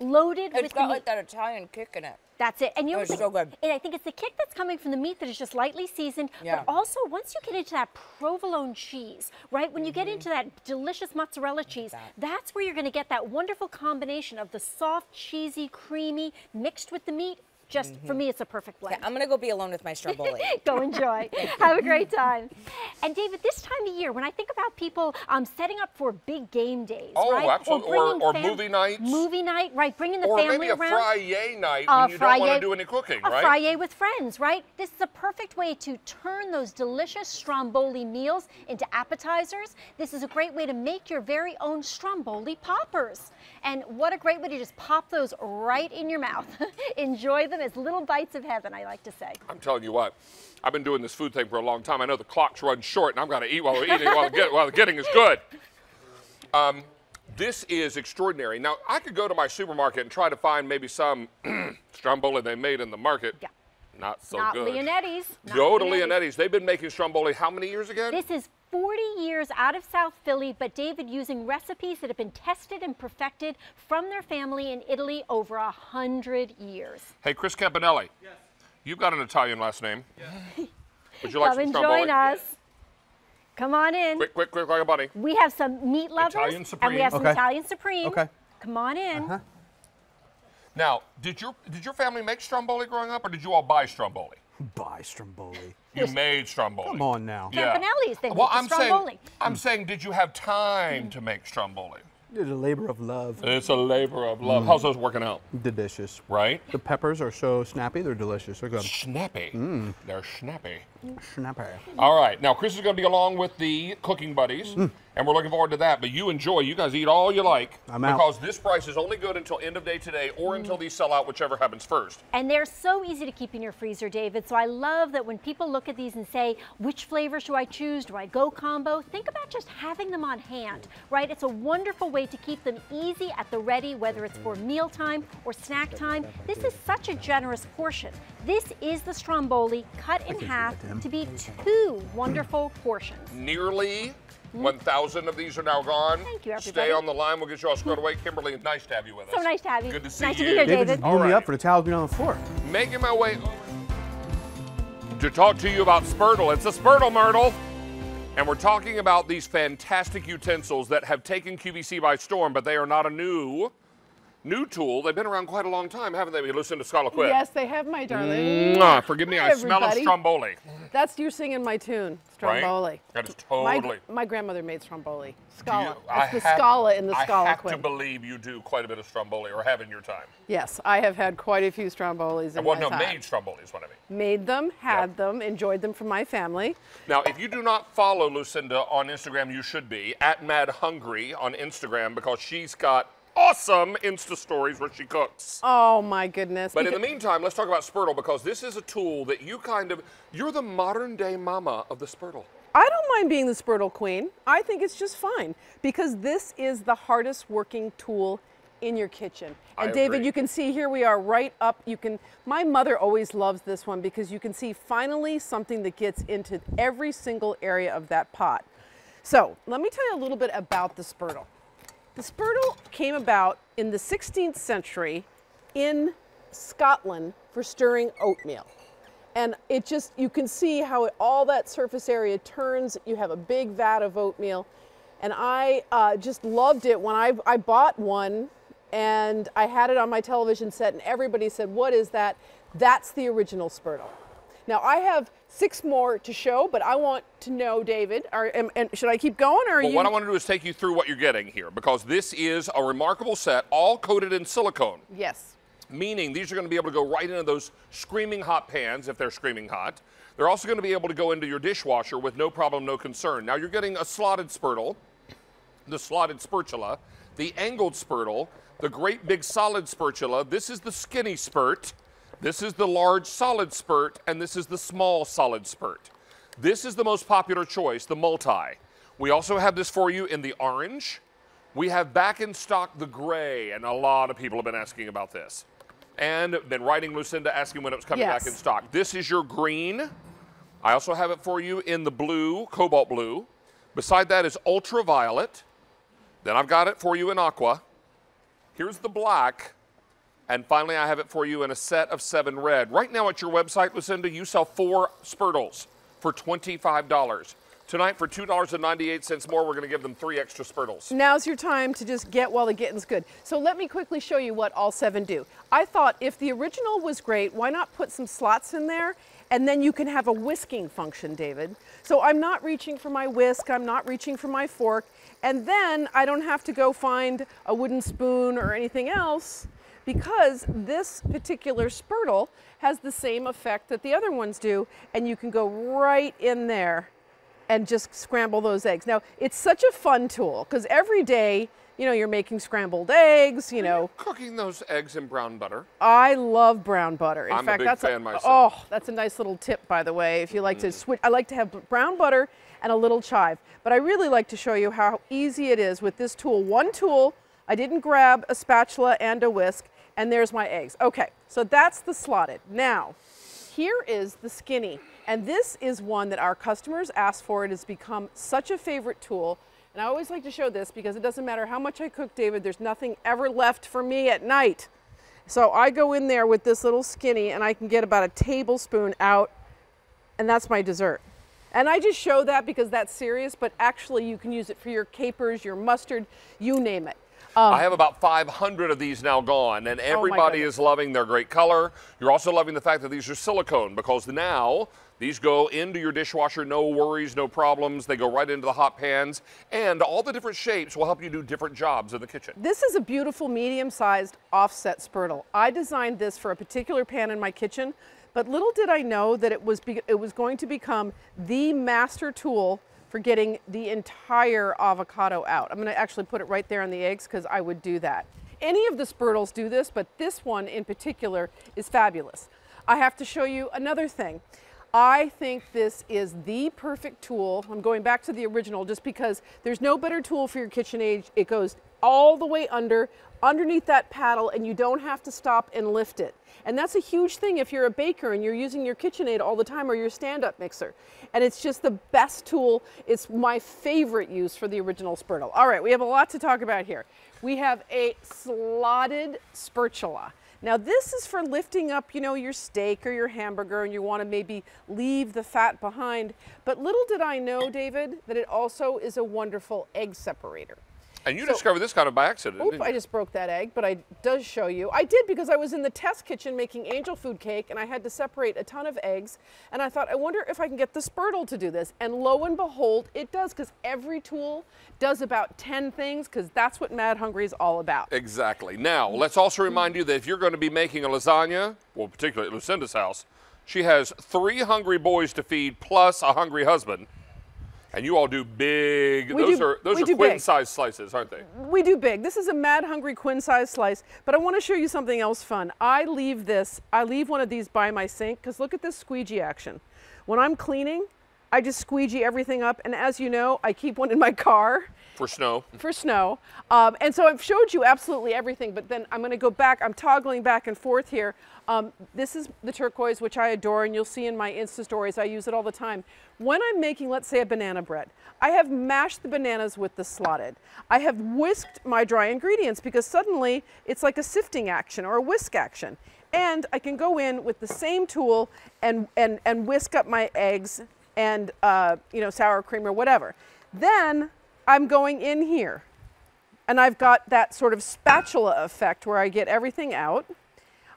Speaker 16: Loaded
Speaker 2: It's
Speaker 16: with the
Speaker 2: got
Speaker 16: meat.
Speaker 2: like that Italian kick in it.
Speaker 16: That's it. And you
Speaker 2: Oh,
Speaker 16: know,
Speaker 2: it's so good.
Speaker 16: And I think it's the kick that's coming from the meat that is just lightly seasoned.
Speaker 2: Yeah.
Speaker 16: But also, once you get into that provolone cheese, right? When you get
Speaker 2: Mm-hmm.
Speaker 16: into that delicious mozzarella cheese, that's where you're going to get that wonderful combination of the soft, cheesy, creamy mixed with the meat. Just for me, it's a perfect blend.
Speaker 2: I'm gonna go be alone with my stromboli.
Speaker 16: Go enjoy. Have a great time. And David, this time of year, when I think about people um, setting up for big game days,
Speaker 1: Oh,
Speaker 16: right?
Speaker 1: absolutely. Or-
Speaker 16: bringing
Speaker 1: or movie nights.
Speaker 16: Movie night, right? Bringing the
Speaker 1: or
Speaker 16: family
Speaker 1: maybe a
Speaker 16: around.
Speaker 1: Friday night
Speaker 16: A
Speaker 1: when you don't want to do any cooking,
Speaker 16: a
Speaker 1: right?
Speaker 16: Friday with friends, right? This is a perfect way to turn those delicious stromboli meals into appetizers. This is a great way to make your very own stromboli poppers. And what a great way to just pop those right in your mouth. Enjoy them as little bites of heaven, I like to say.
Speaker 1: I'm telling you what, I've been doing this food thing for a long time. I know the clock's run short, and I'm going to eat while we're eating while, the get, while the getting is good. Um, this is extraordinary. Now, I could go to my supermarket and try to find maybe some stromboli they made in the market.
Speaker 16: Yeah.
Speaker 1: Not so
Speaker 16: Not
Speaker 1: good.
Speaker 16: Leonetti's. Not
Speaker 1: Go to
Speaker 16: Leonetti's.
Speaker 1: Leonetti's. They've been making stromboli how many years again?
Speaker 16: This is 40 years out of South Philly, but David using recipes that have been tested and perfected from their family in Italy over a hundred years.
Speaker 1: Hey, Chris Campanelli. Yes. You've got an Italian last name. Yes. Would you like
Speaker 16: Come
Speaker 1: some
Speaker 16: and join us. Come on in.
Speaker 1: Quick, quick, quick, like a bunny.
Speaker 16: We have some meat lovers
Speaker 1: Italian Supreme.
Speaker 16: and we have some
Speaker 1: Okay.
Speaker 16: Italian Supreme.
Speaker 1: Okay.
Speaker 16: Come on in.
Speaker 1: Uh-huh. Now, did your did your family make stromboli growing up, or did you all buy stromboli?
Speaker 17: Buy Stromboli.
Speaker 1: You made stromboli.
Speaker 17: Come on now.
Speaker 1: Yeah.
Speaker 16: Campanelli's, they
Speaker 1: Well, I'm saying,
Speaker 16: stromboli.
Speaker 1: I'm saying, did you have time to make stromboli?
Speaker 17: It's a labor of love.
Speaker 1: It's a labor of love.
Speaker 17: Mm.
Speaker 1: How's those working out?
Speaker 17: Delicious.
Speaker 1: Right?
Speaker 17: The peppers are so snappy. They're delicious. They're good.
Speaker 1: Snappy.
Speaker 17: Mm.
Speaker 1: They're snappy.
Speaker 17: Snappy.
Speaker 1: All right. Now, Chris is going to be along with the cooking buddies, and we're looking forward to that. But you enjoy. You guys eat all you like.
Speaker 17: I'm out.
Speaker 1: Because this price is only good until end of day today or until these sell out, whichever happens first.
Speaker 16: And they're so easy to keep in your freezer, David. So I love that when people look at these and say, which flavor should I choose? Do I go combo? Think about just having them on hand, right? It's a wonderful way to keep them easy at the ready, whether it's for mealtime or snack time. This is such a generous portion. This is the stromboli cut in half to be two wonderful portions.
Speaker 1: Nearly 1,000 of these are now gone.
Speaker 16: Thank you,
Speaker 1: Stay on the line. We'll get you all squared away. Kimberly, nice to have you with us.
Speaker 16: So nice to have you.
Speaker 1: Good to see
Speaker 16: nice
Speaker 1: you.
Speaker 16: to be here,
Speaker 17: David
Speaker 16: David.
Speaker 17: just blew me up for the towels being on the floor.
Speaker 1: Making my way to talk to you about Spurtle. It's a Spurtle Myrtle. And we're talking about these fantastic utensils that have taken QVC by storm, but they are not a new, new tool. They've been around quite a long time, haven't they? We listen to Scala Quinn.
Speaker 18: Yes, they have, my darling.
Speaker 1: Mwah. Forgive me,
Speaker 18: Hi,
Speaker 1: I smell a stromboli.
Speaker 18: That's you singing my tune, stromboli. Right?
Speaker 1: That is
Speaker 18: My,
Speaker 1: totally.
Speaker 18: my grandmother made Stromboli. Scala.
Speaker 1: you- I
Speaker 18: the
Speaker 1: have-
Speaker 18: Scala in the
Speaker 1: I
Speaker 18: Scala
Speaker 1: have
Speaker 18: Quinn.
Speaker 1: to believe you do quite a bit of stromboli, or have in your time.
Speaker 18: Yes, I have had quite a few Strombolis in
Speaker 1: well,
Speaker 18: my
Speaker 1: no,
Speaker 18: time.
Speaker 1: made stromboli is what I mean.
Speaker 18: Made them, had them, enjoyed them from my family.
Speaker 1: Now, if you do not follow Lucinda on Instagram, you should be at Mad Hungry on Instagram because she's got awesome Insta stories where she cooks.
Speaker 18: Oh my goodness.
Speaker 1: But in the meantime, let's talk about Spurtle because this is a tool that you kind of, you're the modern day mama of the Spurtle.
Speaker 18: I don't mind being the Spurtle queen. I think it's just fine because this is the hardest working tool in your kitchen.
Speaker 1: I
Speaker 18: And David,
Speaker 1: agree.
Speaker 18: you can see here we are right up. You can. My mother always loves this one because you can see finally something that gets into every single area of that pot. So let me tell you a little bit about the Spurtle. The Spurtle came about in the 16th century in Scotland for stirring oatmeal. And it just, you can see how it, all that surface area turns. You have a big vat of oatmeal. And I uh, just loved it when I, I bought one and I had it on my television set, and everybody said, What is that? That's the original Spurtle. Now, I have six more to show, but I want to know, David, are, and should I keep going or are
Speaker 1: Well,
Speaker 18: you?
Speaker 1: what I want to do is take you through what you're getting here because this is a remarkable set, all coated in silicone.
Speaker 18: Yes.
Speaker 1: meaning these are going to be able to go right into those screaming hot pans if they're screaming hot. They're also going to be able to go into your dishwasher with no problem, no concern. Now you're getting a slotted spurtle, the slotted spatula, the angled spurtle, the great big solid spatula. This is the skinny spurt. This is the large solid spurt, and this is the small solid spurt. This is the most popular choice, the multi. We also have this for you in the orange. We have back in stock the gray, and a lot of people have been asking about this. And been writing Lucinda asking when it was coming back in stock. This is your green. I also have it for you in the blue, cobalt blue. Beside that is ultraviolet. Then I've got it for you in aqua. Here's the black. And finally, I have it for you in a set of seven red. Right now at your website, Lucinda, you sell four Spurtles for $25. Tonight, for $2.98 more, we're going to give them three extra Spurtles.
Speaker 18: Now's your time to just get while the getting's good. So let me quickly show you what all seven do. I thought if the original was great, why not put some slots in there? And then you can have a whisking function, David. So I'm not reaching for my whisk, I'm not reaching for my fork, and then I don't have to go find a wooden spoon or anything else because this particular spurtle has the same effect that the other ones do, and you can go right in there and just scramble those eggs. Now, it's such a fun tool because every day, you know, you're making scrambled eggs, you know.
Speaker 1: Cooking those eggs in brown butter.
Speaker 18: I love brown butter. In
Speaker 1: I'm a
Speaker 18: fact,
Speaker 1: big
Speaker 18: that's
Speaker 1: fan myself.
Speaker 18: Oh, that's a nice little tip, by the way. If you like to mm. switch, I like to have brown butter and a little chive. But I really like to show you how easy it is with this tool. One tool, I didn't grab a spatula and a whisk, and there's my eggs. Okay, so that's the slotted. Now, here is the skinny. And this is one that our customers ask for. It has become such a favorite tool. And I always like to show this because it doesn't matter how much I cook, David, there's nothing ever left for me at night. So I go in there with this little skinny and I can get about a tablespoon out and that's my dessert. And I just show that because that's serious, but actually you can use it for your capers, your mustard, you name it. Um,
Speaker 1: I have about 500 of these now gone, and
Speaker 18: Oh
Speaker 1: everybody
Speaker 18: goodness.
Speaker 1: is loving their great color. You're also loving the fact that these are silicone because now these go into your dishwasher, no worries, no problems. They go right into the hot pans, and all the different shapes will help you do different jobs in the kitchen.
Speaker 18: This is a beautiful medium-sized offset spurtle. I designed this for a particular pan in my kitchen, but little did I know that it was be- it was going to become the master tool for getting the entire avocado out. I'm going to actually put it right there on the eggs because I would do that. Any of the spurtles do this, but this one in particular is fabulous. I have to show you another thing. I think this is the perfect tool. I'm going back to the original just because there's no better tool for your KitchenAid. It goes all the way under, underneath that paddle, and you don't have to stop and lift it. And that's a huge thing if you're a baker and you're using your KitchenAid all the time or your stand-up mixer. And it's just the best tool. It's my favorite use for the original Spurtle. All right, we have a lot to talk about here. We have a slotted spatula. Now this is for lifting up, you know, your steak or your hamburger and you want to maybe leave the fat behind. But little did I know, David, that it also is a wonderful egg separator.
Speaker 1: And you
Speaker 18: So-
Speaker 1: discovered this kind of by accident.
Speaker 18: Oop, I just broke that egg, but I does show you. I did because I was in the test kitchen making angel food cake and I had to separate a ton of eggs. And I thought, I wonder if I can get the Spurtle to do this. And lo and behold, it does because every tool does about 10 things because that's what Mad Hungry is all about.
Speaker 1: Exactly. Now, let's also remind you that if you're going to be making a lasagna, well, particularly at Lucinda's house, she has three hungry boys to feed plus a hungry husband. And you all do big,
Speaker 18: We
Speaker 1: those
Speaker 18: do-
Speaker 1: are those are queen size slices, aren't they?
Speaker 18: We do big. This is a Mad Hungry Quinn size slice, but I want to show you something else fun. I leave this, I leave one of these by my sink because look at this squeegee action. When I'm cleaning, I just squeegee everything up, and as you know, I keep one in my car
Speaker 1: For snow.
Speaker 18: for snow. Um, and so I've showed you absolutely everything, but then I'm going to go back. I'm toggling back and forth here. Um, this is the turquoise, which I adore, and you'll see in my Insta stories. I use it all the time. When I'm making, let's say, a banana bread, I have mashed the bananas with the slotted. I have whisked my dry ingredients because suddenly it's like a sifting action or a whisk action. And I can go in with the same tool and, and, and whisk up my eggs and uh, you know sour cream or whatever. Then I'm going in here and I've got that sort of spatula effect where I get everything out.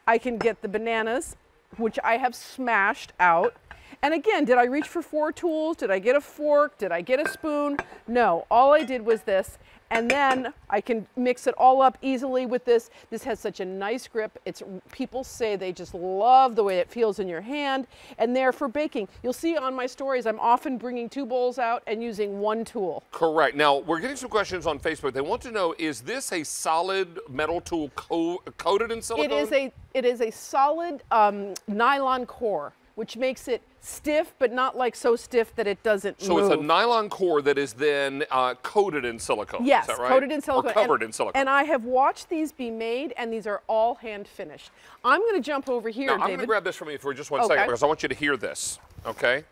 Speaker 18: I can get the bananas, which I have smashed out. And again, did I reach for four tools? Did I get a fork? Did I get a spoon? No, all I did was this. And then I can mix it all up easily with this. This has such a nice grip. It's people say they just love the way it feels in your hand. And they're for baking. You'll see on my stories, I'm often bringing two bowls out and using one tool.
Speaker 1: Correct. Now, we're getting some questions on Facebook. They want to know, is this a solid metal tool co- coated in silicone?
Speaker 18: It is a it is a solid um, nylon core, which makes it stiff, but not like so stiff that it doesn't
Speaker 1: So
Speaker 18: move.
Speaker 1: it's a nylon core that is then uh, coated in silicone.
Speaker 18: Yes,
Speaker 1: is that right?
Speaker 18: coated in silicone.
Speaker 1: Or covered
Speaker 18: and,
Speaker 1: in silicone.
Speaker 18: And I have watched these be made, and these are all hand finished. I'm going to jump over here,
Speaker 1: now, I'm going to grab this from you for just one
Speaker 18: Okay.
Speaker 1: second because I want you to hear this, okay?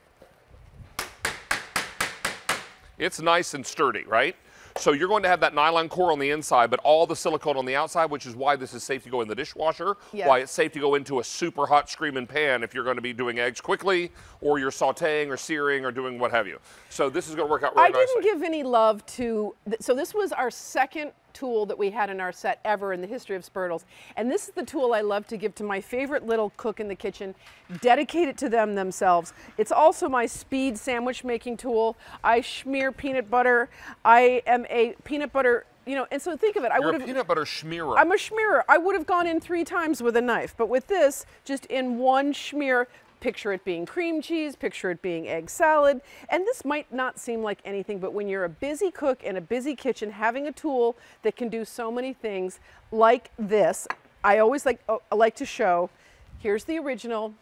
Speaker 1: It's nice and sturdy, right? So you're going to have that nylon core on the inside, but all the silicone on the outside, which is why this is safe to go in the dishwasher,
Speaker 18: Yeah.
Speaker 1: why it's safe to go into a super hot screaming pan if you're going to be doing eggs quickly, or you're sauteing or searing or doing what have you. So this is going to work out really
Speaker 18: I didn't give any love to, th- so this was our second tool that we had in our set ever in the history of Spurtles. And this is the tool I love to give to my favorite little cook in the kitchen, dedicate it to them themselves. It's also my speed sandwich making tool. I smear peanut butter. I am a peanut butter, you know, and so think of it. I
Speaker 1: You're
Speaker 18: would have
Speaker 1: peanut butter schmearer.
Speaker 18: I'm a schmearer. I would have gone in three times with a knife, but with this, just in one schmear, picture it being cream cheese, picture it being egg salad. And this might not seem like anything, but when you're a busy cook in a busy kitchen, having a tool that can do so many things like this, I always like, oh, I like to show, here's the original,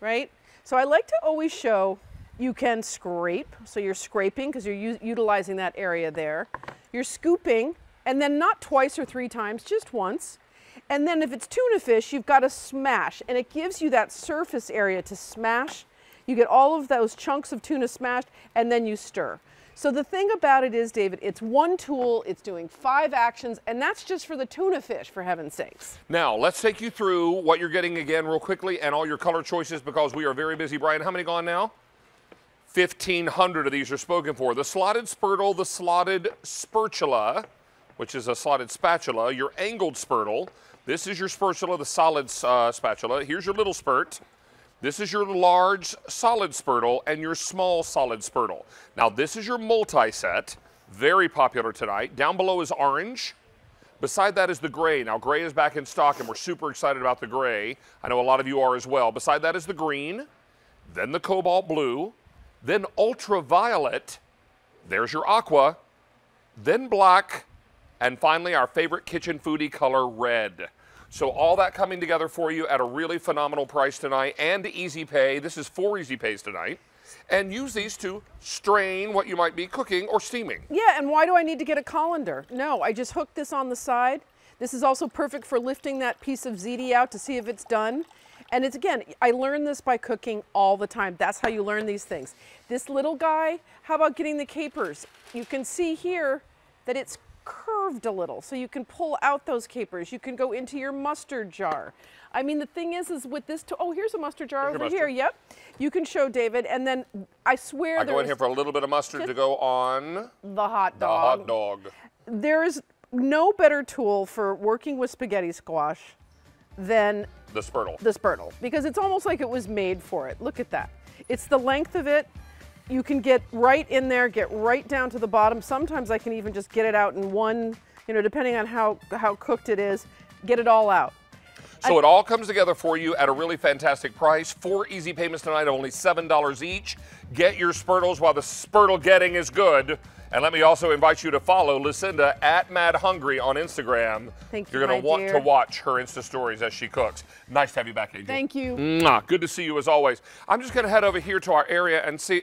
Speaker 18: right? So I like to always show you can scrape. So you're scraping because you're utilizing that area there. You're scooping and then not twice or three times, just once. And then if it's tuna fish, you've got to smash, and it gives you that surface area to smash. You get all of those chunks of tuna smashed, and then you stir. So the thing about it is, David, it's one tool, it's doing five actions, and that's just for the tuna fish, for heaven's sakes.
Speaker 1: Now, let's take you through what you're getting again real quickly and all your color choices because we are very busy. Brian, how many gone now? 1,500 of these are spoken for. The slotted spurtle, the slotted spatula, which is a slotted spatula, your angled spurtle. This is your spatula, the solid uh, spatula. Here's your little spurt. This is your large solid spurtle and your small solid spurtle. Now this is your multi-set, very popular tonight. Down below is orange. Beside that is the gray. Now gray is back in stock and we're super excited about the gray. I know a lot of you are as well. Beside that is the green, then the cobalt blue, then ultraviolet, there's your aqua, then black, and finally our favorite kitchen foodie color, red. So all that coming together for you at a really phenomenal price tonight and easy pay. This is four easy pays tonight. And use these to strain what you might be cooking or steaming.
Speaker 18: Yeah, and why do I need to get a colander? No, I just hooked this on the side. This is also perfect for lifting that piece of ziti out to see if it's done. And it's again, I learn this by cooking all the time. That's how you learn these things. This little guy, how about getting the capers? You can see here that it's curved a little so you can pull out those capers. You can go into your mustard jar. I mean, the thing is, is with this, oh, here's a mustard jar
Speaker 1: Here's
Speaker 18: over here. Yep. You can show David. And then I swear
Speaker 1: I go in here for a little bit of mustard to go on
Speaker 18: the hot dog.
Speaker 1: the hot dog.
Speaker 18: There is no better tool for working with spaghetti squash than
Speaker 1: The spurtle.
Speaker 18: the spurtle because it's almost like it was made for it. Look at that. It's the length of it. You can get right in there, get right down to the bottom. Sometimes I can even just get it out in one, you know, depending on how, how cooked it is, get it all out.
Speaker 1: So it all comes together for you at a really fantastic price. Four easy payments tonight, of only $7 each. Get your Spurtles while the Spurtle getting is good. And let me also invite you to follow Lucinda at Mad Hungry on Instagram.
Speaker 18: Thank
Speaker 1: You're
Speaker 18: you,
Speaker 1: going to want
Speaker 18: dear.
Speaker 1: to watch her Insta stories as she cooks. Nice to have you back, AJ.
Speaker 18: Thank you.
Speaker 1: Mwah. Good to see you as always. I'm just going to head over here to our area and see.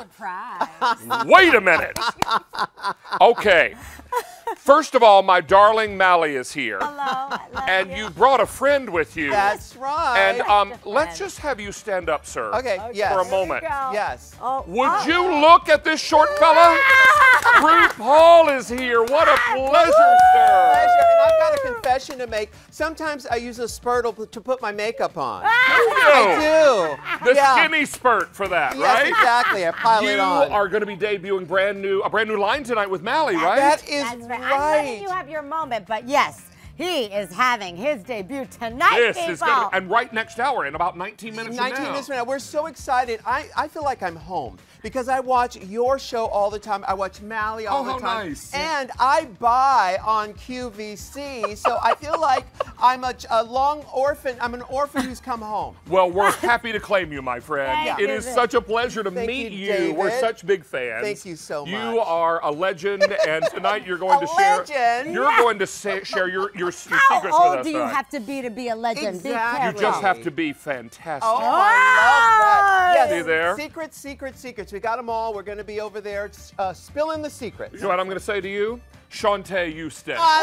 Speaker 2: Surprise.
Speaker 1: Wait a minute. Okay. First of all, my darling Mally is here.
Speaker 19: Hello.
Speaker 1: and you. brought a friend with you.
Speaker 19: That's right.
Speaker 1: And um, let's just have you stand up, sir.
Speaker 19: Okay, yes.
Speaker 1: For a moment.
Speaker 19: Yes.
Speaker 1: Would you look at this short fella? RuPaul is here. What a pleasure, sir.
Speaker 19: Pleasure. And I've got a confession to make. Sometimes I use a spurtle to put my makeup on. I do.
Speaker 1: The
Speaker 19: Yeah.
Speaker 1: Skinny spurt for that,
Speaker 19: Yes,
Speaker 1: right?
Speaker 19: exactly. I pile
Speaker 1: you
Speaker 19: it on.
Speaker 1: are going to be debuting brand new a brand new line tonight with Mally, right?
Speaker 19: That is
Speaker 20: That's right. I'm letting you have your moment, but yes, he is having his debut tonight,
Speaker 1: This
Speaker 20: people.
Speaker 1: is going to, and right next hour in about 19 minutes
Speaker 19: 19
Speaker 1: from now.
Speaker 19: minutes from now. We're so excited. I, I feel like I'm home because I watch your show all the time. I watch Mally all
Speaker 1: Oh,
Speaker 19: the
Speaker 1: how
Speaker 19: time.
Speaker 1: nice.
Speaker 19: And I buy on QVC. so I feel like I'm a, a long orphan. I'm an orphan who's come home.
Speaker 1: Well, we're happy to claim you, my friend.
Speaker 19: Thank
Speaker 1: It such a pleasure to
Speaker 19: Thank
Speaker 1: meet
Speaker 19: you,
Speaker 1: you. We're such big fans.
Speaker 19: Thank you so much.
Speaker 1: You are a legend, and tonight you're going
Speaker 20: A
Speaker 1: to share.
Speaker 20: legend?
Speaker 1: You're going to sa- share your your, your
Speaker 20: How
Speaker 1: secrets with
Speaker 20: old do you
Speaker 1: tonight.
Speaker 20: have to be to be a legend?
Speaker 19: Exactly.
Speaker 1: You just have to be fantastic.
Speaker 19: Oh, I love that. Yes.
Speaker 1: See there?
Speaker 19: Secrets, secrets, secrets. We got them all. We're going to be over there uh, spilling the secrets.
Speaker 1: You know what I'm going to say to you? Shantay you stay.
Speaker 19: I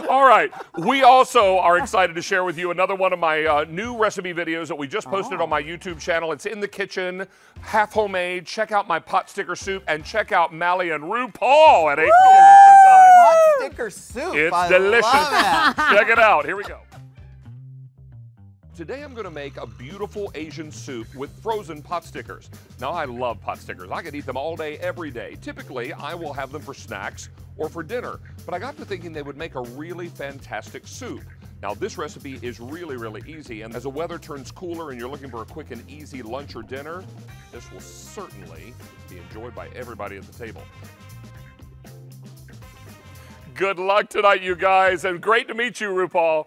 Speaker 1: All right. All right. We also are excited to share with you another one of my uh, new recipe videos that we just posted on my YouTube channel. It's in the kitchen, half homemade. Check out my pot sticker soup and check out Mally and RuPaul at 8 p.m. Eastern Time.
Speaker 19: Hot sticker soup.
Speaker 1: It's
Speaker 19: I
Speaker 1: delicious.
Speaker 19: Love it.
Speaker 1: Check it out. Here we go. Today I'm going to make a beautiful Asian soup with frozen pot stickers. Now I love pot stickers. I could eat them all day, every day. Typically, I will have them for snacks or for dinner, but I got to thinking they would make a really fantastic soup. Now this recipe is really, really easy, and as the weather turns cooler and you're looking for a quick and easy lunch or dinner, this will certainly be enjoyed by everybody at the table. Good luck tonight, you guys, and great to meet you, RuPaul.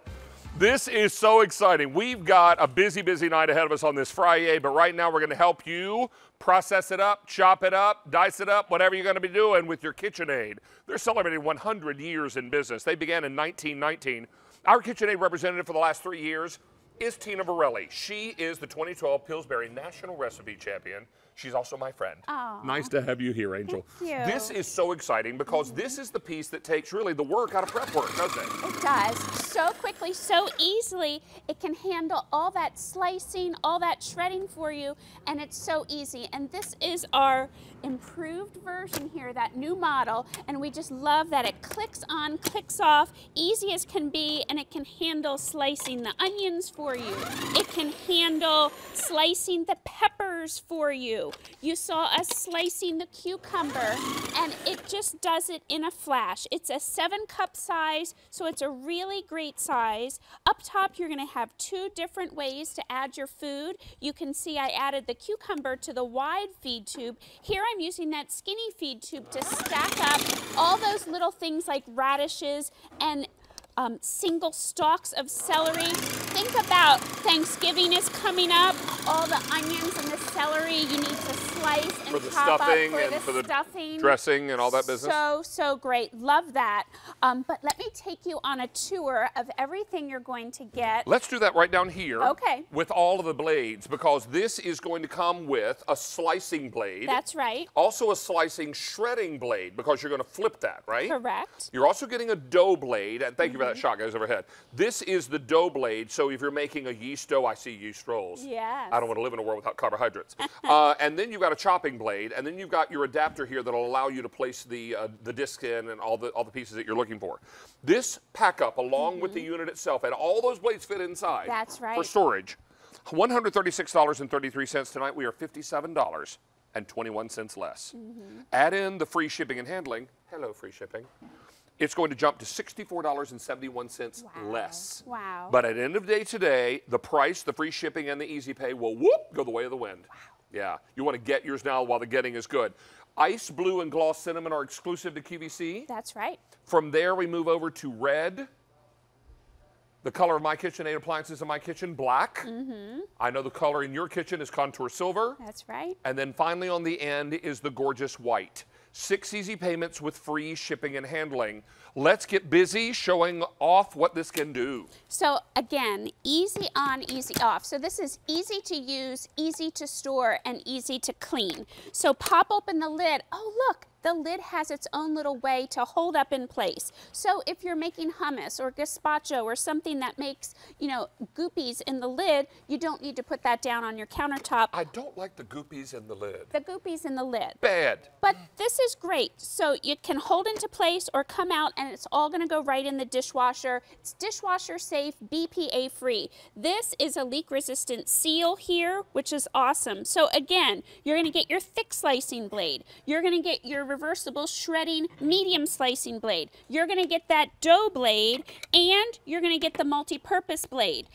Speaker 1: This is so exciting. We've got a busy, busy night ahead of us on this Friday, but right now we're going to help you process it up, chop it up, dice it up, whatever you're going to be doing with your KitchenAid. They're celebrating 100 years in business. They began in 1919. Our KitchenAid representative for the last three years is Tina Verrelli. She is the 2012 Pillsbury National Recipe Champion. She's also my friend.
Speaker 21: Aw.
Speaker 1: Nice to have you here, Angel.
Speaker 21: Thank you.
Speaker 1: This is so exciting because this is the piece that takes really the work out of prep work, doesn't it?
Speaker 21: It does so quickly, so easily. It can handle all that slicing, all that shredding for you, and it's so easy. And this is our improved version here, that new model, and we just love that it clicks on, clicks off, easy as can be, and it can handle slicing the onions for you. It can handle slicing the peppers for you. You saw us slicing the cucumber, and it just does it in a flash. It's a seven cup size, so it's a really great size. Up top, you're gonna have two different ways to add your food. You can see I added the cucumber to the wide feed tube. Here I'm using that skinny feed tube to stack up all those little things like radishes and um, single stalks of celery. Think about Thanksgiving is coming up. All the onions and the celery you need to slice and
Speaker 1: For the
Speaker 21: chop
Speaker 1: stuffing
Speaker 21: up for
Speaker 1: and
Speaker 21: the
Speaker 1: for the
Speaker 21: stuffing.
Speaker 1: dressing and all that business?
Speaker 21: So, so great. Love that. Um, but let me take you on a tour of everything you're going to get.
Speaker 1: Let's do that right down here.
Speaker 21: Okay.
Speaker 1: With all of the blades because this is going to come with a slicing blade.
Speaker 21: That's right.
Speaker 1: Also a slicing shredding blade because you're going to flip that, right?
Speaker 21: Correct.
Speaker 1: You're also getting a dough blade, and thank you for that
Speaker 21: Mhm.
Speaker 1: shot, guys, overhead. This is the dough blade, so if you're making a yeast dough, I see yeast rolls.
Speaker 21: Yes.
Speaker 1: I don't want to live in a world without carbohydrates. uh, and then you've got a chopping blade, and then you've got your adapter here that'll allow you to place the uh, the disc in and all the all the pieces that you're looking for. This pack up, along with the unit itself, and all those blades fit inside.
Speaker 21: Mm-hmm. That's
Speaker 1: For storage, $136.33 tonight. We are $57 and 21 cents less.
Speaker 21: Mm-hmm.
Speaker 1: Add in the free shipping and handling. Hello, free shipping. It's going to jump to $64.71 less.
Speaker 21: Wow.
Speaker 1: But at end of day today, the price, the free shipping, and the easy pay will whoop go the way of the wind. Wow. Yeah. You want to get yours now while the getting is good. Ice blue and gloss cinnamon are exclusive to QVC.
Speaker 21: That's right.
Speaker 1: From there, we move over to red. The color of my kitchen, eight appliances in my kitchen, black.
Speaker 21: Mm-hmm.
Speaker 1: I know the color in your kitchen is contour silver.
Speaker 21: That's right.
Speaker 1: And then finally on the end is the gorgeous white. Six easy payments with free shipping and handling. Let's get busy showing off what this can do.
Speaker 21: So again, easy on, easy off. So this is easy to use, easy to store, and easy to clean. So pop open the lid. Oh, look, the lid has its own little way to hold up in place. So if you're making hummus or gazpacho or something that makes, you know, goopies in the lid, you don't need to put that down on your countertop.
Speaker 1: I don't like the goopies in the lid.
Speaker 21: The goopies in the lid.
Speaker 1: Bad.
Speaker 21: But this is great. So it can hold into place or come out and it's all gonna go right in the dishwasher. It's dishwasher safe, BPA free. This is a leak resistant seal here, which is awesome. So again, you're gonna get your thick slicing blade. You're gonna get your reversible shredding medium slicing blade. You're gonna get that dough blade and you're gonna get the multi-purpose blade.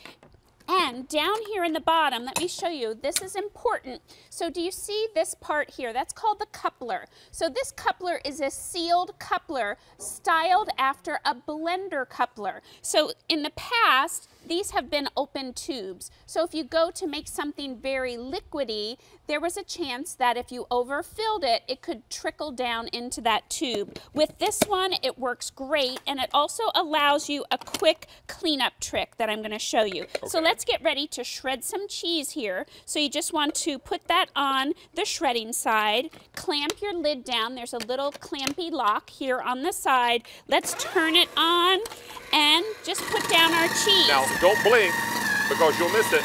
Speaker 21: And down here in the bottom, let me show you, this is important. So do you see this part here? That's called the coupler. So this coupler is a sealed coupler styled after a blender coupler. So in the past, these have been open tubes. So if you go to make something very liquidy, there was a chance that if you overfilled it, it could trickle down into that tube. With this one, it works great, and it also allows you a quick cleanup trick that I'm gonna show you. So let's get ready to shred some cheese here. So you just want to put that on the shredding side, clamp your lid down. There's a little clampy lock here on the side. Let's turn it on and just put down our cheese.
Speaker 1: Now, don't blink because you'll miss it.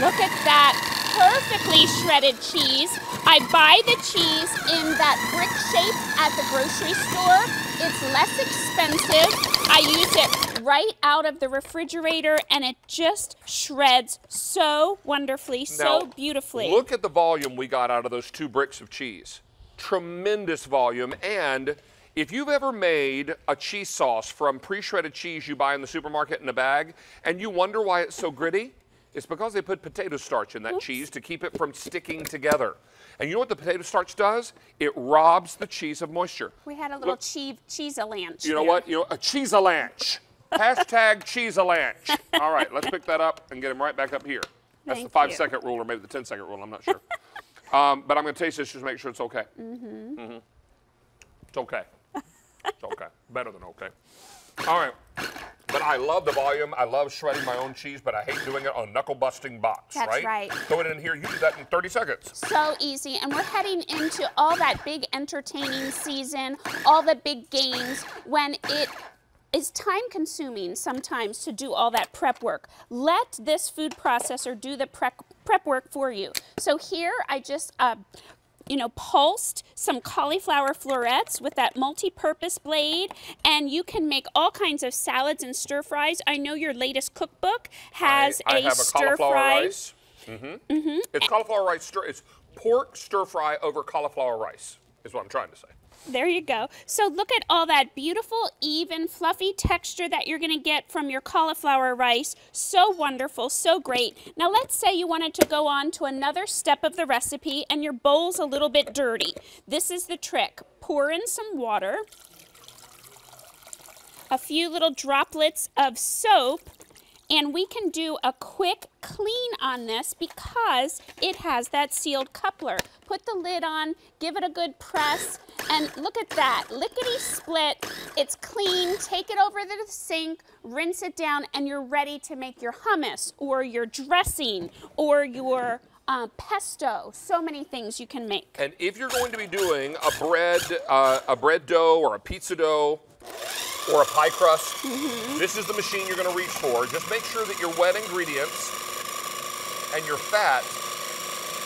Speaker 21: Look at that perfectly shredded cheese. I buy the cheese in that brick shape at the grocery store. It's less expensive. I use it right out of the refrigerator and it just shreds so wonderfully, so
Speaker 1: Now,
Speaker 21: beautifully.
Speaker 1: Look at the volume we got out of those two bricks of cheese. Tremendous volume. And if you've ever made a cheese sauce from pre-shredded cheese you buy in the supermarket in a bag, and you wonder why it's so gritty, it's because they put potato starch in that cheese to keep it from sticking together. And you know what the potato starch does? It robs the cheese of moisture.
Speaker 21: we had a little
Speaker 1: Look.
Speaker 21: cheese cheese lunch.
Speaker 1: You know what? You know, a cheese-a-lanch. Hashtag cheese-a-lanch. All right, let's pick that up and get him right back up here. That's
Speaker 21: Thank
Speaker 1: the five
Speaker 21: you.
Speaker 1: second rule or maybe the 10 second rule, I'm not sure. um, but I'm going to taste this just to make sure it's okay.
Speaker 21: Mm-hmm.
Speaker 1: Mm -hmm. It's okay. It's okay. Better than okay. All right. But I love the volume. I love shredding my own cheese, but I hate doing it on knuckle busting box,
Speaker 21: That's
Speaker 1: right?
Speaker 21: right.
Speaker 1: Throw it in here. You do that in 30 seconds.
Speaker 21: So easy, and we're heading into all that big entertaining season, all the big games when it is time consuming sometimes to do all that prep work. Let this food processor do the prep, prep work for you. So here I just uh, you know, pulsed some cauliflower florets with that multi-purpose blade, and you can make all kinds of salads and stir fries. I know your latest cookbook has
Speaker 1: I, I
Speaker 21: a
Speaker 1: have a
Speaker 21: stir
Speaker 1: cauliflower
Speaker 21: fry.
Speaker 1: rice. Mm-hmm.
Speaker 21: Mm-hmm.
Speaker 1: It's cauliflower rice stir. It's pork stir fry over cauliflower rice. Is what I'm trying to say.
Speaker 21: There you go. So look at all that beautiful, even, fluffy texture that you're going to get from your cauliflower rice. So wonderful, so great. Now let's say you wanted to go on to another step of the recipe and your bowl's a little bit dirty. This is the trick. Pour in some water, a few little droplets of soap, and we can do a quick clean on this because it has that sealed coupler. Put the lid on, give it a good press, and look at that, lickety split. It's clean, take it over to the sink, rinse it down, and you're ready to make your hummus or your dressing or your uh, pesto. So many things you can make.
Speaker 1: And if you're going to be doing a bread, uh, a bread dough or a pizza dough or a pie crust,
Speaker 21: Mm-hmm.
Speaker 1: this is the machine you're going to reach for. Just make sure that your wet ingredients and your fat,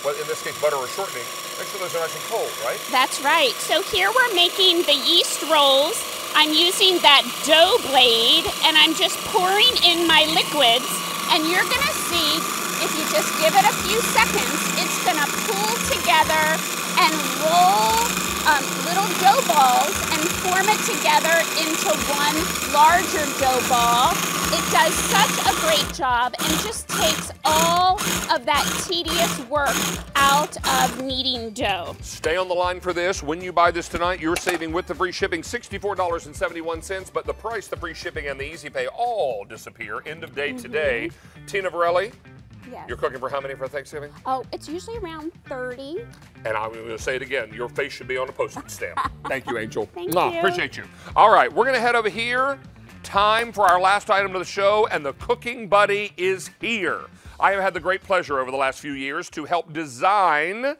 Speaker 1: well, in this case, butter or shortening, make sure those are nice and cold, right?
Speaker 21: That's right. So here we're making the yeast rolls. I'm using that dough blade and I'm just pouring in my liquids and you're gonna see if you just give it a few seconds, it's gonna pull together and roll um, little dough balls and form it together into one larger dough ball. It does such a great job and just takes all of that tedious work out of kneading dough.
Speaker 1: Stay on the line for this. When you buy this tonight, you're saving with the free shipping $64.71, but the price, the free shipping, and the easy pay all disappear. End of day today. Tina Verrelli,
Speaker 21: Yes.
Speaker 1: you're cooking for how many for Thanksgiving?
Speaker 21: Oh, it's usually around 30.
Speaker 1: And I'm going to say it again. Your face should be on a postage stamp. Thank you, Angel.
Speaker 21: Thank
Speaker 1: Mwah.
Speaker 21: you.
Speaker 1: Appreciate you. All right, we're going to head over here. Time for our last item of the show, and the cooking buddy is here. I have had the great pleasure over the last few years to help design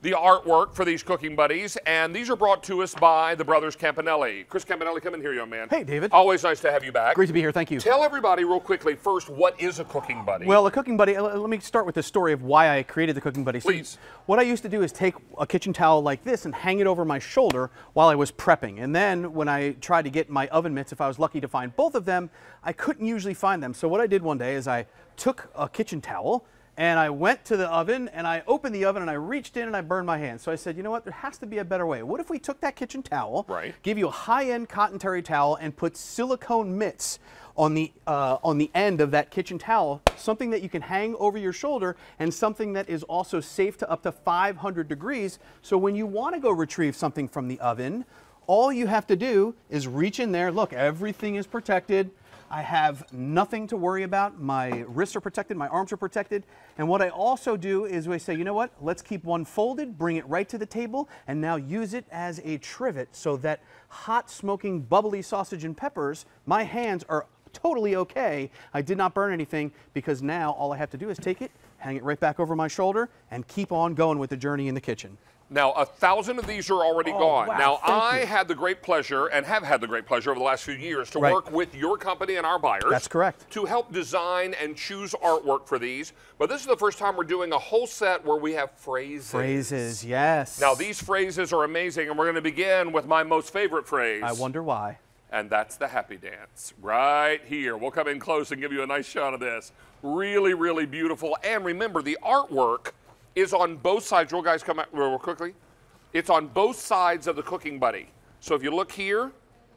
Speaker 1: the artwork for these cooking buddies, and these are brought to us by the brothers Campanelli. Chris Campanelli, come in here, young man.
Speaker 17: Hey, David.
Speaker 1: Always nice to have you back.
Speaker 17: Great to be here. Thank you.
Speaker 1: Tell everybody real quickly first what is a cooking buddy?
Speaker 17: Well, a cooking buddy, let me start with the story of why I created the cooking buddy. So
Speaker 1: Please.
Speaker 17: what I used to do is take a kitchen towel like this and hang it over my shoulder while I was prepping. And then when I tried to get my oven mitts, if I was lucky to find both of them, I couldn't usually find them. So what I did one day is I took a kitchen towel and I went to the oven and I opened the oven and I reached in and I burned my hand. So I said, you know what, there has to be a better way. What if we took that kitchen towel,
Speaker 1: Right.
Speaker 17: give you a high-end cotton terry towel and put silicone mitts on the uh, on the end of that kitchen towel, something that you can hang over your shoulder and something that is also safe to up to 500 degrees. So when you want to go retrieve something from the oven, all you have to do is reach in there. Look, everything is protected. I have nothing to worry about. My wrists are protected, my arms are protected. And what I also do is we say, you know what? Let's keep one folded, bring it right to the table, and now use it as a trivet so that hot, smoking, bubbly sausage and peppers, my hands are totally okay. I did not burn anything because now all I have to do is take it, hang it right back over my shoulder, and keep on going with the journey in the kitchen.
Speaker 1: Now, a thousand of these are already
Speaker 17: Oh,
Speaker 1: gone.
Speaker 17: wow,
Speaker 1: now,
Speaker 17: thank
Speaker 1: I
Speaker 17: you.
Speaker 1: had the great pleasure and have had the great pleasure over the last few years to
Speaker 17: Right.
Speaker 1: work with your company and our buyers.
Speaker 17: That's correct.
Speaker 1: To help design and choose artwork for these. But this is the first time we're doing a whole set where we have phrases.
Speaker 17: Phrases, yes.
Speaker 1: Now, these phrases are amazing, and we're going to begin with my most favorite phrase.
Speaker 17: I wonder why.
Speaker 1: And that's the happy dance right here. We'll come in close and give you a nice shot of this. Really, really beautiful. And remember, the artwork is on both sides. Real guys, come out real quickly. It's on both sides of the cooking buddy. So if you look here,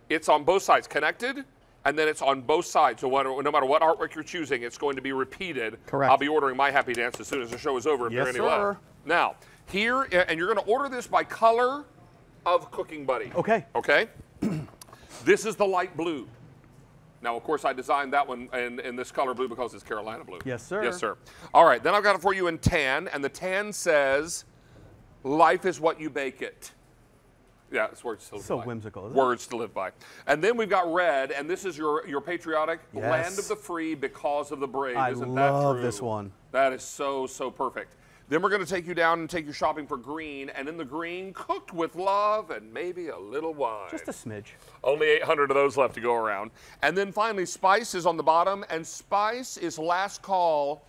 Speaker 1: it's on both sides connected, and then it's on both sides. So what, no matter what artwork you're choosing, it's going to be repeated.
Speaker 17: Correct.
Speaker 1: I'll be ordering my happy dance as soon as the show is over. If
Speaker 17: Yes,
Speaker 1: there any
Speaker 17: sir.
Speaker 1: left. Now, here, and you're going to order this by color of cooking buddy.
Speaker 17: Okay.
Speaker 1: Okay. this is the light blue. Now, of course, I designed that one in, in this color blue because it's Carolina blue.
Speaker 17: Yes, sir.
Speaker 1: Yes, sir. All right, then I've got it for you in tan, and the tan says, life is what you bake it. Yeah, it's words to live
Speaker 17: So
Speaker 1: by.
Speaker 17: whimsical, isn't it?
Speaker 1: Words to live by. And then we've got red, and this is your your patriotic
Speaker 17: Yes.
Speaker 1: land of the free because of the brave.
Speaker 17: I
Speaker 1: Isn't that
Speaker 17: love this one.
Speaker 1: That is so so perfect. Then we're going to take you down and take you shopping for green, and in the green, cooked with love and maybe a little wine.
Speaker 17: Just a smidge.
Speaker 1: Only 800 of those left to go around. And then finally, spice is on the bottom, and spice is last call.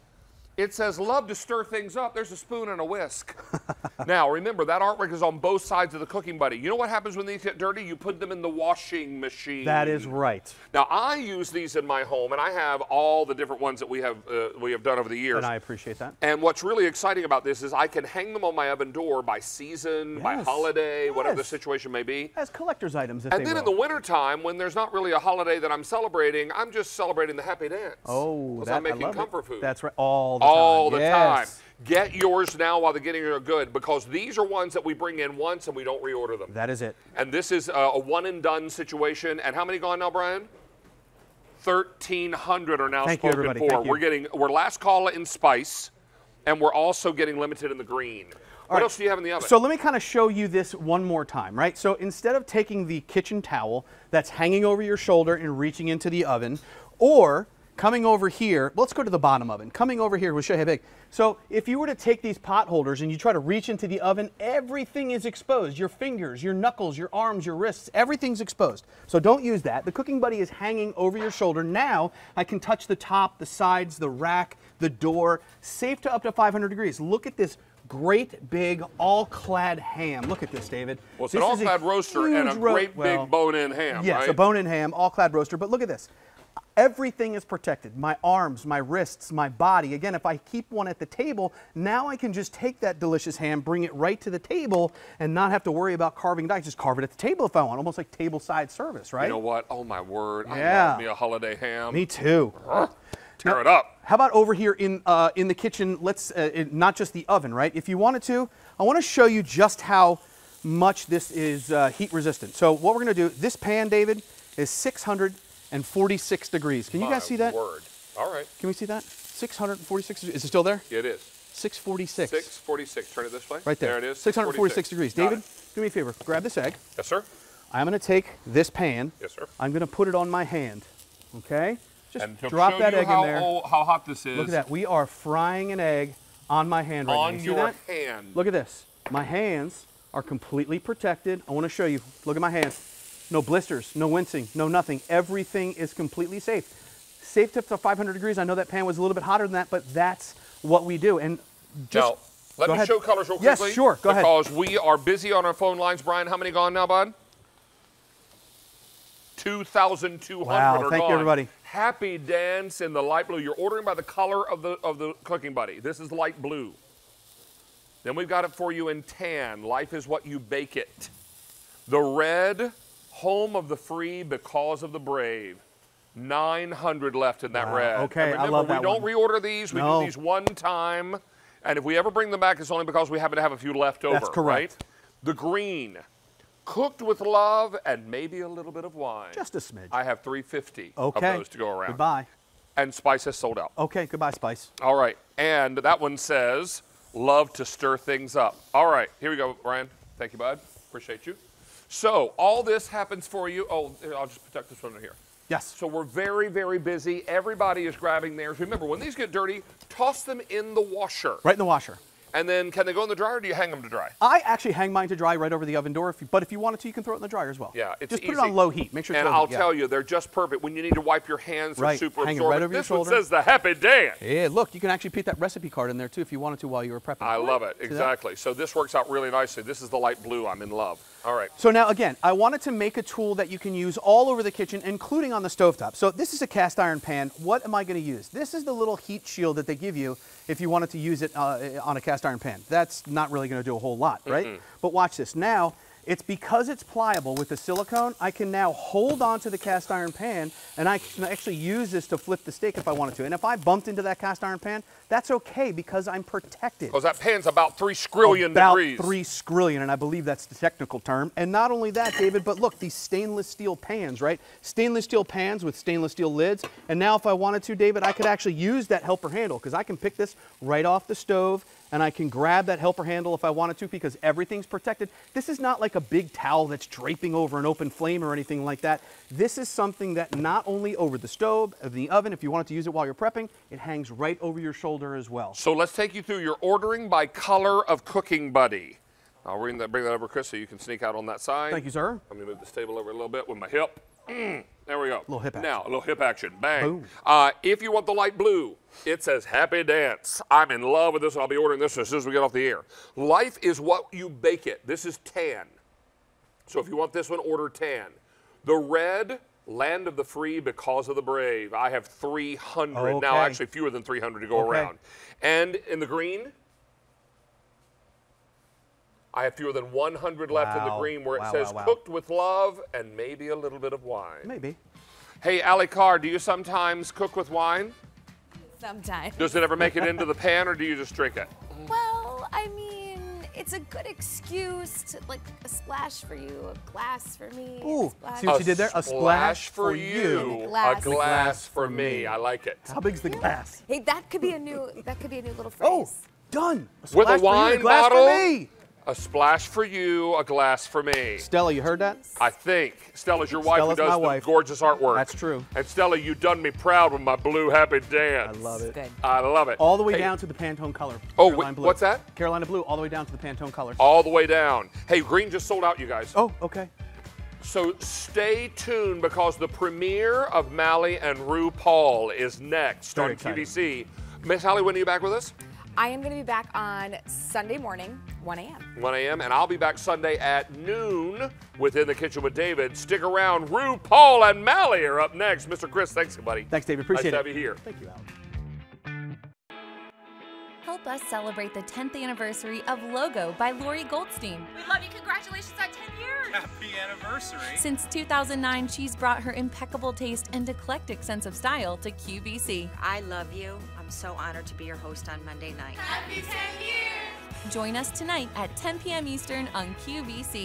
Speaker 1: It says, love to stir things up. There's a spoon and a whisk. now, remember, that artwork is on both sides of the cooking buddy. You know what happens when these get dirty? You put them in the washing machine.
Speaker 17: That is right.
Speaker 1: Now, I use these in my home, and I have all the different ones that we have uh, we have done over the years.
Speaker 17: And I appreciate that.
Speaker 1: And what's really exciting about this is I can hang them on my oven door by season, by
Speaker 17: Yes.
Speaker 1: holiday, whatever the situation may be.
Speaker 17: As collector's items, if
Speaker 1: And then in
Speaker 17: will.
Speaker 1: the wintertime, when there's not really a holiday that I'm celebrating, I'm just celebrating the happy dance.
Speaker 17: Oh, that,
Speaker 1: I'm making
Speaker 17: I love
Speaker 1: comfort
Speaker 17: it.
Speaker 1: food.
Speaker 17: That's right. All the
Speaker 1: All
Speaker 17: time.
Speaker 1: the
Speaker 17: Yes.
Speaker 1: time. Get yours now while the getting are good because these are ones that we bring in once and we don't reorder them.
Speaker 17: That is it.
Speaker 1: And this is a, a one and done situation. And how many gone now, Brian? 1,300 are now
Speaker 17: Thank you,
Speaker 1: spoken
Speaker 17: everybody.
Speaker 1: for.
Speaker 17: Thank you.
Speaker 1: We're getting, we're last call in spice, and we're also getting limited in the green. What
Speaker 17: right.
Speaker 1: else do you have in the oven?
Speaker 17: So let me kind of show you this one more time, right? So instead of taking the kitchen towel that's hanging over your shoulder and reaching into the oven, or coming over here, let's go to the bottom oven. Coming over here, we'll show you how big. So if you were to take these pot holders and you try to reach into the oven, everything is exposed. Your fingers, your knuckles, your arms, your wrists, everything's exposed. So don't use that. The Cooking Buddy is hanging over your shoulder. Now I can touch the top, the sides, the rack, the door, safe to up to 500 degrees. Look at this great big all-clad ham. Look at this, David.
Speaker 1: Well, it's
Speaker 17: This
Speaker 1: an all-clad roaster and a
Speaker 17: huge ro-
Speaker 1: great
Speaker 17: well,
Speaker 1: big bone-in ham,
Speaker 17: Yes,
Speaker 1: right?
Speaker 17: a bone-in ham, all-clad roaster. But look at this. Everything is protected. My arms, my wrists, my body. Again, if I keep one at the table, now I can just take that delicious ham, bring it right to the table, and not have to worry about carving it. I just carve it at the table if I want, almost like table-side service, right?
Speaker 1: You know what? Oh my word! I
Speaker 17: Yeah.
Speaker 1: love me a holiday ham.
Speaker 17: Me too.
Speaker 1: Tear it up.
Speaker 17: How about over here in uh, in the kitchen? Let's uh, it- not just the oven, right? If you wanted to, I want to show you just how much this is uh, heat resistant. So what we're going to do, this pan, David, is 646 degrees. Can you
Speaker 1: My
Speaker 17: guys see that?
Speaker 1: Word. All right.
Speaker 17: Can we see that? 646 degrees. Is it still there?
Speaker 1: It is.
Speaker 17: 646.
Speaker 1: 646. Turn it this way.
Speaker 17: Right there.
Speaker 1: There it is.
Speaker 17: 646 degrees.
Speaker 1: Got
Speaker 17: David,
Speaker 1: it.
Speaker 17: do me a favor. Grab this egg.
Speaker 1: Yes, sir.
Speaker 17: I'm going to take this pan.
Speaker 1: Yes, sir.
Speaker 17: I'm going to put it on my hand. Okay? Just
Speaker 1: And
Speaker 17: drop that egg in there.
Speaker 1: o- how hot this is.
Speaker 17: Look at that. We are frying an egg on my hand right now.
Speaker 1: On
Speaker 17: You
Speaker 1: your
Speaker 17: that?
Speaker 1: hand.
Speaker 17: Look at this. My hands are completely protected. I want to show you. Look at my hands. No blisters, no wincing, no nothing. Everything is completely safe. Safe to up to 500 degrees. I know that pan was a little bit hotter than that, but that's what we do. And just
Speaker 1: now, let me
Speaker 17: ahead.
Speaker 1: show colors real quickly.
Speaker 17: Yes, sure. Go ahead.
Speaker 1: Because we are busy on our phone lines. Brian, how many gone now, bud? 2,200
Speaker 17: Wow, thank you, everybody.
Speaker 1: Happy dance in the light blue. You're ordering by the color of the of the cooking buddy. This is light blue. Then we've got it for you in tan. Life is what you bake it. The red, home of the free because of the brave. 900 left in that
Speaker 17: Wow,
Speaker 1: red.
Speaker 17: okay,
Speaker 1: And
Speaker 17: I
Speaker 1: remember,
Speaker 17: love that
Speaker 1: we don't
Speaker 17: one.
Speaker 1: reorder these. We
Speaker 17: No.
Speaker 1: do these one time. And if we ever bring them back, it's only because we happen to have a few left over.
Speaker 17: That's correct.
Speaker 1: Right? The green, cooked with love and maybe a little bit of wine.
Speaker 17: Just a smidge.
Speaker 1: I have 350
Speaker 17: Okay.
Speaker 1: of those to go around.
Speaker 17: Goodbye.
Speaker 1: And Spice has sold out.
Speaker 17: Okay, goodbye, Spice.
Speaker 1: All right. And that one says, love to stir things up. All right. Here we go, Brian. Thank you, bud. Appreciate you. So all this happens for you. Oh, I'll just protect this one here.
Speaker 17: Yes.
Speaker 1: So we're very, very busy. Everybody is grabbing theirs. Remember, when these get dirty, toss them in the washer.
Speaker 17: Right in the washer.
Speaker 1: And then can they go in the dryer or do you hang them to dry?
Speaker 17: I actually hang mine to dry right over the oven door, if you, but if you wanted to, you can throw it in the dryer as well.
Speaker 1: Yeah, it's
Speaker 17: Just put it on low heat. Make sure it's
Speaker 1: And I'll
Speaker 17: heat, yeah.
Speaker 1: tell you, they're just perfect. When you need to wipe your hands, they're
Speaker 17: Right,
Speaker 1: super
Speaker 17: hang
Speaker 1: absorbent.
Speaker 17: right over your
Speaker 1: this one
Speaker 17: shoulder.
Speaker 1: says the happy dance.
Speaker 17: Yeah, look, you can actually put that recipe card in there too if you wanted to while you were prepping.
Speaker 1: I love it.
Speaker 17: See that?
Speaker 1: Exactly. So this works out really nicely. This is the light blue. I'm in love. All right.
Speaker 17: So now again, I wanted to make a tool that you can use all over the kitchen, including on the stovetop. So this is a cast iron pan. What am I going to use? This is the little heat shield that they give you if you wanted to use it uh, on a cast iron pan. That's not really going to do a whole lot, right?
Speaker 1: Mm-mm.
Speaker 17: But watch this. Now, it's because it's pliable with the silicone, I can now hold on to the cast iron pan and I can actually use this to flip the steak if I wanted to. And if I bumped into that cast iron pan, that's okay because I'm protected.
Speaker 1: Because that pan's about three skrillion
Speaker 17: About
Speaker 1: degrees.
Speaker 17: three scrillion, and I believe that's the technical term. And not only that, David, but look, these stainless steel pans, right? Stainless steel pans with stainless steel lids. And now if I wanted to, David, I could actually use that helper handle because I can pick this right off the stove and I can grab that helper handle if I wanted to because everything's protected. This is not like a big towel that's draping over an open flame or anything like that. This is something that not only over the stove, of the oven, if you wanted to use it while you're prepping, it hangs right over your shoulder as well.
Speaker 1: So let's take you through your ordering by color of Cooking Buddy. I'll bring that, bring that over, Chris, so you can sneak out on that side.
Speaker 17: Thank you, sir.
Speaker 1: Let me move this table over a little bit with my hip. Mm, there we go.
Speaker 17: Little hip action.
Speaker 1: Now, a little hip action. Bang.
Speaker 17: Boom.
Speaker 1: Uh, if you want the light blue, it says Happy Dance. I'm in love with this. I'll be ordering this as soon as we get off the air. Life is what you bake it. This is tan. So if you want this one, order tan. The red, Land of the Free because of the brave. I have 300. Now,
Speaker 17: Okay.
Speaker 1: actually, fewer than 300 to go
Speaker 17: Okay.
Speaker 1: around. And in the green, I have fewer than 100 left in the green where it says
Speaker 17: wow, wow.
Speaker 1: cooked with love and maybe a little bit of wine.
Speaker 17: Maybe.
Speaker 1: Hey, Ali Carr, do you sometimes cook with wine?
Speaker 2: Sometimes.
Speaker 1: Does it ever make it into the pan or do you just drink it?
Speaker 2: Well, I mean, it's a good excuse to like a splash for you, a glass for me.
Speaker 17: Ooh,
Speaker 2: splash-
Speaker 17: see what you did there? A splash
Speaker 1: for
Speaker 17: for
Speaker 1: you,
Speaker 17: you.
Speaker 1: a
Speaker 2: Glass.
Speaker 1: glass for me. I like it.
Speaker 17: How big's the glass?
Speaker 2: Hey, that could be a new that could be a new little oh, phrase.
Speaker 17: Oh, done. A
Speaker 1: With a
Speaker 17: splash for you,
Speaker 1: wine
Speaker 17: glass
Speaker 1: bottle,
Speaker 17: For me.
Speaker 1: A splash for you, a glass for me.
Speaker 17: Stella, you heard that?
Speaker 1: I think Stella's your wife
Speaker 17: Stella's
Speaker 1: who does
Speaker 17: my
Speaker 1: the
Speaker 17: wife.
Speaker 1: gorgeous artwork.
Speaker 17: That's true.
Speaker 1: And Stella, you done me proud with my blue happy dance.
Speaker 17: I love it.
Speaker 2: Good.
Speaker 1: I love it.
Speaker 17: All the way
Speaker 1: Hey,
Speaker 17: down to the Pantone color.
Speaker 1: Oh,
Speaker 17: Carolina
Speaker 1: wait,
Speaker 17: blue.
Speaker 1: what's that?
Speaker 17: Carolina blue, all the way down to the Pantone color.
Speaker 1: All the way down. Hey, green just sold out, you guys.
Speaker 17: Oh, okay.
Speaker 1: So stay tuned because the premiere of Mally and RuPaul is next
Speaker 17: Very
Speaker 1: on
Speaker 17: exciting.
Speaker 1: QVC. Miss Holly, when are you back with us?
Speaker 2: I am going to be back on Sunday morning, 1 a.m.
Speaker 1: 1 a.m. And I'll be back Sunday at noon within the kitchen with David. Stick around. Rue, Paul, and Mally are up next. Mr. Chris, thanks, buddy.
Speaker 17: Thanks, David. Appreciate
Speaker 1: nice
Speaker 17: it.
Speaker 1: Nice to have you here.
Speaker 17: Thank you, Alex.
Speaker 9: Help us celebrate the 10th anniversary of Logo by Lori Goldstein.
Speaker 22: We love you. Congratulations on 10 years.
Speaker 23: Happy anniversary.
Speaker 9: Since 2009, she's brought her impeccable taste and eclectic sense of style to QVC.
Speaker 11: I love you. I'm so honored to be your host on Monday night.
Speaker 22: Happy 10 years.
Speaker 9: Join us tonight at 10 p.m. Eastern on QVC.